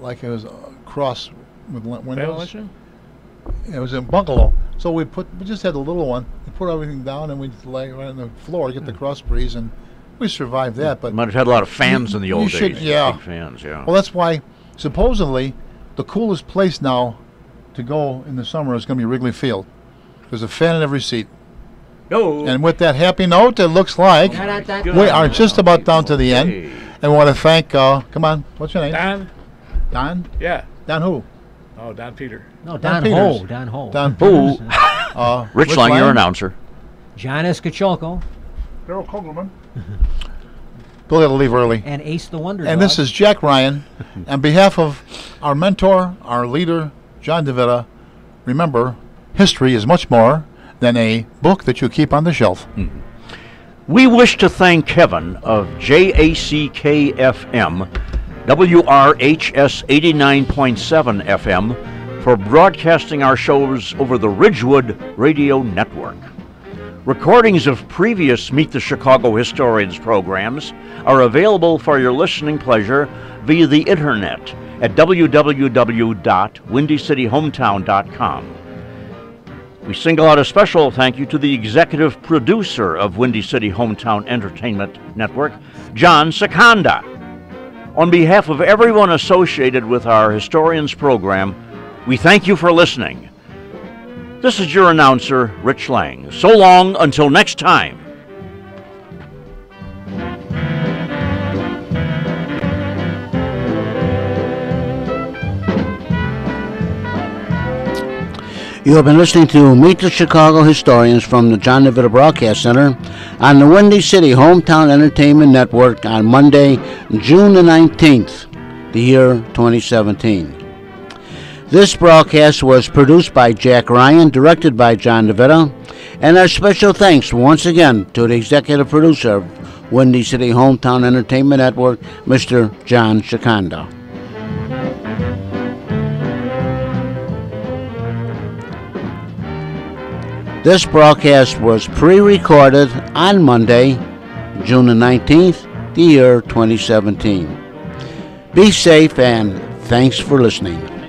like it was a cross with lin- windows. Ventilation? It was in bungalow. So we put we just had a little one. We put everything down and we'd lay right on the floor to get Hmm. the cross breeze, and we survived that. But Might have had a lot of fans in the you old should- days. yeah. Big fans, yeah. well, that's why supposedly the coolest place now to go in the summer is going to be Wrigley Field. There's a fan in every seat. no. And with that happy note, it looks like we are just about down to the end. Okay. And we want to thank, uh, come on, what's your name? Don? Don? Yeah. Don who? Oh, Don Peter. No, Don Don, Ho. Peters. Don Ho. Don Who? Peters. Uh, <laughs> Rich Lang, your announcer. John Escacholco Daryl Kogelman. Bill <laughs> had to leave early. and Ace the Wonder And Dog. this is Jack Ryan. <laughs> On behalf of our mentor, our leader, John DeVita, remember, history is much more than a book that you keep on the shelf. We wish to thank Kevin of JACK FM, WRHS 89.7 FM, for broadcasting our shows over the Ridgewood Radio Network. Recordings of previous Meet the Chicago Historians programs are available for your listening pleasure via the internet at www.windycityhometown.com. We single out a special thank you to the executive producer of Windy City Hometown Entertainment Network, John Seconda. On behalf of everyone associated with our Historians program, we thank you for listening. This is your announcer, Rich Lang. So long until next time. You have been listening to Meet the Chicago Historians from the John DeVita Broadcast Center on the Windy City Hometown Entertainment Network on Monday, June the 19th, the year 2017. This broadcast was produced by Jack Ryan, directed by John DeVita, and our special thanks once again to the executive producer of Windy City Hometown Entertainment Network, Mr. John Shikanda. This broadcast was pre recorded on Monday, June the 19th, the year 2017. Be safe and thanks for listening.